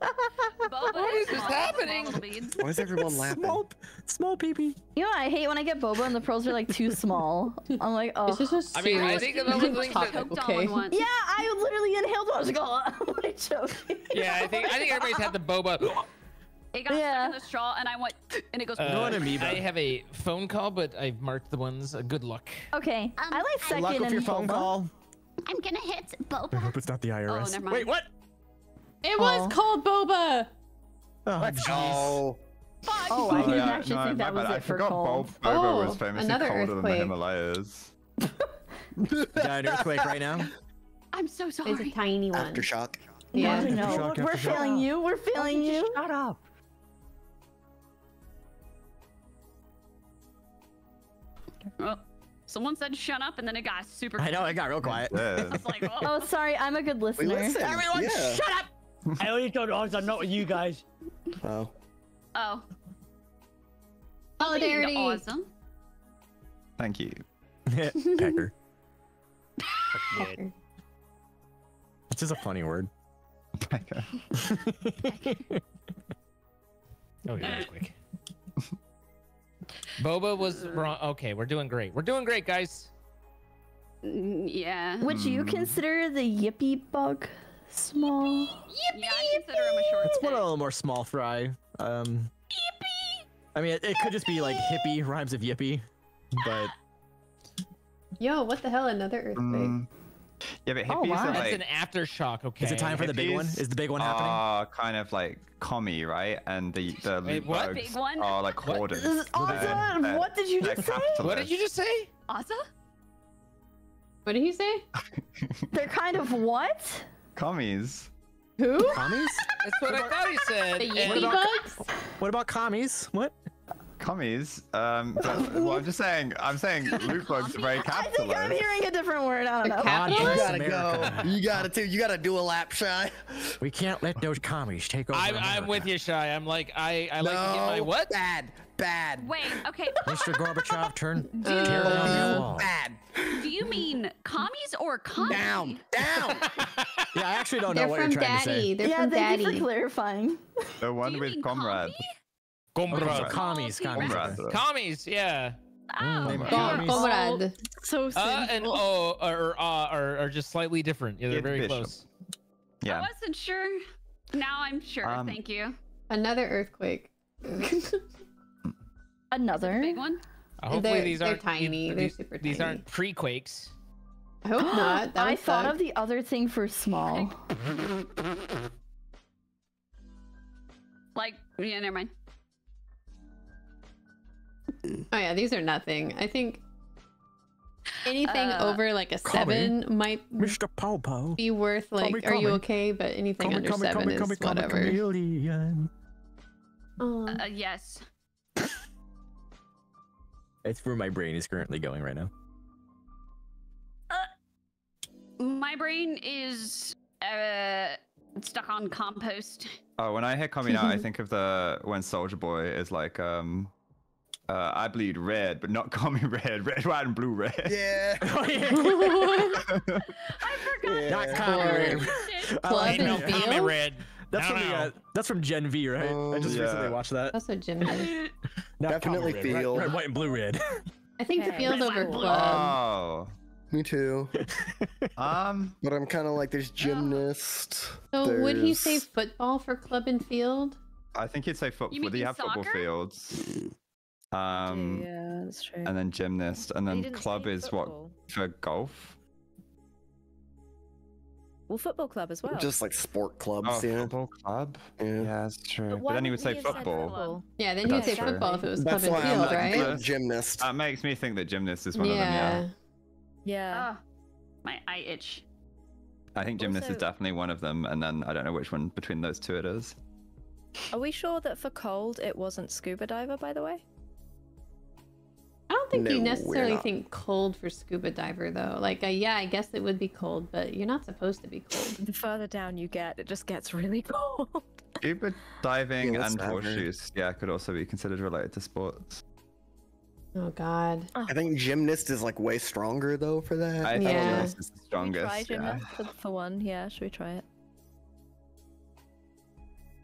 [laughs]
Boba
What is this happening?
small little beads. [laughs]
Why is everyone laughing?
Small, small peepee.
You know, what I hate when I get boba and the pearls are like too small. I'm like, oh.
It's just a
I mean, I
serious
think that those things that-
topic,
Choked on
okay?
one once.
Yeah, I literally inhaled one. I was like, oh, [laughs] I'm like joking.
Yeah, I think I think everybody's had the boba.
It got
Yeah.
stuck in the straw, and I went, and it goes.
Uh,
an amoeba.
I have a phone call, but I've marked the ones. Uh, good luck.
Okay, I like
Good
second
luck with your phone
boba.
call.
I'm gonna hit boba.
I hope it's not the IRS.
Oh, never mind.
Wait, what?
It was called boba.
Oh, jeez.
Oh, [laughs]
Oh, I didn't
yeah,
actually
no,
think
my
that was
bad. I
it for
forgot
cold.
Boba
Oh,
was famously
another
colder than the
earthquake.
Himalayas.
Got an earthquake right now. [laughs]
I'm so sorry.
It's a
sorry.
tiny one.
aftershock.
Yeah.
No, no,
Aftershock,
we're
aftershock.
failing you. We're failing you.
Shut up.
Oh, someone said shut up, and then it got super.
I know, it got real quiet. [laughs]
I
Yeah.
was like, oh.
Oh, sorry. I'm a good listener.
listen.
Everyone,
yeah.
shut up! [laughs]
I only told Ozzy, not with you guys.
Oh.
oh.
Solidarity.
Awesome.
Thank you. [laughs]
Pecker.
Pecker.
It's just a funny word.
Becca. [laughs]
Oh yeah, that's quick. Boba was wrong. Okay, we're doing great. We're doing great, guys.
Mm, Yeah.
Would you
Hmm.
consider the yippee bug small?
Yeah, I consider him a short
It's one a
stick.
little more small fry. Um, I mean, it, it could just be like hippie rhymes of yippee, but
Yo, what the hell? Another earthquake.
Mm. Yeah, but hippies
Oh, wow.
are
That's
like
an aftershock. Okay.
is it time for the big one? Is the big one happening?
are kind of like commie, right? And the the
Wait, what?
Big one?
are like
What?
hoarders.
This is awesome.
and they're-
What did you just say?
What did you just say?
Asa?
What did he say? [laughs]
They're kind of what?
Commies.
Who?
Commies?
That's what I thought you said.
The
and-
yippee bugs?
What about commies? What?
Commies. Um, but, well, I'm just saying. I'm saying loot bugs are very [laughs]
I think I'm hearing a different word. I don't know.
God
You gotta
America.
go. You gotta do. You gotta do a lap shy.
We can't let those commies take over.
I'm, I'm with you, Chey. I'm like, I, I like to get my what?
Bad. Bad.
Wait, okay. [laughs]
Mr. Gorbachev, turn
Do you,
tear down that wall.
Bad.
do you mean commies or commies?
Down. Down. [laughs]
Yeah, I actually don't know
They're
what you're trying to say.
They're
yeah,
from
thank
Daddy.
you for clarifying. [laughs]
The
Do
one
you
with
mean
comrade.
commie?
So
Comrade.
commies, commies.
Comrade.
Commies, yeah.
Oh,
Comrade.
So
Uh, and oh, or uh, are, are just slightly different. Yeah, they're very
Bishop.
close.
I wasn't sure. Now I'm sure.
Um,
Thank you.
Another earthquake.
Another.
Big one.
Uh, hopefully
They're-
these
they're
aren't
tiny,
These,
they're
these-
super
these
tiny.
aren't pre-quakes.
I hope [gasps] not. That
I
would
thought
suck.
of the other thing for small.
Like, yeah, never mind.
Oh yeah, these are nothing. I think anything
Uh,
over like a
Call me.
seven might
Mr. Popo.
be worth like.
me,
are
call
you okay? But anything
Come
under
come
seven
come
is
come come
whatever.
chameleon.
Aw.
Uh, yes.
It's where my brain is currently going right now.
Uh, my brain is uh, stuck on compost.
Oh, when I hear coming out, I [laughs] think of the when Soldier Boy is like, um, uh, I bleed red, but not [laughs] call red. Red, white, and blue, red.
Yeah. [laughs]
Oh,
I forgot.
Yeah.
Not
common
red.
I
red.
That's
No,
from the, uh, that's from Gen V, right? I just
Um,
recently watched that.
Also gymnast. [laughs]
Not
Definitely
common red, red-
Field.
Red, white, and blue red.
I think
Okay.
Field
Red,
over
white.
Club.
Oh.
Me too. [laughs]
Um.
But I'm kind of like, there's gymnast.
So would he say football for club and field?
I think you'd say football.
You mean
Do you have football fields? Um.
yeah, that's true.
And then gymnast, and then club
say
is what for golf?
Well, football club as well.
Just like sport clubs,
Oh,
yeah.
football club.
Yeah.
Yeah, that's true. But,
why
then he would say
have said
football.
Yeah, then he'd say
true.
football if it was
That's
club
why
and
I'm
field,
like
right?
gymnast.
That makes me think that gymnast is one of them.
Yeah.
Yeah.
yeah.
Oh, my eye itch.
I think gymnast is definitely one of them, and then I don't know which one between those two it is.
Are we sure that for cold it wasn't scuba diver, by the way?
I don't think
No,
you necessarily think cold for scuba diver though. Like, uh, yeah, I guess it would be cold, but you're not supposed to be cold.
The further down you get, it just gets really [laughs] cold.
Scuba diving
Yeah,
and
what I've heard.
horseshoes, yeah, could also be considered related to sports.
Oh God.
I think gymnast is like way stronger though for that.
I think
Yeah.
gymnast is the
Should we
strongest.
try
yeah.
gymnast for, for one? Yeah, should we try it?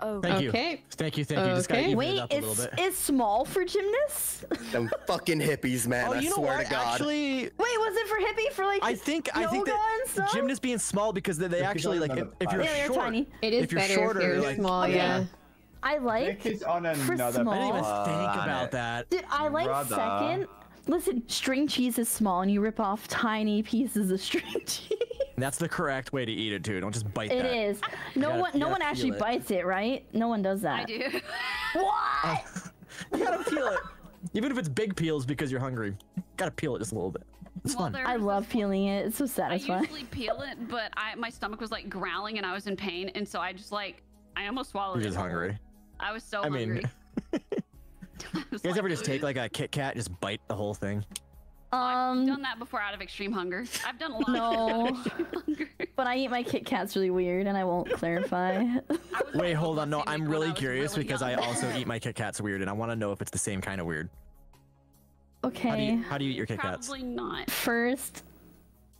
Oh,
Thank you.
Okay.
Thank you, thank you. Just gotta
Okay.
even
Wait,
it up a little
it's
bit.
it's small for gymnasts. Wait, [laughs]
Them fucking hippies, man.
oh,
I
you know
swear
what?
to God.
Actually,
was it for hippie for like?
I think I think
yoga
that
and stuff?
gymnast being small because they, they actually like if, if you're
the
yeah, they're
short.
tiny.
It is
If you're
better
shorter,
if you're
like-
small,
Okay.
yeah.
I like.
Nick is on
for
another
I didn't even think about that.
Dude, I like
Brother.
second. Listen, string cheese is small, and you rip off tiny pieces of string [laughs] cheese.
That's the correct way to eat it too. Don't just bite
It
that.
is. No
gotta-
one, no one actually
it.
bites it, right? No one does that.
I do. [laughs]
What? [laughs]
You gotta peel it. Even if it's big peels because you're hungry. Gotta peel it just a little bit. It's
Well,
fun.
I love peeling it. It's so satisfying.
I
satisfying.
usually peel it, but I my stomach was like growling and I was in pain, and so I just like I almost swallowed
You're
it.
just hungry.
I was so
I mean,
hungry. [laughs] I
You guys
like,
ever just take like a Kit Kat, just bite the whole thing?
I've done
Um,
that before out of extreme hunger. I've done a lot
No.
of [laughs] extreme hunger.
but I eat my Kit Kats really weird, and I won't clarify. [laughs]
I [laughs]
Wait, hold on. No, I'm really curious
really
because I also eat my Kit Kats weird, and I want to know if it's the same kind of weird. How do
okay.
you how do you eat your Kit Kats?
Probably not.
First,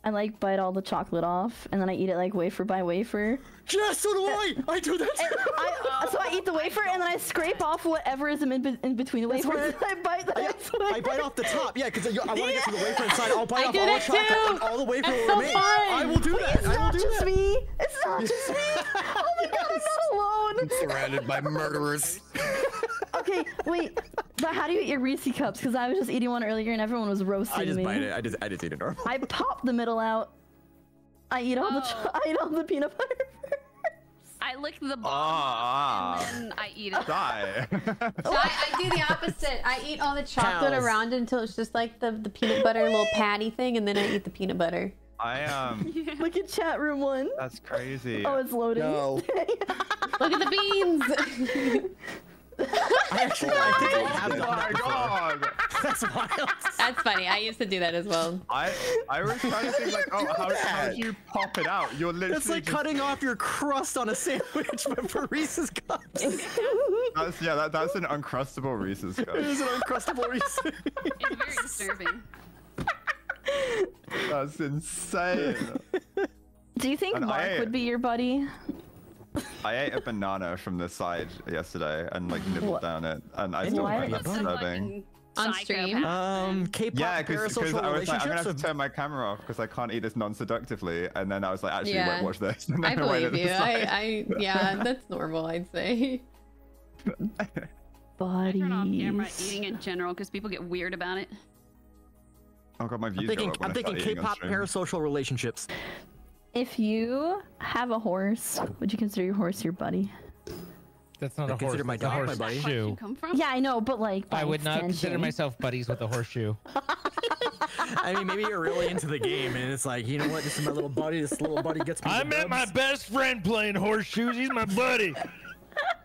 I like bite all the chocolate off, and then I eat it like wafer by wafer.
Yes, so do I. [laughs] I do that.
And I, uh, so I eat the [laughs] wafer, and then I scrape off whatever is in, be- in between the
That's
wafers.
what [laughs]
I bite the
I, I bite off the top, yeah, because I want to get to the wafer inside. I'll bite
I
off all the
that
chocolate,
too.
and all the wafer
That's
will
so
remain.
fun.
I will do that.
It's
I will
not
do
just
that.
me. It's not just me. Oh my god, I'm not alone.
I'm Surrounded by murderers.
Okay, wait. But how do you eat your Reese cups? Because I was just eating one earlier, and everyone was roasting me.
I just
me.
bite it. I just I just eat it normal.
I pop the middle out. I eat all the cho-
Oh.
I eat all the peanut butter. [laughs]
I lick the bottom
Ah.
and then I eat it.
Die. [laughs] [laughs]
So I, I do the opposite. I eat all the chocolate
Cows.
around it until it's just like the, the peanut butter little patty thing, and then I eat the peanut butter.
I um.
Look at chat room one.
That's crazy.
Oh, it's loading.
No.
Look at the beans.
I actually I think I have done
my
that before. That's wild.
That's funny. I used to do that as well.
I I was trying to think like, oh, how, how do you pop it out? You're literally
It's like
just-
cutting off your crust on a sandwich, [laughs] but for Reese's cups.
That's, yeah, that, that's an uncrustable Reese's cup.
It is an uncrustable Reese. [laughs]
It's very disturbing.
That's insane. [laughs]
Do you think
And
Mark
I-
would be your buddy?
I ate a banana from the side yesterday and like nibbled
What?
down it, and I still
What?
find that
That's a
disturbing.
On stream?
Um, K-pop
Yeah, because I was like, I'm gonna have to turn my camera off because I can't eat this non-seductively. And then I was like, actually,
Yeah.
wait, watch this. [laughs] And
I
then went
believe
at
you. I. I, yeah, that's normal. I'd say. [laughs]
I turn off camera eating in general because people get weird about it.
Oh god, my views
I'm
go
thinking,
up when
I'm thinking
start eating on
K-pop parasocial relationships.
If you have a horse, would you consider your horse your buddy?
That's not
I
a horse.
consider my
that's a
my buddy.
Where'd
shoe.
come from?
Yeah, I know, but like
I would not consider myself buddies with a horseshoe. [laughs]
I mean, maybe you're really into the game, and it's like, you know what? This is my little buddy. This little buddy gets me.
I
the
met my best friend playing horseshoes. He's my buddy.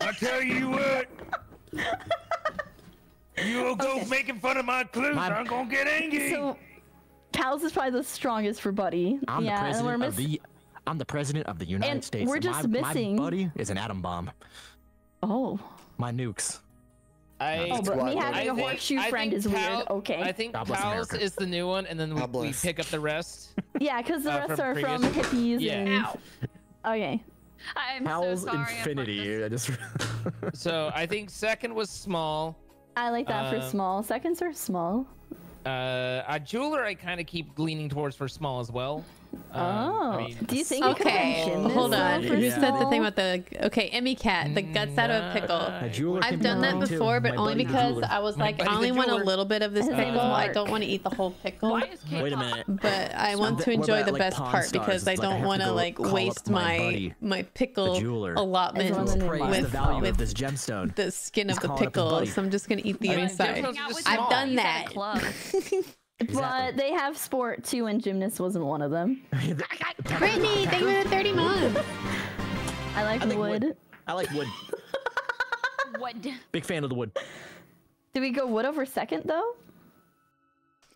I tell you what. You'll go making fun of my clues.
My-
I'm gonna get angry.
So, Cows is probably the strongest for Buddy.
I'm
yeah,
the
and we're
president of
missing.
the. I'm the president of the United
And
States.
we're just
my,
missing-
My buddy is an atom bomb.
Oh.
My nukes.
I,
Oh, but me
I
having a
think-
horseshoe
I
friend
think
is weird. Okay.
I think
God
Pals is the new one, and then we, we pick up the rest.
Yeah, because the
Uh,
rest
from
are from hippies
Yeah.
and.
Ow.
Okay.
I'm
Howl's
so sorry. I
Infinity.
this.
I just.
So I think second was small.
I like that for
Um,
small. Seconds are small.
Uh, a jeweler I kind of keep leaning towards for small as well. Um,
oh.
I mean,
Do you think
Okay,
this,
hold on.
for
You said the thing about the okay, Emmy cat, the guts out of a pickle.
Uh,
A jeweler can
I've done that
mine too.
before, but
My
only because. I was
My
like, I only want a little bit of this
His name is
pickle. I don't want to eat the whole pickle.
Wait a
K-pop-
minute.
But I want
What
to enjoy
about,
the
like,
best
Pawn
part
Stars?
because I
like I
don't
have
want to like waste
my
my
buddy,
my pickle allotment
Everyone's
to
name
praise
Mark.
the
with with
this gemstone.
the skin
He's
of the
calling up his
pickle. So I'm just gonna eat the
I
inside.
gemstones
Hang out
is
with
I've done
He's at a
that. [laughs] [laughs]
club.
But they have sport too, and gymnast wasn't one of them. [laughs]
Brittany, thank you for the 30 months.
I like
I think
wood.
wood. I like wood. [laughs]
What?
Big fan of the wood.
Did we go wood over second though?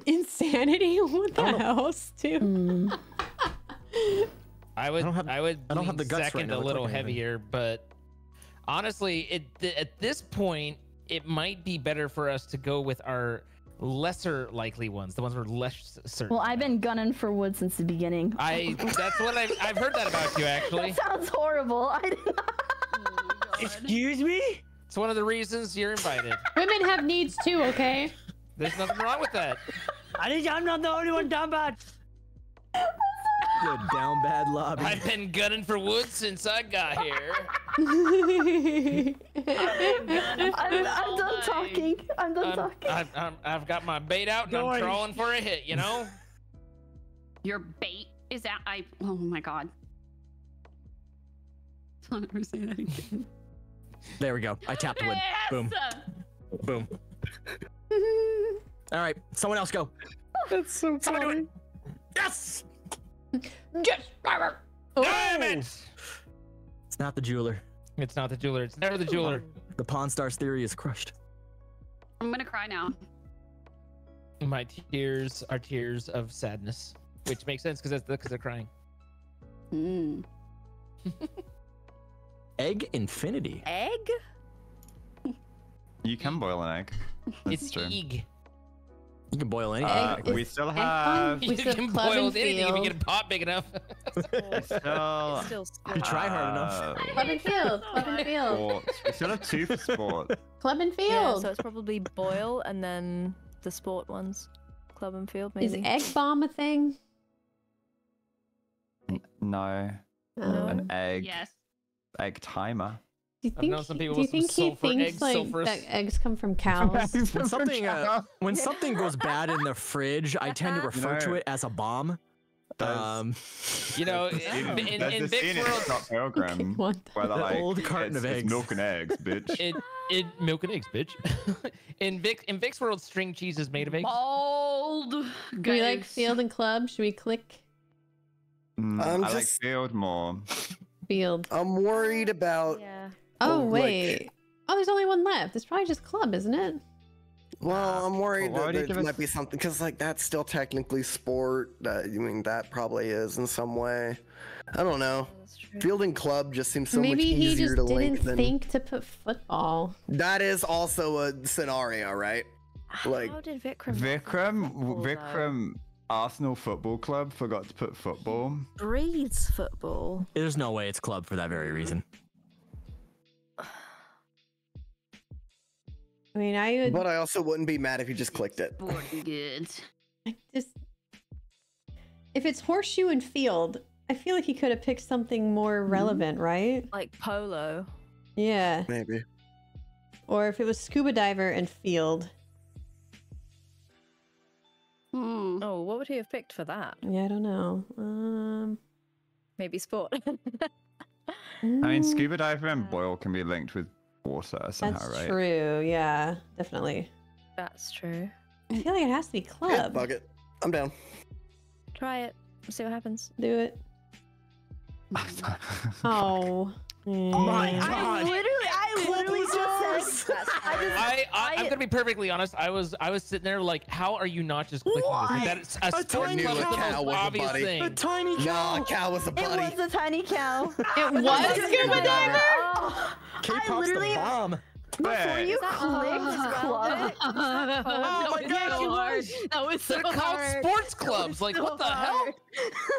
Insanity? [laughs] What the hell, too?
Hmm.
I would, I,
don't have-
would,
I don't have the guts right
second
now
a little
click anything.
heavier, but honestly, it th- at this point, it might be better for us to go with our lesser likely ones, the ones we're less certain.
Well, I've been gunning for wood since the beginning.
I that's what I've, I've heard that about you actually.
That sounds horrible. I did not. [laughs]
Excuse me?
It's one of the reasons you're invited. [laughs]
Women have needs too, okay?
There's nothing wrong with that.
I think I'm not the only one down bad. [laughs]
Good down bad lobby.
I've been gunning for wood since I got here.
I'm, I'm done talking. I'm done
I'm,
talking.
I've, I'm, I've got my bait out and I'm
Going.
trawling for a hit. You know.
Your bait is out. I. Oh my god. Don't ever say that again.
There we go. I tapped wood. Boom.
Yes!
Boom. [laughs] All right. Someone else go.
That's so funny.
it. Yes.
Damn it!
It's not the jeweler.
It's not the jeweler. It's never the jeweler.
The Pawn Stars theory is crushed.
I'm gonna cry now.
My tears are tears of sadness, which makes sense because that's because they're crying.
Mm.
Egg Infinity.
Egg?
You can boil an egg. That's
it's
true.
egg.
You can boil anything.
Uh, we
is-
still have.
You
We said
can boil
and
anything if you
field.
get a pot big enough. [laughs]
We still.
It's still [laughs]
You try hard enough.
uh,
Club and field. Club and [laughs] field.
sports. We still have two for sport.
Club and
Yeah,
field.
so it's probably boil and then the sport ones. Club and field, maybe.
Is egg bomb a thing?
No,
No.
an egg.
Yes.
Egg timer.
Do you
I've
think,
known some people
do you
with some
think he thinks
eggs,
like
sulfurous.
that eggs come from cows?
when something uh, when something goes bad in the fridge, I tend to [laughs] refer to
know-
it as a bomb.
There's-
Um,
You know,
there's a
in, in, in
a
Vic's
in
world,
Scott Pilgrim
What the-
where they're like,
old carton of eggs.
milk and eggs, bitch. [laughs]
it, it milk and eggs, bitch. [laughs] in Vic, in Vic's world, string cheese is made of eggs.
Bold.
Do we like field and club? Should we click
Mm,
I'm
I like field more.
field?
I'm worried about.
Yeah.
Oh,
like-
wait. Oh, there's only one left. It's probably just club, isn't it?
Well, I'm worried
Well,
that
do
there
give us-
might be something because, like, that's still technically sport. Uh, I mean, that probably is in some way. I don't know.
That's true.
Field and club just seems so
Maybe
much easier to link
didn't
than.
think to put football.
That is also a scenario, right? Like-
How did Vikram? not put
Vikram,
football, though?
Vikram, Arsenal Football Club forgot to put football.
breeds football.
there's no way it's club for that very reason.
I mean, I would
But I also wouldn't be mad if you just clicked it.
Sporting goods.
I just. If it's horseshoe and field, I feel like he could have picked something more relevant, right?
Like polo.
Yeah.
Maybe.
Or if it was scuba diver and field.
Hmm.
Oh, what would he have picked for that?
Yeah, I don't know. Um.
Maybe sport. [laughs]
I mean,
mm,
scuba diver and boil can be linked with water somehow,
That's
right?
true. Yeah, definitely.
That's true.
I feel like it has to be
Yeah,
club.
fuck it. I'm down.
Try it. See what happens.
Do it. [laughs] Oh, oh.
My
yeah.
God.
literally, I literally just said. I
I, I, am gonna be perfectly honest. I was I was sitting there like, how are you not just clicking this? Like, that is a,
I
sports
totally
club
knew
is
a
the
cow
most
was a
obvious
buddy.
thing.
A tiny cow. Nah, cow was a
It was a tiny cow.
It [laughs] was scuba diver.
Oh. I
K-pop's the bomb.
Before you
Is that
clicked club. [laughs]
Oh
my
that
God,
was
she
so hard. That was so
They're called
hard.
sports clubs. Like, what the hell?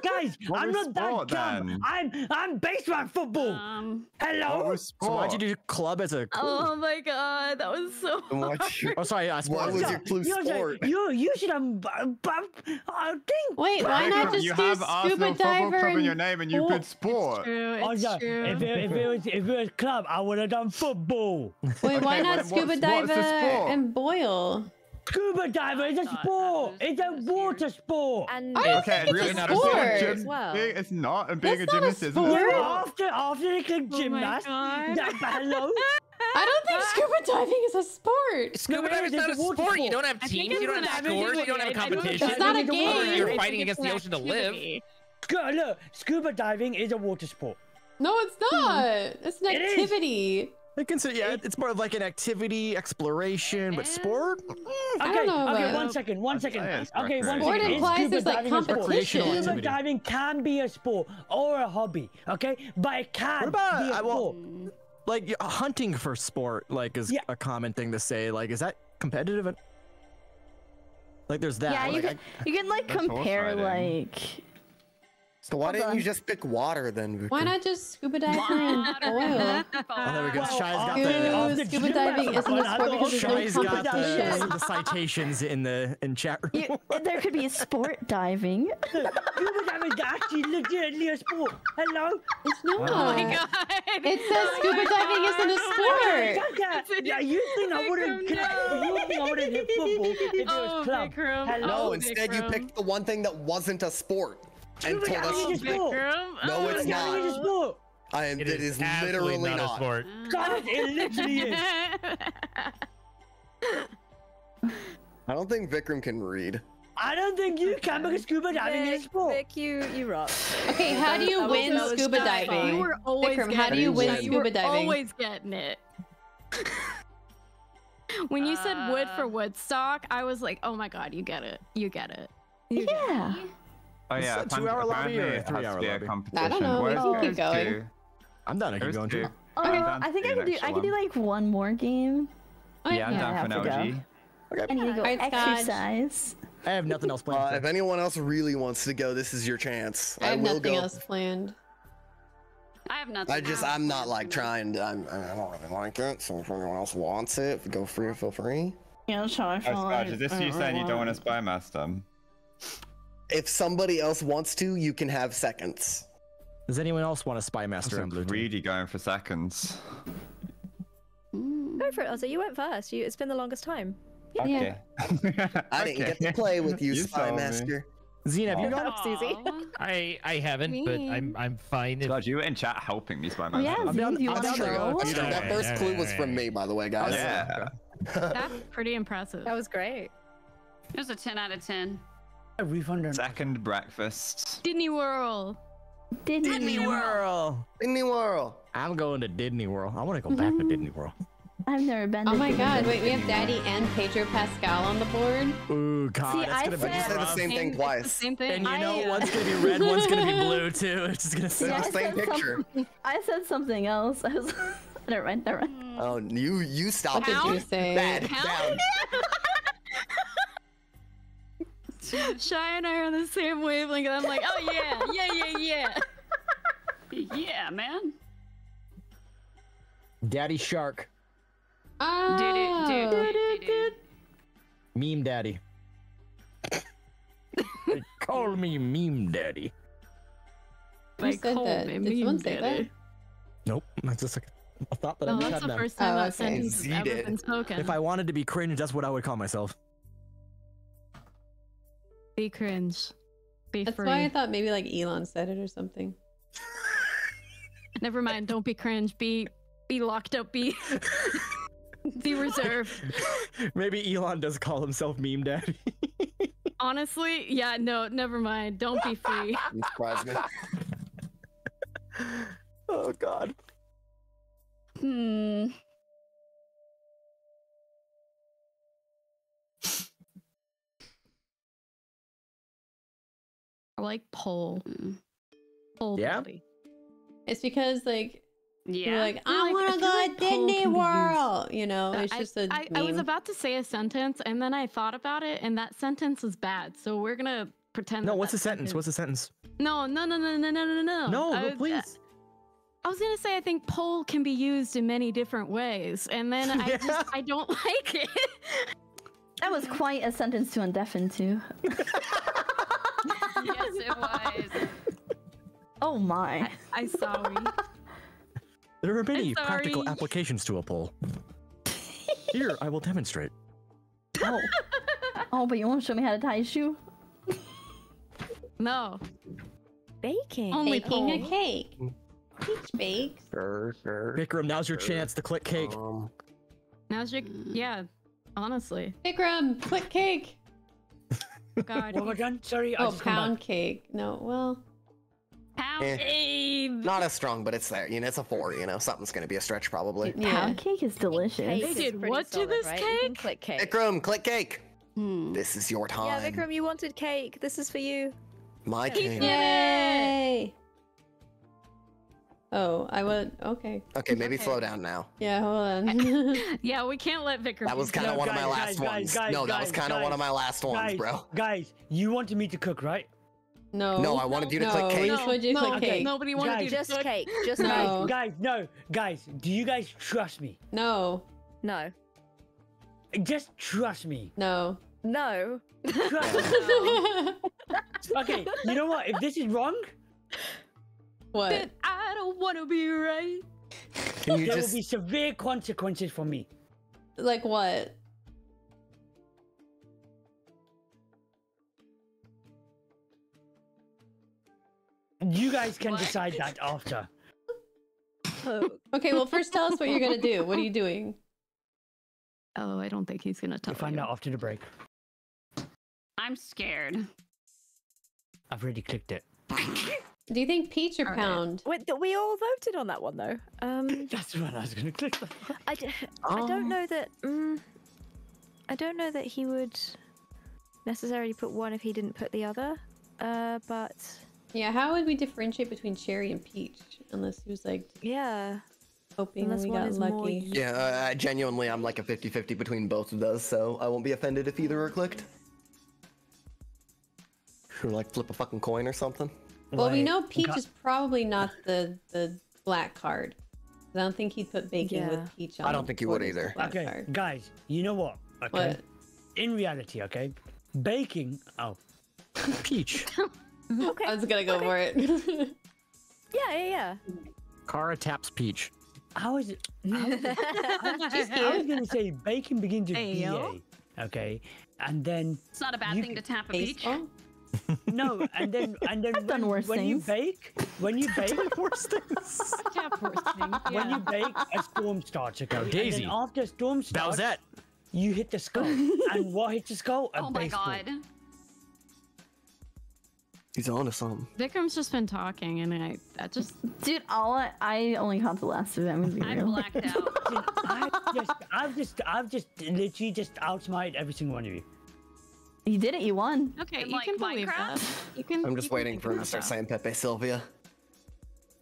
Guys, [laughs]
What
I'm
was
not that dumb.
then?
I'm I'm baseball football.
Um,
Hello.
What was
So why'd you do club as a clue?
Oh my god, that was so.
And what's
Oh, sorry, uh,
What
sport.
was
Yeah,
your clue
you're the-
sport?
You you should have b- b- I think.
Wait, why not just
you
do
have
scuba
Arsenal Football
diver
Club in your name and you
Oh,
did sport.
True,
Oh,
it's
yeah.
true.
If it, if it was if it was club, I would have done football.
Wait, why not
well, what's-
scuba
what's
diver
the
and boil?
Scuba diver is a sport. It's a water sport.
And
I don't
Okay,
think
really
it's a
not
sport.
a
as well.
being- It's not, and being
That's
a
not a
gymnast isn't a
sport.
sport.
After after the click
Oh
gymnast,
God.
that, hello. [laughs]
I don't think scuba diving is a sport.
Scuba
No,
diving is not
a
a
water
sport. You don't have teams. You don't have
activity.
scores. You don't have
I- I don't think
competition.
It's not a
It's
game.
You're fighting against the ocean to live.
activity.
Look, scuba diving is a water sport.
No, it's hmm. not. It's an
It is.
activity.
I consider yeah, it's more of like an activity, exploration, but sport.
Mm, I
Okay,
don't know
okay,
about
one
it.
second, one second. Okay, one
Sport
second. Is
implies there's, like,
diving a sport?
competition.
Scuba diving can be a sport or a hobby, okay? But it can
What about
be a
I will
sport.
like hunting for sport? Like is
Yeah.
a common thing to say. Like is that competitive? Like there's that.
Yeah, you
like,
can you can like compare
horse-riding.
like
So why
Hold
didn't
on.
you just pick water then?
Why not just scuba dive [laughs] and oil?
Oh, oh, there we go. Chey's got
after-
the.
Uh,
after scuba diving isn't a sport because there's no
okay,
Chey's got the,
competition.
the citations in the in chat room.
you, there could be sport diving.
Scuba diving is actually legitimately a sport. Hello?
It's not.
Oh my oh god.
It says scuba oh diving isn't a sport.
Yeah, yeah, you think I wouldn't
Vikram,
you think I wouldn't hit football [laughs] if it
Oh,
was club. Hello?
No,
Oh,
instead you picked the one thing that wasn't a sport and told us
is a sport.
Vikram.
No,
Oh
it's not.
Diving is a
God.
sport.
I am.
It
It is
absolutely
literally
not a
not.
sport.
Guys, it literally is.
I don't think Vikram can read.
I don't think you can because scuba diving is a
Vic,
sport.
Vic, you you rock.
Okay, how do you
That
win
was
scuba
just
diving?
fine.
You were always
Vikram,
getting
how do you
it.
win
win?
You
scuba
were
diving?
always getting it. when you said wood for
Uh,
Woodstock, I was like, oh my god, you get it. You get it. You get it.
Yeah.
Oh yeah,
that
apparently-
two-hour lobby or
apparently it
three-hour
has to a
lobby?
competition.
I don't know, we can
it?
keep going.
two.
I'm down to keep
There's
going
two.
too.
Uh,
down
I think I could do I could do like one more game.
Yeah, I'm
Yeah,
down for
have
an
to go. I need to go
Alright, Scotch.
exercise.
I have nothing else planned.
Uh, if anyone else really wants to go, this is your chance.
I have
will
nothing
go.
else planned.
I have nothing.
I just, I'm not like trying to. I'm, I don't really like it. So if anyone else wants it, go free, feel free.
Yeah, try
Oh, Scotch, is this you saying you don't want to spy master?
If somebody else wants to, you can have seconds.
Does anyone else want to spy master
so
on blue? team?
greedy going for seconds.
Go for it, Ozzy. You went first. You, it's been the longest time.
Okay. [laughs] I didn't get to play with you,
You
Spy. Master.
Zine, have you gone?
up, Susie?
I I haven't, but I'm I'm fine. If,
God, you were in chat helping me spy
Oh
master.
yeah,
I'm
Zine,
down-
you
I'm
want
down
to
to go.
go?
That
Alright,
first clue was
alright.
from me, by the way, guys.
Yeah.
That's pretty impressive.
That was great.
It was a 10 out of 10.
A refund
Second breakfast.
Disney World.
Disney,
Disney World.
Disney World.
I'm going to Disney World. I want to go back to Disney World. [laughs]
I've never been.
Oh my
Disney.
god, wait, we have Daddy and Pedro Pascal on the board.
Ooh, God,
See,
that's
I
gonna
said-
be
You said the same thing twice.
the same thing.
And you know,
I, uh,
one's gonna be red, one's gonna be [laughs] blue too. It's just gonna
It's
say
Yeah,
the
I
same picture. [laughs]
I said something else. I was. never mind. Never mind.
Oh, you you stop
What
it.
did you say?
Bad.
Count?
Down. [laughs]
Chey and I are on the same wavelength. and I'm like, oh yeah, yeah, yeah, yeah. [laughs]
Yeah, man.
Daddy Shark,
Oh.
Dude, dude, dude, dude.
meme daddy. [laughs] They call me meme daddy.
Who
Like,
said that?
me
Did someone say
daddy.
that?
Nope, that's just like a thought that I
No,
just
that's
had
the
now.
first time
Oh,
that
okay.
sentence has ever been spoken.
If I wanted to be cringe, that's what I would call myself.
Be cringe. Be
That's
free.
why I thought maybe like Elon said it or something. [laughs]
Never mind. Don't be cringe. Be be locked up. Be [laughs] be reserved.
Maybe Elon does call himself meme daddy. [laughs]
Honestly, yeah. No, never mind. Don't be free.
You surprised me.
oh God.
Hmm.
Like pole. Mm. Pole
Yeah?
body.
It's because like
Yeah.
you're like
I
I want to go
like
to
pole
Disney
can be
World. You know, it's
I,
just a
I, I was about to say a sentence and then I thought about it and that sentence was bad. So we're gonna pretend.
No,
that
what's the
that
sentence? What's the sentence?
No, no, no, no, no, no, no, no.
No,
I
no,
was- uh,
please.
I was gonna say I think pole can be used in many different ways, and then I
Yeah. [laughs]
just I don't [laughs] like it.
That was quite a sentence to undeafen to. [laughs] [laughs]
yes, it was.
Oh my.
I sorry. [laughs]
There are many practical applications to a pole. [laughs] Here, I will demonstrate.
Oh. oh, but you won't show me how to tie a shoe?
No,
Baking.
only
baking a cake. Peach bake.
Sure, sure.
Vikram, now's your chance to click cake.
Um,
Now's your yeah. Honestly,
Vikram, click cake.
God.
What have I done? Sorry,
Oh,
just come
pound cake. No, well,
Pound
Eh.
cake.
not as strong, but it's there. You know, it's a four. You know, something's gonna be a stretch probably.
yeah.
Pound cake is delicious.
Cake
They
is
did
pretty
what to this
right?
Cake?
click cake.
Vikram, click cake.
Hmm.
This is your time.
Yeah, Vikram, you wanted cake. This is for you.
My cake.
Yay! Oh, I would. Okay.
Okay, maybe slow down now.
Yeah, hold on. [laughs] [laughs]
Yeah, we can't let Vikram.
That was kind of
No,
one of my last
guys,
ones.
guys,
no, that was kind of one of my last ones,
guys,
bro.
Guys, you wanted me to cook, right?
no.
No, I wanted you to
no,
click cake.
just wanted you to
no,
click cake.
Nobody wanted
Guys,
you to
Just
cook.
cake. Just
No.
cake.
Guys, no, guys, do you guys trust me?
No,
No.
Just trust me.
No.
no.
Trust [laughs] me. okay, you know what? If this is wrong,
what?
But I don't want to be right.
Can you
there
just
will be severe consequences for me.
Like what?
You guys can decide that after.
Oh,
Okay, well, first tell us what you're gonna do. What are you doing?
Oh, I don't think he's gonna tell
We'll find
you.
out after the break.
I'm scared.
I've already clicked it. [laughs]
Do you think peach or
All right.
pound?
wait, we all voted on that one though. Um, [laughs]
That's the one I was gonna click. [laughs]
I, d- I don't know that. Mm, I don't know that he would necessarily put one if he didn't put the other. Uh, but
Yeah, how would we differentiate between cherry and peach? Unless he was like
yeah,
hoping
Unless
we got
is more
lucky.
Yeah, uh, genuinely, I'm like a 50-50 between both of those, so I won't be offended if either are clicked. Or like flip a fucking coin or something.
Well, we know peach
okay.
is probably not the the black card. I don't think he'd put bacon
Yeah.
with peach on.
I don't think he would
before it was
either.
black
Okay,
card.
guys, you know what? Okay.
What?
In reality, okay, baking. Oh,
Peach. [laughs]
okay.
I was gonna go for it. [laughs]
yeah, yeah, yeah.
Kara taps Peach.
how is it? How is it? I was, just- I was gonna say bacon begins with
Ayo.
BA. Okay, and then
It's not a bad
You
thing to tap a peach.
Baseball?
No, and then [laughs] and then
I've done
when,
worse
when you bake, when you bake,
Worst things.
Yeah, poor thing.
when you bake, a storm starts. Okay, and
Daisy.
then after a storm starts,
Bowsette.
you hit the skull, [laughs] and what hits the skull? A
Oh my
baseball.
god.
He's on to something.
Vikram's just been talking, and I that just
Dude, all I, I only caught the last of it. movie.
I
real.
blacked out.
I've just, I've just, I've just literally just outsmarted every single one of you.
You did it. You won.
okay.
In,
You
like,
can believe
Minecraft?
that. You can.
I'm just
can
waiting
think
for him to start
that.
saying Pepe Sylvia.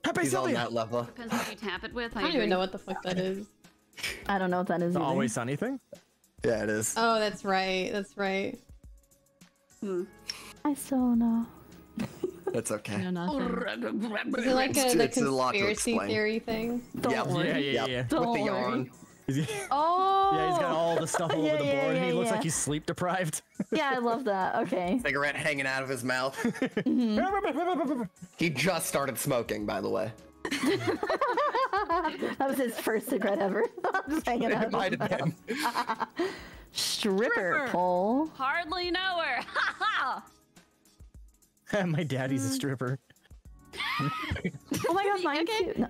Pepe
He's on
Sylvia.
that level.
Depends what you tap it with. I,
I don't even know what the fuck that is.
I don't know what that is.
The
either.
Always Sunny thing?
Yeah, it is.
Oh, that's right. That's right. Hmm.
I still know.
It's okay.
No, [laughs] nothing.
Is it like a
It's-
the
it's a
conspiracy theory thing?
Don't
Yeah,
worry.
Yeah, yeah,
Yep,
yeah.
Don't
with the
worry.
yarn. [laughs]
Oh.
Yeah, he's got all the stuff all
Yeah,
over the board.
yeah,
he looks
yeah.
like he's sleep deprived. [laughs]
Yeah, I love that. Okay.
Cigarette hanging out of his mouth. [laughs] Mm-hmm. he just started smoking, by the way.
that was his first cigarette ever. Just hanging
It
out.
might have been.
Stripper
Stripper.
pole.
Hardly know her. Ha ha.
My daddy's a stripper.
Oh my god, mine too. No.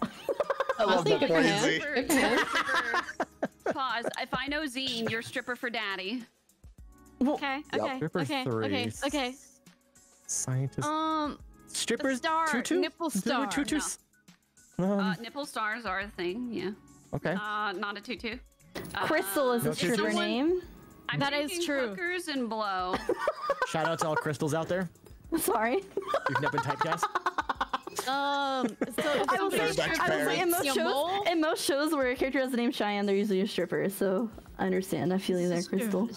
I love that
good for him.
crazy.
Stripper,
Good for him.
stripper. Pause. If I know Zine, you're stripper for daddy.
Okay. Okay.
Stripper
Okay.
three.
Okay. Okay.
Scientist.
Um.
Strippers.
star,
Tutu?
nipple
There were
star.
tutus?
Uh,
Um,
nipple stars are a thing. Yeah.
okay.
Uh, not a tutu.
Crystal is
Uh,
a
No,
stripper
someone-
name.
I'm
That is true.
Hookers and blow. [laughs]
Shout out to all crystals out there. [laughs]
Sorry.
You've never been typecast? [laughs]
Um, so [laughs]
I will say, I will say in most shows, in most shows where a character has the name Cheyenne, they're usually a stripper. So I understand. I feel you there, Crystal.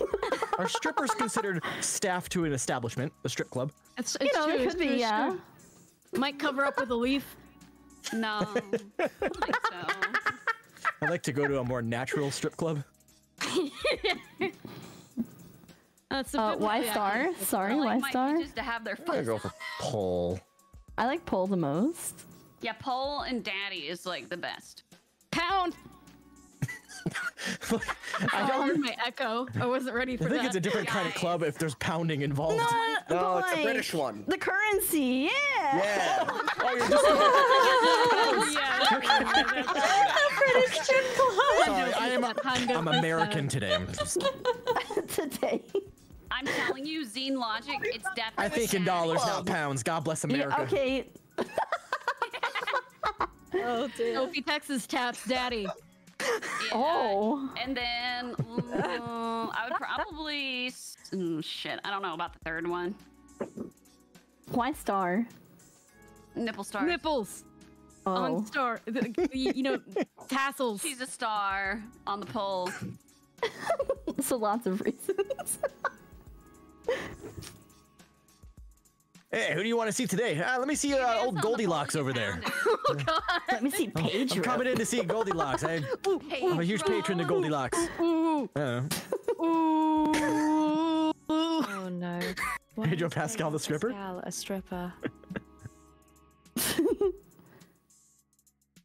[laughs]
Are strippers considered staff to an establishment, a strip club?
It's,
You know,
true,
it could be,
true, it's
yeah.
true. Might cover up with a leaf.
No, [laughs] I think so.
I'd like to go to a more natural strip club.
That's a
Uh,
bit
Y
yeah.
star. Sorry,
Or,
Y
like, might be
star.
Just to have their
I'm gonna go for pole.
I like Pole the most.
Yeah, Pole and Daddy is like the best.
Pound. [laughs]
I oh,
I
don't.
heard my echo. I wasn't ready for
I think
that.
it's a different kind of club if there's pounding involved.
No,
No,
but
it's the
like,
British one.
The currency, yeah.
Yeah. [laughs]
Oh, you're just [laughs] Sorry, I am. I'm American today. I'm just-
Today.
I'm telling you, Zine Logic, it's definitely.
I think in dollars, not pounds. God bless America.
Yeah, okay. [laughs]
Oh, dear. Sophie Texas taps daddy. [laughs]
Yeah,
Oh.
And then I would probably. s- mm, shit, I don't know about the third one.
Y star.
Nipple stars.
Nipples
Oh.
on star. the- the- you know, [laughs] tassels.
She's a star on the pole.
so lots of reasons.
Hey, who do you want to see today? Uh, let me see uh, old Goldilocks over there. [laughs]
Let me see
I'm
Pedro.
coming in to see Goldilocks. I, [laughs] I'm a huge patron of Goldilocks. Uh,
Oh no. [laughs] Why
Pedro
is
Pascal the stripper?
Pascal a stripper.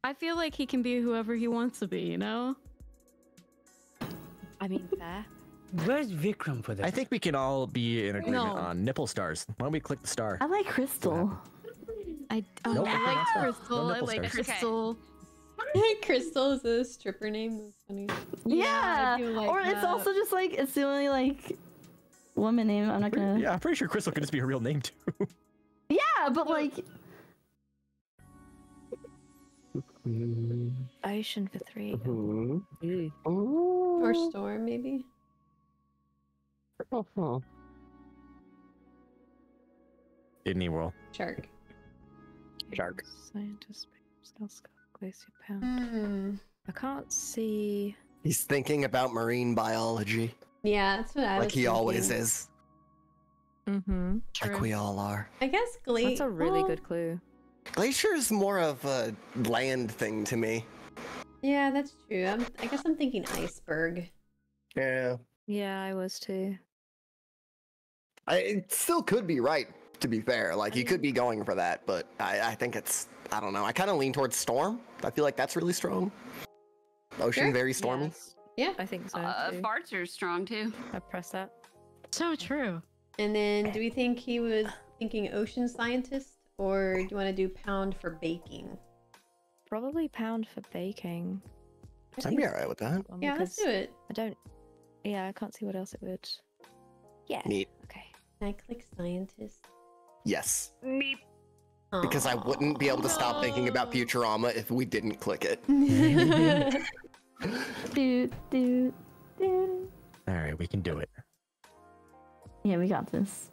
I feel like he can be whoever he wants to be. You know.
I mean, fair.
Where's Vikram for this?
I think we can all be in agreement
No.
on nipple stars. Why don't we click the star?
I like Crystal.
I, oh,
Nope,
I
no
like Crystal.
stars.
I like
Okay.
Crystal.
Crystal is a stripper name. That's funny.
Yeah.
I do like
or it's also just like it's the only like woman name. I'm not gonna.
Yeah, I'm pretty sure Crystal could just be a real name too. [laughs]
Yeah, but like
Ocean for three.
Or storm, maybe. [laughs]
Disney World.
Shark.
Shark.
Scientist, Scott, Glacier Pound.
Hmm.
I can't see.
He's thinking about marine biology,
Yeah, that's what I was
like he always is,
Mm-hmm.
like we all are.
I guess Glee.
That's a really
well,
good clue.
Glacier is more of a land thing to me.
Yeah, that's true. I'm, I guess I'm thinking iceberg.
Yeah.
Yeah, I was too.
I, it still could be right, to be fair. Like, you could be going for that, but I, I think it's, I don't know. I kind of lean towards Storm. I feel like that's really strong. Ocean,
Sure.
very stormy.
Yes,
Yeah.
I think so
Uh,
too.
farts are strong too.
I press that.
So true.
And then, do we think he was thinking ocean scientist, or do you want to do pound for baking?
Probably pound for baking.
I
I'd be alright with that.
Yeah, let's do it.
I don't. Yeah, I can't see what else it would. Yeah.
Neat.
Okay.
Can I click scientist?
Yes.
Meep.
Because I wouldn't be able to stop thinking about Futurama if we didn't click it. [laughs]
do do do.
All right, we can do it.
Yeah, we got this.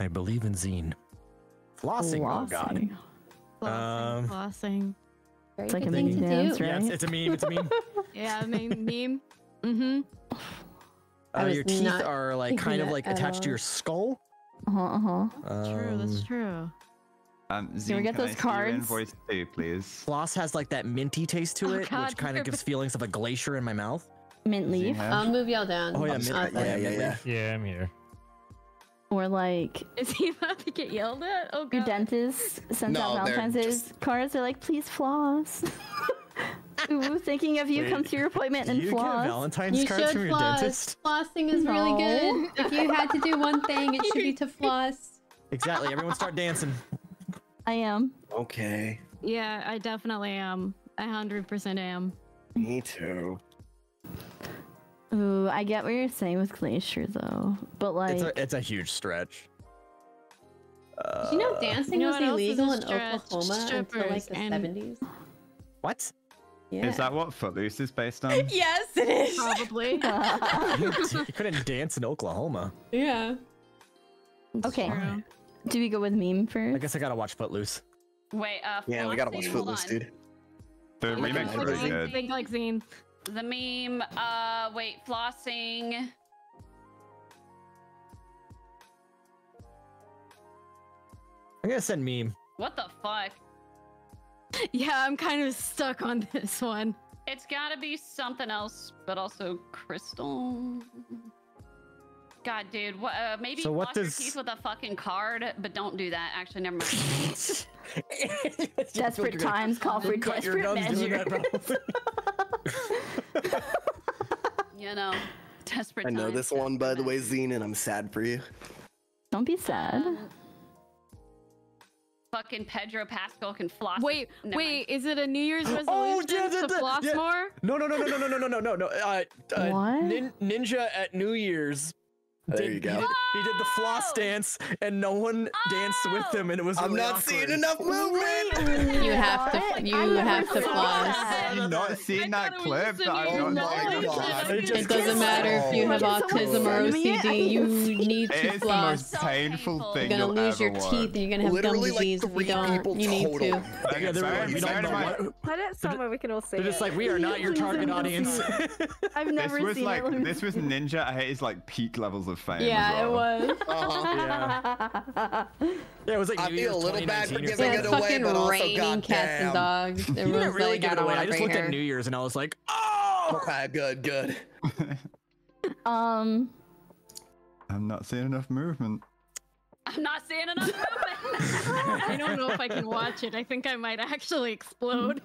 I believe in Zine. Flossing. Oh God.
Flossing.
Flossing.
Um,
flossing.
It's like a
thing
meme
to
dance,
do.
right?
Yeah, it's, it's a meme. It's a meme. [laughs]
Yeah, meme. meme. Mm-hmm. [laughs]
I
Uh, your teeth
not
are like
thinking
kind of like
at
attached to your skull.
Uh huh. Uh huh.
That's true. That's
Um,
true.
Um,
we get
can I
those
see
cards?
invoice too, please?
Floss has like that minty taste to
Oh,
it,
God,
which kind of gives feelings of a glacier in my mouth.
Mint leaf,
Zine
I'll move y'all down.
Oh yeah, mint-
sorry.
yeah,
Yeah, yeah, yeah.
leaf.
Yeah, I'm here.
or like
Is he about to get yelled at? Oh God.
your dentist sends out
No, they're
Valentine's Day
just-
cards. They're like, please floss. [laughs] Ooh, thinking of you.
Wait,
Come to your appointment and
you get
floss.
Valentine's
You
cards
should
from your
floss.
dentist?
Flossing is really good. If you had to do one thing, it should be to [laughs] floss.
Exactly. Everyone start dancing.
I am.
Okay.
Yeah, I definitely am. I hundred percent am.
Me too.
Ooh, I get what you're saying with Glacier though, but like,
It's a it's a huge stretch.
Did you know dancing
You know
was
what else is a
illegal in
stretch?
Oklahoma until like the
and-
70s?
What?
Yeah.
Is that what Footloose is based on? [laughs]
Yes, it is.
Probably. [laughs]
you couldn't dance in Oklahoma.
Yeah.
Okay. Do we go with meme first?
I guess I gotta watch Footloose.
Wait, uh,
Yeah, we gotta watch
flossing,
Footloose, dude.
The
Yeah,
remake's
like
pretty good.
Think like Zine.
The meme, uh, wait, flossing.
I'm gonna send meme.
What the fuck?
Yeah, I'm kind of stuck on this one.
It's gotta be something else, but also crystal. God, dude, what? Uh, maybe
So what
floss your
does-
teeth with a fucking card, but don't do that. Actually, never mind. [laughs]
Desperate times call for desperate measures. [laughs]
you know, desperate.
I know
times,
this one, by the way, Zine, and I'm sad for you.
Don't be sad.
Um, Fucking Pedro Pascal can floss.
Wait,
Never
wait, is it a New Year's resolution
Oh, yeah, the-
to
the-
floss
yeah.
more?
No, no, no, no, no, no, no, no, no, no. Uh, uh,
What?
Nin- Ninja at New Year's.
There
did-
you go.
He did, he did the floss dance, and no one danced with him, oh. and it was.
I'm
really
not
awkward.
seeing enough movement. [laughs]
You have to. You have to floss.
Have you not seeing that clip? I've
Oh
not
my
seen?
God.
It just
It doesn't matter if you
oh. have
autism or
send me it? I
OCD. You need
It
to
is the
floss.
most painful
painful.
thing
You're gonna lose your
ever
teeth, and you're gonna have
Literally,
gum
like,
disease if you don't. You need
total.
to.
Okay,
Yeah, they're,
sorry,
we don't know.
Put it somewhere we can all see
They're just like, we are not [laughs] your target audience.
I've
This
never
was
seen
like
it. Let me
this was
see.
Ninja at his like peak levels of fame. as [laughs] [laughs]
Yeah, it was.
Uh-huh.
Yeah, it was like
I
New
feel
Year's
a little bad for
2019
giving
Yeah,
it
it's
away,
fucking
but also
raining cats and dogs. [laughs]
You didn't really
like,
give it away. I just
bring
looked at. New Year's and I was like, oh.
Okay, good, good.
Um,
I'm not seeing enough movement.
I'm not seeing enough movement.
I don't know if I can watch it. I think I might actually explode.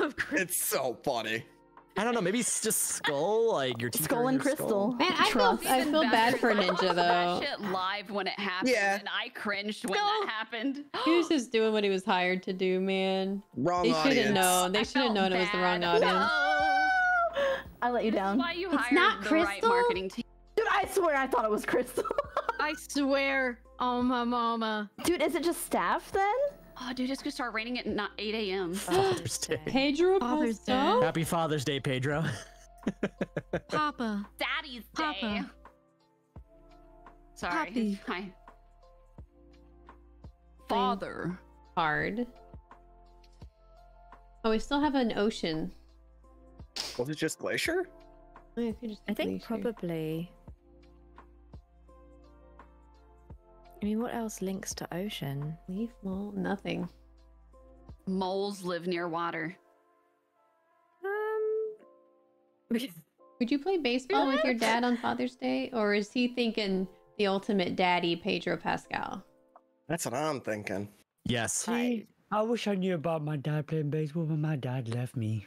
of cra-
It's so funny.
I don't know. Maybe it's just skull, like your teeth. are
skull and
your
crystal.
skull.
Man, I feel, I feel bad for
I watched
Ninja
That
though.
shit live when it happened,
Yeah.
and I cringed when
No.
that happened. [gasps]
He was just doing what he was hired to do, man.
Wrong
They should have
audience.
known. They should have
felt
known it was the wrong
bad.
audience. [laughs]
I let you
That's
down.
why you
It's
hired
not
the right
Crystal?
marketing team.
Dude, I swear I thought it was crystal.
I swear. Oh my mama.
Dude, is it just staff then?
Oh, dude, it's gonna start raining at not 8 a.m. [laughs]
Father's Day. [laughs]
Pedro
Father's
Pascal?
Happy Father's Day, Pedro. [laughs]
Papa.
Daddy's Day.
Papa.
Sorry.
Papi.
Hi. Father.
Hard. Oh, we still have an ocean.
Was it just Glacier?
Yeah, could just
I think
Glacier.
probably. I mean, what else links to ocean?
Leaf mole, nothing.
Moles live near water.
Um. [laughs]
Would you play baseball with your dad on Father's Day, or is he thinking the ultimate daddy, Pedro Pascal?
That's what I'm thinking.
Yes.
See, I wish I knew about my dad playing baseball, but my dad left me.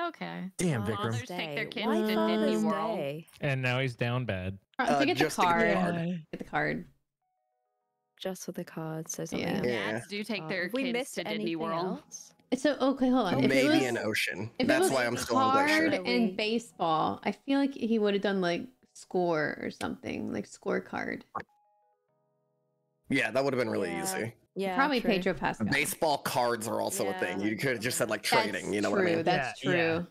Okay.
Damn,
Fathers
Vikram.
take their kids
Why
to Disney World.
Day?
And now he's down bad.
Uh,
Uh,
to get the
just to get the
card.
card.
Get the card.
Just with the cards, so something.
Yeah.
else.
Yeah.
Dads do take their
have we
kids
missed
to Disney
anything
World.
else?
So okay, hold on. If
Maybe
was,
an ocean. That's why I'm still on
card
Glacier.
and baseball, I feel like he would have done like score or something, like scorecard.
Yeah, that would have been really
Yeah.
easy.
Yeah,
Probably
true.
Pedro Pascal.
Baseball cards are also a thing. You could have just said like
That's
trading. You know
true.
what I mean?
That's
Yeah,
true.
yeah.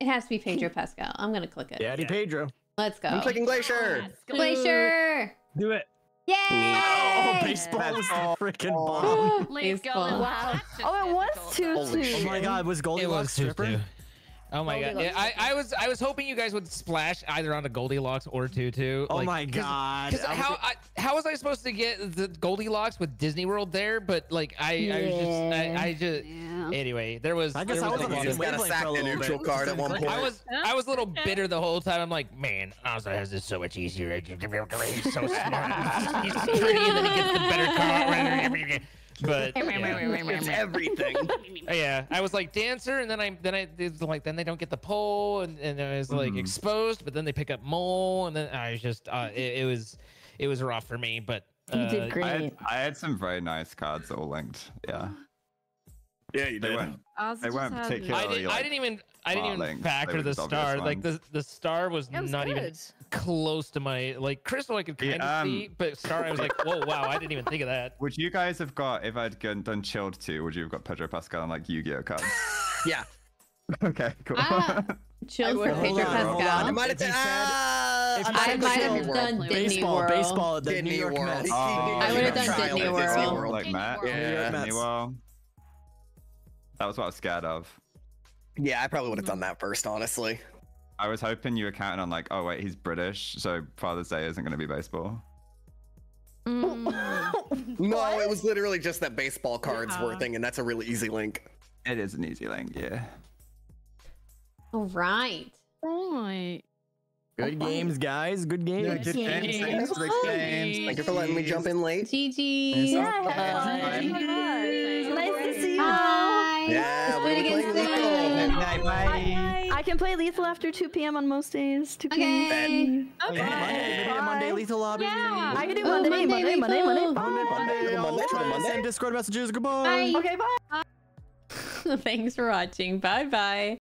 It has to be Pedro Pascal. I'm gonna click it.
Daddy
Yeah.
Pedro.
Let's go.
I'm clicking Glacier.
Let's.
Glacier!
Do it.
Yay!
Oh, baseball was the freaking bomb.
Let's go.
Baseball.
Wow. Oh, it was
physical,
two two.
Oh my God, was
It
Goldilocks
was two
stripper?
Two. Oh my god! Yeah, I, I was I was hoping you guys would splash either on onto Goldilocks or Tutu.
Oh
like,
my
'cause-
God.
Because
I was-
how I, how was I supposed to get the Goldilocks with Disney World there? But like I I was just I, I just
Yeah.
anyway there was
I guess
there
I was
a
on the
lot of-
got a sack
a
the neutral
bit.
card at one point.
I was I was a little bitter the whole time. I'm like, man, Ozzy has this so much easier. He's so smart. He's pretty, and then he gets the better card. [laughs] [laughs] But yeah.
It's everything. [laughs]
yeah, I was like dancer, and then I then I it's like then they don't get the pole, and, and I was like
Mhm.
exposed, but then they pick up mole, and then I was just uh, it, it was it was rough for me. But
You
uh,
did
I
great.
had, I had some very nice cards all linked. Yeah.
Yeah, you
They
did.
weren't.
Oz
They
just
weren't
had-
I,
particularly.
did, I
like,
didn't even I didn't even
smart links.
Factor the
just obvious
star. Like the the star was,
was
not even close to my like crystal. I could kind
Yeah,
of
um,
see, but star I was like, whoa, wow, I didn't even think of that.
Would you guys have got if I'd gone, done chilled too? Would you have got Pedro Pascal and like Yu-Gi-Oh cards? [laughs]
Yeah. [laughs]
okay, cool.
Ah, [laughs] chilled for Pedro
on,
Pascal.
on.
might have
If said-
Ah, I'm
said
I
saying
might have done Disney
baseball,
World.
baseball, the
Disney
New York
World.
Mets.
He- he
Oh,
I would've
a
done
trial
Disney
at
World.
like Matt.
Yeah.
Disney
Mets.
World. That was what I was scared of.
Yeah, I probably would have done that first, honestly.
I was hoping you were counting on like, oh wait, he's British, so Father's Day isn't going to be baseball.
Mm. [laughs] [laughs]
No, it was literally just that baseball cards were a thing, and that's a really easy link.
It is an easy link, yeah.
All right.
Right.
Good games, guys. Good games.
good games. Thanks for the games.
Thank you for letting me jump in late.
GG.
Yeah,
Bye.
Yeah,
Let's
we're
do it
Lethal.
soon.
bye.
I can play lethal after 2 p.m. on most days. 2
Okay.
p.m.
Monday, maybe Monday lethal lobby.
Yeah.
I can do Monday,
Monday
Monday, Monday, Monday,
lethal.
Monday, Monday.
Monday, Monday.
send Discord messages. Goodbye.
Bye.
Okay, bye. [laughs]
Thanks for watching. Bye bye.